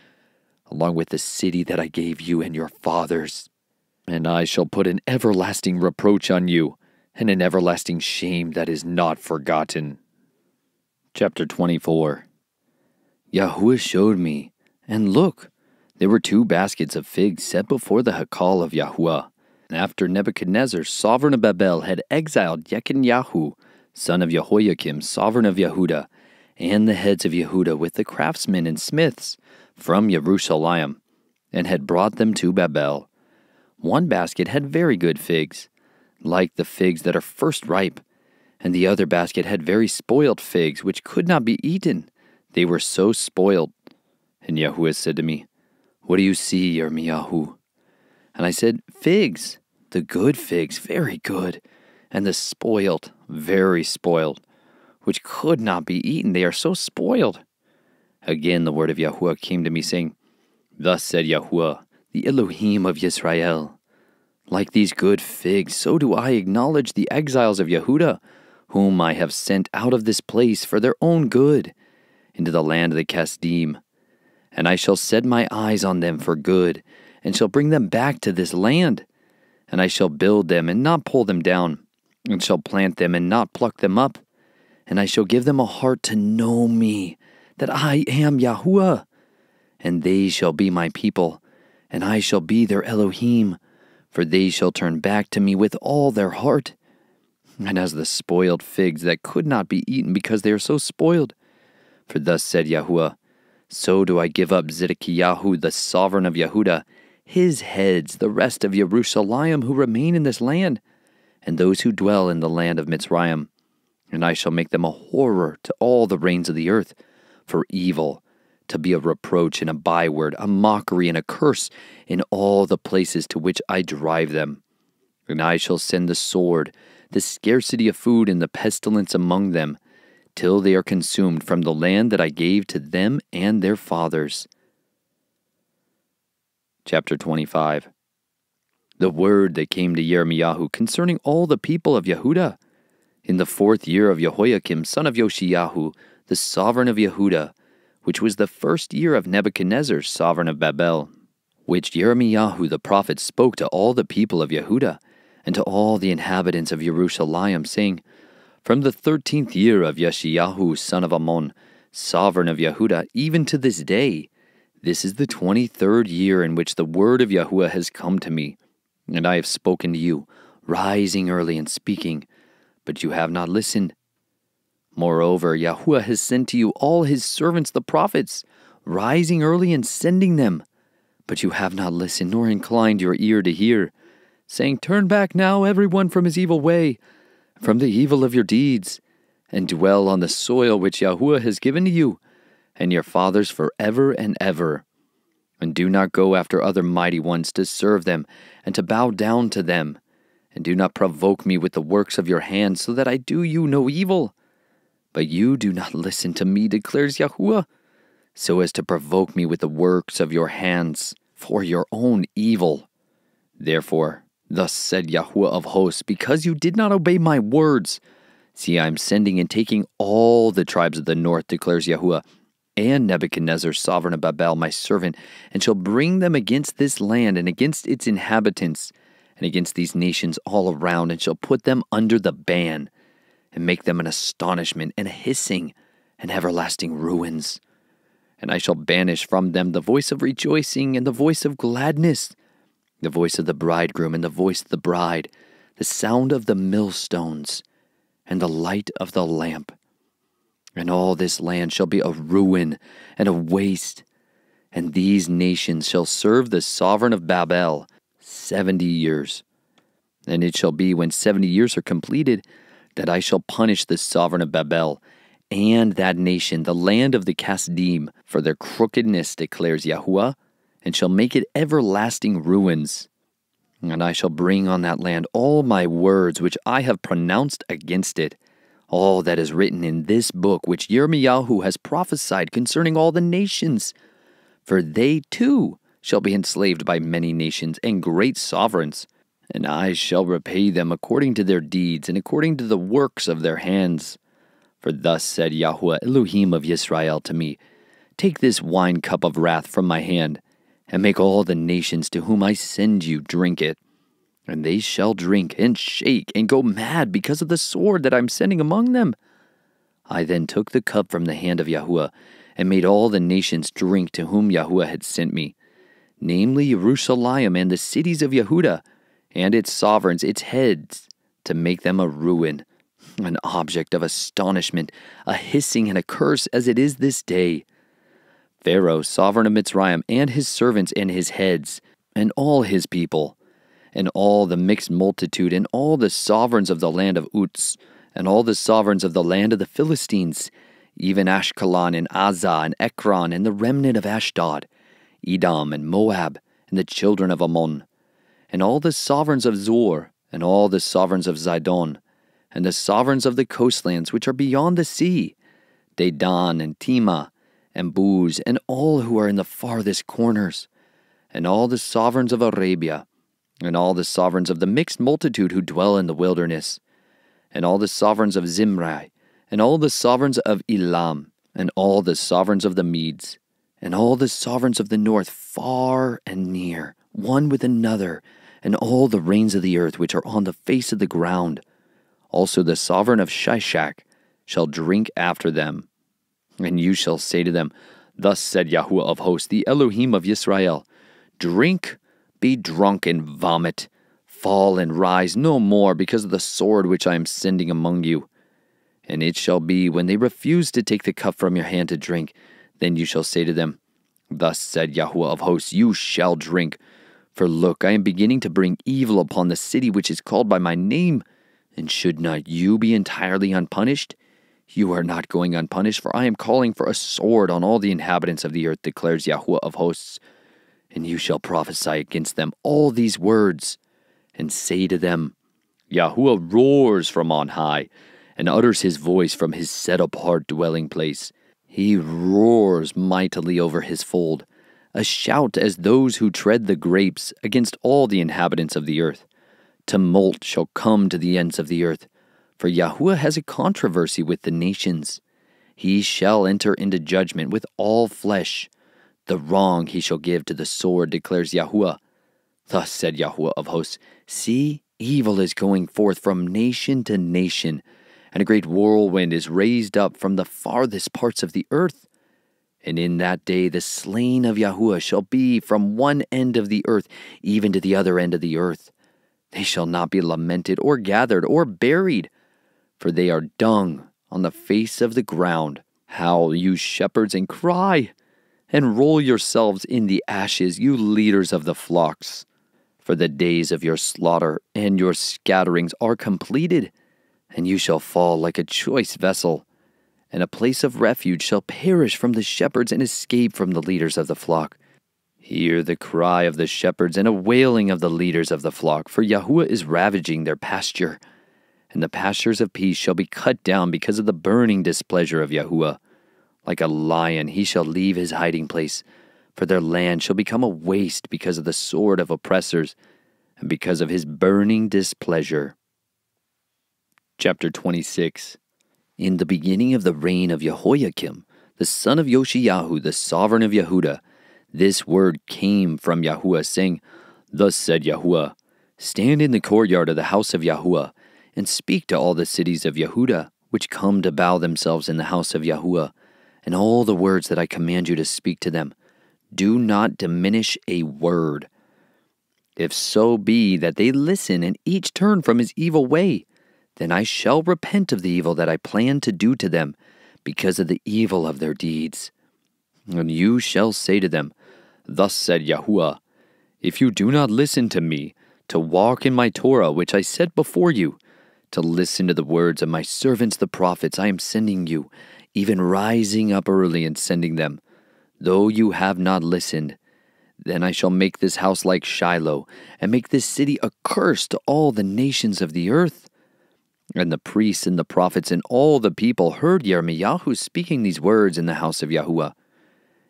along with the city that I gave you and your fathers. And I shall put an everlasting reproach on you, and an everlasting shame that is not forgotten. Chapter 24 Yahuwah showed me and look, there were two baskets of figs set before the Heykal of Yahuwah. After Nebuchadnezzar, sovereign of Babel, had exiled Yechanyahu, son of Jehoiakim, sovereign of Yehuda, and the heads of Yehuda with the craftsmen and smiths from Jerusalem, and had brought them to Babel. One basket had very good figs, like the figs that are first ripe, and the other basket had very spoiled figs, which could not be eaten. They were so spoiled and Yahuwah said to me, What do you see, Yirmiyahu? And I said, Figs, the good figs, very good, and the spoiled, very spoiled, which could not be eaten. They are so spoiled. Again the word of Yahuwah came to me, saying, Thus said Yahuwah, the Elohim of Israel. Like these good figs, so do I acknowledge the exiles of Yehuda, whom I have sent out of this place for their own good, into the land of the Kasdim and I shall set my eyes on them for good, and shall bring them back to this land. And I shall build them and not pull them down, and shall plant them and not pluck them up. And I shall give them a heart to know me, that I am Yahuwah. And they shall be my people, and I shall be their Elohim, for they shall turn back to me with all their heart. And as the spoiled figs that could not be eaten because they are so spoiled, for thus said Yahuwah, so do I give up Zedekiah, the sovereign of Yehuda, his heads, the rest of Jerusalem who remain in this land, and those who dwell in the land of Mitzrayim. And I shall make them a horror to all the reigns of the earth, for evil, to be a reproach and a byword, a mockery and a curse in all the places to which I drive them. And I shall send the sword, the scarcity of food, and the pestilence among them, till they are consumed from the land that I gave to them and their fathers. Chapter 25 The word that came to Jeremiah concerning all the people of Yehuda. In the fourth year of Jehoiakim, son of Yoshiyahu, the sovereign of Yehuda, which was the first year of Nebuchadnezzar, sovereign of Babel, which Jeremiah the prophet spoke to all the people of Yehuda and to all the inhabitants of Jerusalem, saying, From the thirteenth year of Yeshayahu son of Amon, sovereign of Yehuda, even to this day, this is the twenty third year in which the word of Yahuwah has come to me, and I have spoken to you, rising early and speaking, but you have not listened. Moreover, Yahuwah has sent to you all his servants the prophets, rising early and sending them. But you have not listened nor inclined your ear to hear, saying, Turn back now, everyone, from his evil way, from the evil of your deeds, and dwell on the soil which Yahuwah has given to you and your fathers forever and ever. And do not go after other mighty ones to serve them and to bow down to them. And do not provoke me with the works of your hands, so that I do you no evil. But you do not listen to me, declares Yahuwah, so as to provoke me with the works of your hands for your own evil. Therefore, thus said Yahuwah of hosts, because you did not obey my words, see, I am sending and taking all the tribes of the north, declares Yahuwah, and Nebuchadnezzar, sovereign of Babel, my servant, and shall bring them against this land and against its inhabitants, and against these nations all around, and shall put them under the ban, and make them an astonishment and a hissing and everlasting ruins. And I shall banish from them the voice of rejoicing and the voice of gladness, the voice of the bridegroom and the voice of the bride, the sound of the millstones, and the light of the lamp and all this land shall be a ruin and a waste. And these nations shall serve the sovereign of Babel seventy years. And it shall be when seventy years are completed that I shall punish the sovereign of Babel and that nation, the land of the Kasdim, for their crookedness, declares Yahuwah, and shall make it everlasting ruins. And I shall bring on that land all my words which I have pronounced against it all that is written in this book which Yirmiyahu has prophesied concerning all the nations. For they too shall be enslaved by many nations and great sovereigns, and I shall repay them according to their deeds and according to the works of their hands. For thus said Yahweh Elohim of Israel to me Take this wine cup of wrath from my hand, and make all the nations to whom I send you drink it and they shall drink and shake and go mad because of the sword that I'm sending among them. I then took the cup from the hand of Yahuwah and made all the nations drink to whom Yahuwah had sent me, namely Jerusalem and the cities of Yehuda, and its sovereigns, its heads, to make them a ruin, an object of astonishment, a hissing and a curse as it is this day. Pharaoh, sovereign of Mitzrayim, and his servants and his heads, and all his people, and all the mixed multitude, and all the sovereigns of the land of Uz, and all the sovereigns of the land of the Philistines, even Ashkelon and Azah and Ekron, and the remnant of Ashdod, Edom and Moab, and the children of Ammon, and all the sovereigns of Zoar, and all the sovereigns of Zidon, and the sovereigns of the coastlands which are beyond the sea, Dedan and Tema, and Buz, and all who are in the farthest corners, and all the sovereigns of Arabia, and all the sovereigns of the mixed multitude who dwell in the wilderness, and all the sovereigns of Zimri, and all the sovereigns of Elam, and all the sovereigns of the Medes, and all the sovereigns of the north, far and near, one with another, and all the reigns of the earth which are on the face of the ground. Also the sovereign of Sheshak shall drink after them. And you shall say to them, Thus said Yahuwah of hosts, the Elohim of Israel, Drink be drunk and vomit. Fall and rise no more because of the sword which I am sending among you. And it shall be when they refuse to take the cup from your hand to drink, then you shall say to them, Thus said Yahuwah of hosts, You shall drink. For look, I am beginning to bring evil upon the city which is called by my name. And should not you be entirely unpunished? You are not going unpunished, for I am calling for a sword on all the inhabitants of the earth, declares Yahuwah of hosts and you shall prophesy against them all these words, and say to them, Yahuwah roars from on high, and utters his voice from his set apart dwelling place. He roars mightily over his fold, a shout as those who tread the grapes against all the inhabitants of the earth. Tumult shall come to the ends of the earth, for Yahuwah has a controversy with the nations. He shall enter into judgment with all flesh. The wrong he shall give to the sword, declares Yahuwah. Thus said Yahuwah of hosts See, evil is going forth from nation to nation, and a great whirlwind is raised up from the farthest parts of the earth. And in that day the slain of Yahuwah shall be from one end of the earth even to the other end of the earth. They shall not be lamented or gathered or buried, for they are dung on the face of the ground. Howl, you shepherds, and cry, and roll yourselves in the ashes, you leaders of the flocks. For the days of your slaughter and your scatterings are completed, and you shall fall like a choice vessel, and a place of refuge shall perish from the shepherds and escape from the leaders of the flock. Hear the cry of the shepherds and a wailing of the leaders of the flock, for Yahuwah is ravaging their pasture and the pastures of peace shall be cut down because of the burning displeasure of Yahuwah. Like a lion, he shall leave his hiding place, for their land shall become a waste because of the sword of oppressors and because of his burning displeasure. Chapter 26 In the beginning of the reign of Jehoiakim, the son of Yoshiyahu, the sovereign of Yehuda, this word came from Yahuwah, saying, Thus said Yahuwah, Stand in the courtyard of the house of Yahuwah and speak to all the cities of Yehuda, which come to bow themselves in the house of Yahuwah, and all the words that I command you to speak to them. Do not diminish a word. If so be that they listen and each turn from his evil way, then I shall repent of the evil that I plan to do to them, because of the evil of their deeds. And you shall say to them, Thus said Yahuwah, If you do not listen to me, to walk in my Torah which I set before you, to listen to the words of my servants the prophets I am sending you, even rising up early and sending them. Though you have not listened, then I shall make this house like Shiloh, and make this city a curse to all the nations of the earth. And the priests and the prophets and all the people heard Yirmiyahu speaking these words in the house of Yahuwah.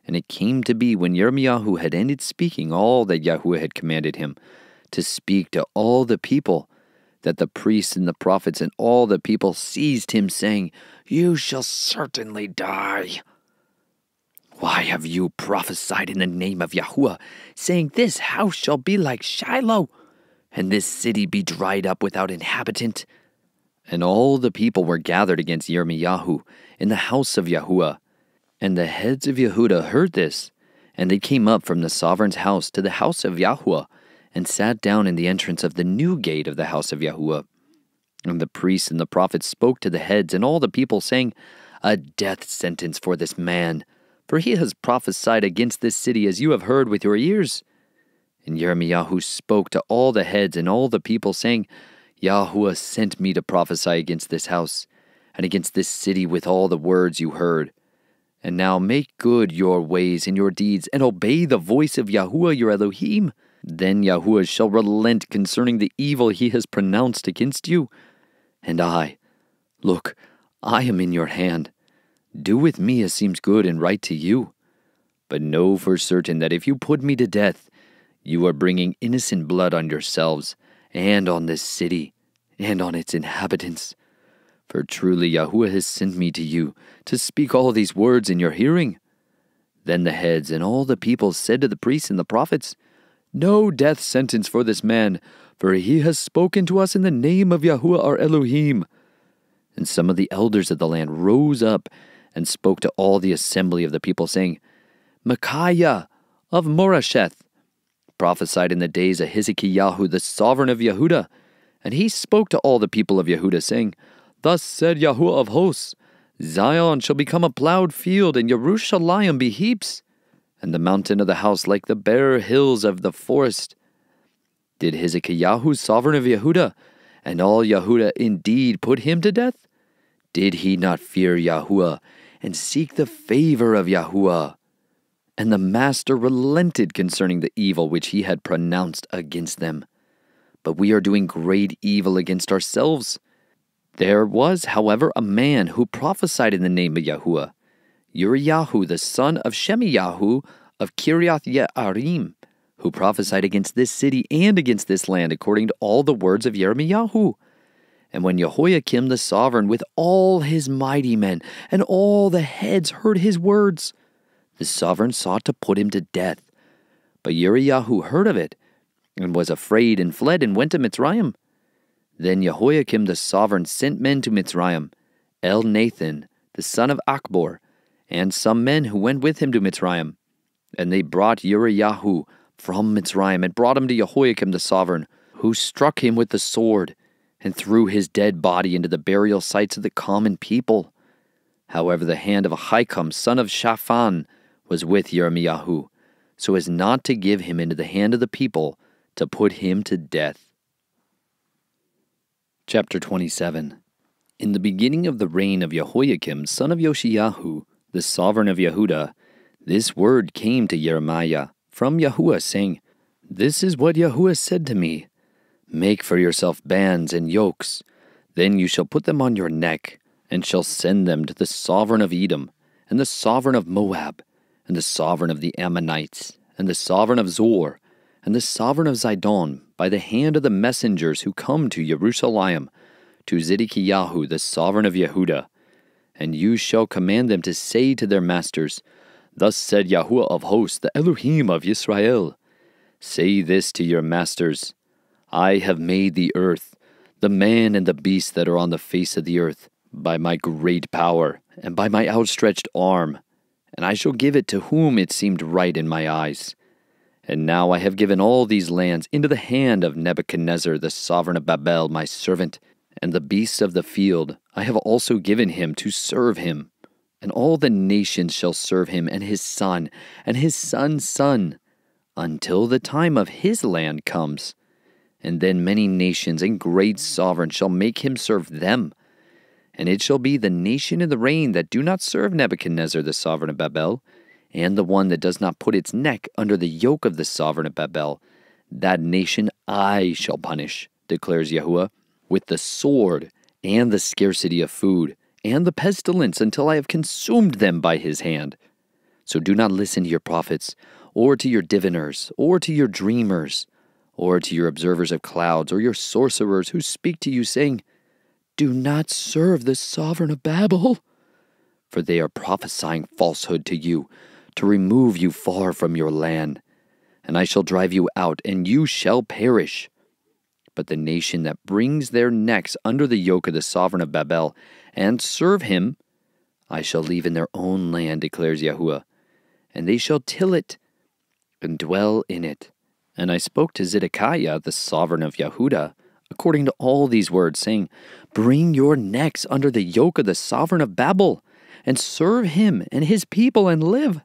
And it came to be when Yirmiyahu had ended speaking all that Yahuwah had commanded him, to speak to all the people, that the priests and the prophets and all the people seized him, saying, You shall certainly die. Why have you prophesied in the name of Yahuwah, saying, This house shall be like Shiloh, and this city be dried up without inhabitant? And all the people were gathered against Yirmiyahu in the house of Yahuwah. And the heads of Yehuda heard this, and they came up from the sovereign's house to the house of Yahuwah and sat down in the entrance of the new gate of the house of Yahuwah. And the priests and the prophets spoke to the heads and all the people, saying, A death sentence for this man, for he has prophesied against this city as you have heard with your ears. And Yirmiyahu spoke to all the heads and all the people, saying, Yahuwah sent me to prophesy against this house and against this city with all the words you heard. And now make good your ways and your deeds, and obey the voice of Yahuwah your Elohim. Then Yahuwah shall relent concerning the evil he has pronounced against you. And I, look, I am in your hand. Do with me as seems good and right to you. But know for certain that if you put me to death, you are bringing innocent blood on yourselves, and on this city, and on its inhabitants. For truly Yahuwah has sent me to you to speak all these words in your hearing. Then the heads and all the people said to the priests and the prophets, no death sentence for this man, for he has spoken to us in the name of Yahuwah our Elohim. And some of the elders of the land rose up and spoke to all the assembly of the people, saying, Micaiah of Morasheth prophesied in the days of Hezekiah, the sovereign of Yehuda. And he spoke to all the people of Yehuda, saying, Thus said Yahuwah of hosts, Zion shall become a plowed field, and Jerusalem be heaps and the mountain of the house like the bare hills of the forest. Did Hezekiah, sovereign of Yehuda, and all Yehuda indeed put him to death? Did he not fear Yahuwah and seek the favor of Yahuwah? And the master relented concerning the evil which he had pronounced against them. But we are doing great evil against ourselves. There was, however, a man who prophesied in the name of Yahuwah, Uriyahu, the son of Shemiyahu of Kiriath Ye'arim, who prophesied against this city and against this land according to all the words of Yirmiyahu. And when Jehoiakim the sovereign, with all his mighty men and all the heads, heard his words, the sovereign sought to put him to death. But Uriyahu heard of it, and was afraid, and fled, and went to Mitzrayim. Then Jehoiakim the sovereign sent men to Mitzrayim, Elnathan, the son of Achbor, and some men who went with him to Mitzrayim. And they brought Uriyahu from Mitzrayim, and brought him to Jehoiakim the sovereign, who struck him with the sword, and threw his dead body into the burial sites of the common people. However, the hand of Ahikam, son of Shaphan, was with Yirmiyahu, so as not to give him into the hand of the people to put him to death. Chapter 27 In the beginning of the reign of Jehoiakim, son of Yoshiyahu, the sovereign of Yehuda, this word came to Jeremiah from Yahuwah, saying, This is what Yahuwah said to me Make for yourself bands and yokes, then you shall put them on your neck, and shall send them to the sovereign of Edom, and the sovereign of Moab, and the sovereign of the Ammonites, and the sovereign of Tsor, and the sovereign of Tsidon, by the hand of the messengers who come to Jerusalem, to Tsidqiyahu, the sovereign of Yehuda. And you shall command them to say to their masters, Thus said Yahuwah of hosts, the Elohim of Israel Say this to your masters I have made the earth, the man and the beast that are on the face of the earth, by my great power, and by my outstretched arm, and I shall give it to whom it seemed right in my eyes. And now I have given all these lands into the hand of Nebuchadnezzar, the sovereign of Babel, my servant, and the beasts of the field I have also given him to serve him. And all the nations shall serve him, and his son, and his son's son, until the time of his land comes. And then many nations and great sovereigns shall make him serve them. And it shall be the nation in the reign that do not serve Nebuchadnezzar the sovereign of Babel, and the one that does not put its neck under the yoke of the sovereign of Babel, that nation I shall punish, declares Yahuwah, with the sword and the scarcity of food and the pestilence until I have consumed them by his hand. So do not listen to your prophets, or to your diviners, or to your dreamers, or to your observers of clouds, or your sorcerers who speak to you, saying, Do not serve the sovereign of Babel. For they are prophesying falsehood to you to remove you far from your land, and I shall drive you out, and you shall perish. But the nation that brings their necks under the yoke of the sovereign of Babel and serve him, I shall leave in their own land, declares Yahuwah, and they shall till it and dwell in it. And I spoke to Zedekiah, the sovereign of Yehuda, according to all these words, saying, Bring your necks under the yoke of the sovereign of Babel, and serve him and his people and live.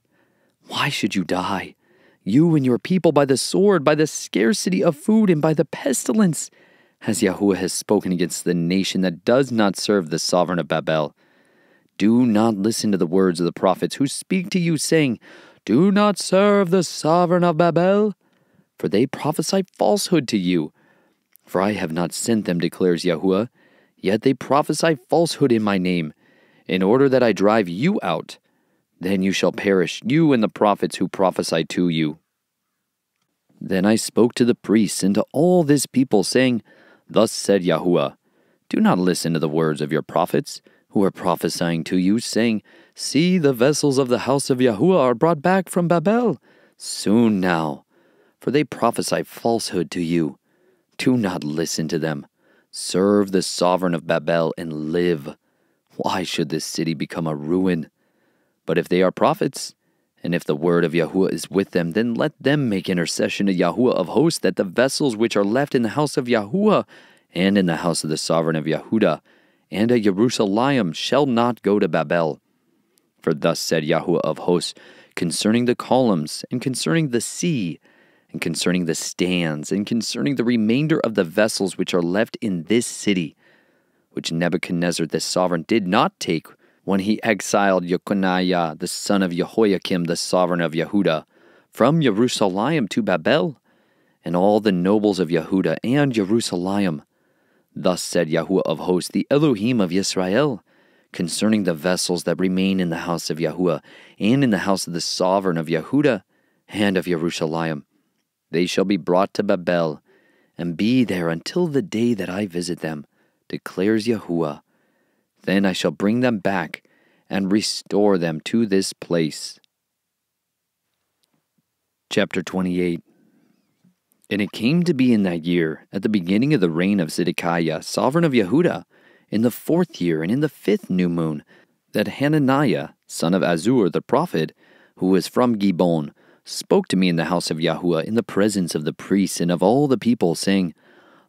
Why should you die? You and your people by the sword, by the scarcity of food, and by the pestilence, as Yahuwah has spoken against the nation that does not serve the sovereign of Babel. Do not listen to the words of the prophets who speak to you, saying, Do not serve the sovereign of Babel, for they prophesy falsehood to you. For I have not sent them, declares Yahuwah, yet they prophesy falsehood in my name, in order that I drive you out then you shall perish, you and the prophets who prophesy to you. Then I spoke to the priests and to all this people, saying, Thus said Yahuwah, Do not listen to the words of your prophets, who are prophesying to you, saying, See, the vessels of the house of Yahuwah are brought back from Babel. Soon now, for they prophesy falsehood to you. Do not listen to them. Serve the sovereign of Babel and live. Why should this city become a ruin? But if they are prophets, and if the word of Yahuwah is with them, then let them make intercession to Yahuwah of hosts, that the vessels which are left in the house of Yahuwah, and in the house of the sovereign of Yehuda, and at Jerusalem shall not go to Babel. For thus said Yahuwah of hosts concerning the columns, and concerning the sea, and concerning the stands, and concerning the remainder of the vessels which are left in this city, which Nebuchadnezzar the sovereign did not take when he exiled Jeconiah, the son of Jehoiakim, the sovereign of Yehuda, from Jerusalem to Babel, and all the nobles of Yehuda and Jerusalem. Thus said Yahuwah of hosts, the Elohim of Israel, concerning the vessels that remain in the house of Yahuwah, and in the house of the sovereign of Yehuda, and of Jerusalem. They shall be brought to Babel, and be there until the day that I visit them, declares Yahuwah. Then I shall bring them back, and restore them to this place. Chapter 28 And it came to be in that year, at the beginning of the reign of Zedekiah, sovereign of Yehuda, in the fourth year and in the fifth new moon, that Hananiah, son of Azur the prophet, who was from Gibbon, spoke to me in the house of Yahuwah in the presence of the priests and of all the people, saying,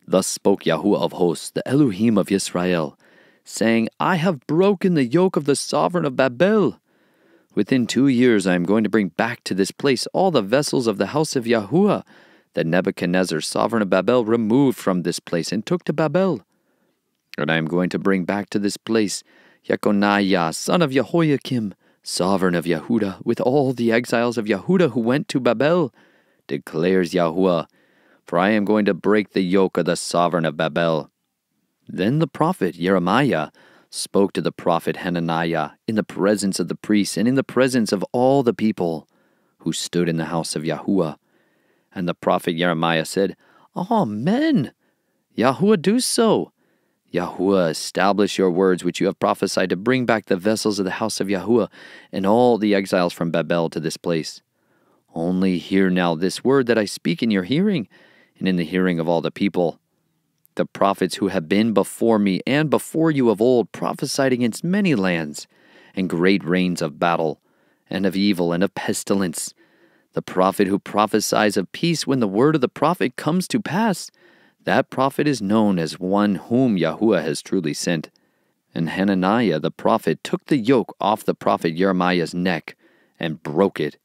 Thus spoke Yahuwah of hosts, the Elohim of Israel, saying, I have broken the yoke of the sovereign of Babel. Within two years I am going to bring back to this place all the vessels of the house of Yahuwah that Nebuchadnezzar, sovereign of Babel, removed from this place and took to Babel. And I am going to bring back to this place Jeconiah, son of Jehoiakim, sovereign of Yehuda, with all the exiles of Yehuda who went to Babel, declares Yahuwah, for I am going to break the yoke of the sovereign of Babel. Then the prophet Jeremiah spoke to the prophet Hananiah in the presence of the priests and in the presence of all the people who stood in the house of Yahuwah. And the prophet Jeremiah said, Amen. Yahuwah do so. Yahuwah, establish your words which you have prophesied to bring back the vessels of the house of Yahuwah and all the exiles from Babel to this place. Only hear now this word that I speak in your hearing and in the hearing of all the people. The prophets who have been before me and before you of old prophesied against many lands, and great reigns of battle, and of evil, and of pestilence. The prophet who prophesies of peace when the word of the prophet comes to pass, that prophet is known as one whom Yahuwah has truly sent. And Hananiah the prophet took the yoke off the prophet Jeremiah's neck and broke it.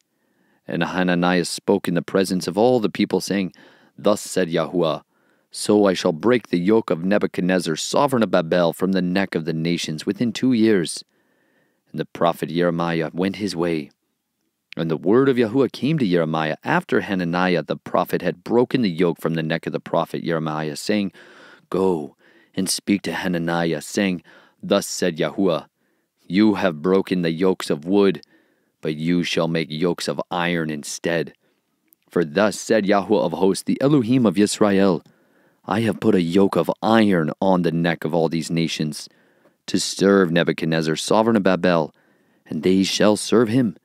And Hananiah spoke in the presence of all the people, saying, Thus said Yahuwah, so I shall break the yoke of Nebuchadnezzar, sovereign of Babel, from the neck of the nations within two years. And the prophet Jeremiah went his way. And the word of Yahuwah came to Jeremiah after Hananiah the prophet had broken the yoke from the neck of the prophet Jeremiah, saying, Go and speak to Hananiah, saying, Thus said Yahuwah, You have broken the yokes of wood, but you shall make yokes of iron instead. For thus said Yahuwah of hosts, the Elohim of Israel, I have put a yoke of iron on the neck of all these nations, to serve Nebuchadnezzar, sovereign of Babel, and they shall serve him.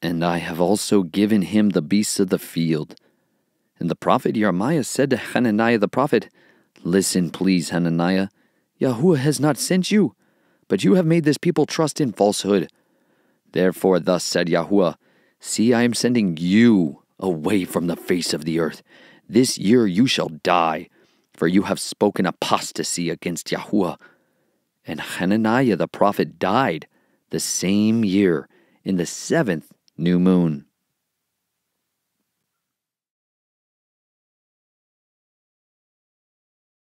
And I have also given him the beasts of the field. And the prophet Jeremiah said to Hananiah the prophet, Listen, please, Hananiah. Yahuwah has not sent you, but you have made this people trust in falsehood. Therefore, thus said Yahuwah, See, I am sending you away from the face of the earth. This year you shall die, for you have spoken apostasy against Yahuwah. And Hananiah the prophet died the same year in the seventh new moon.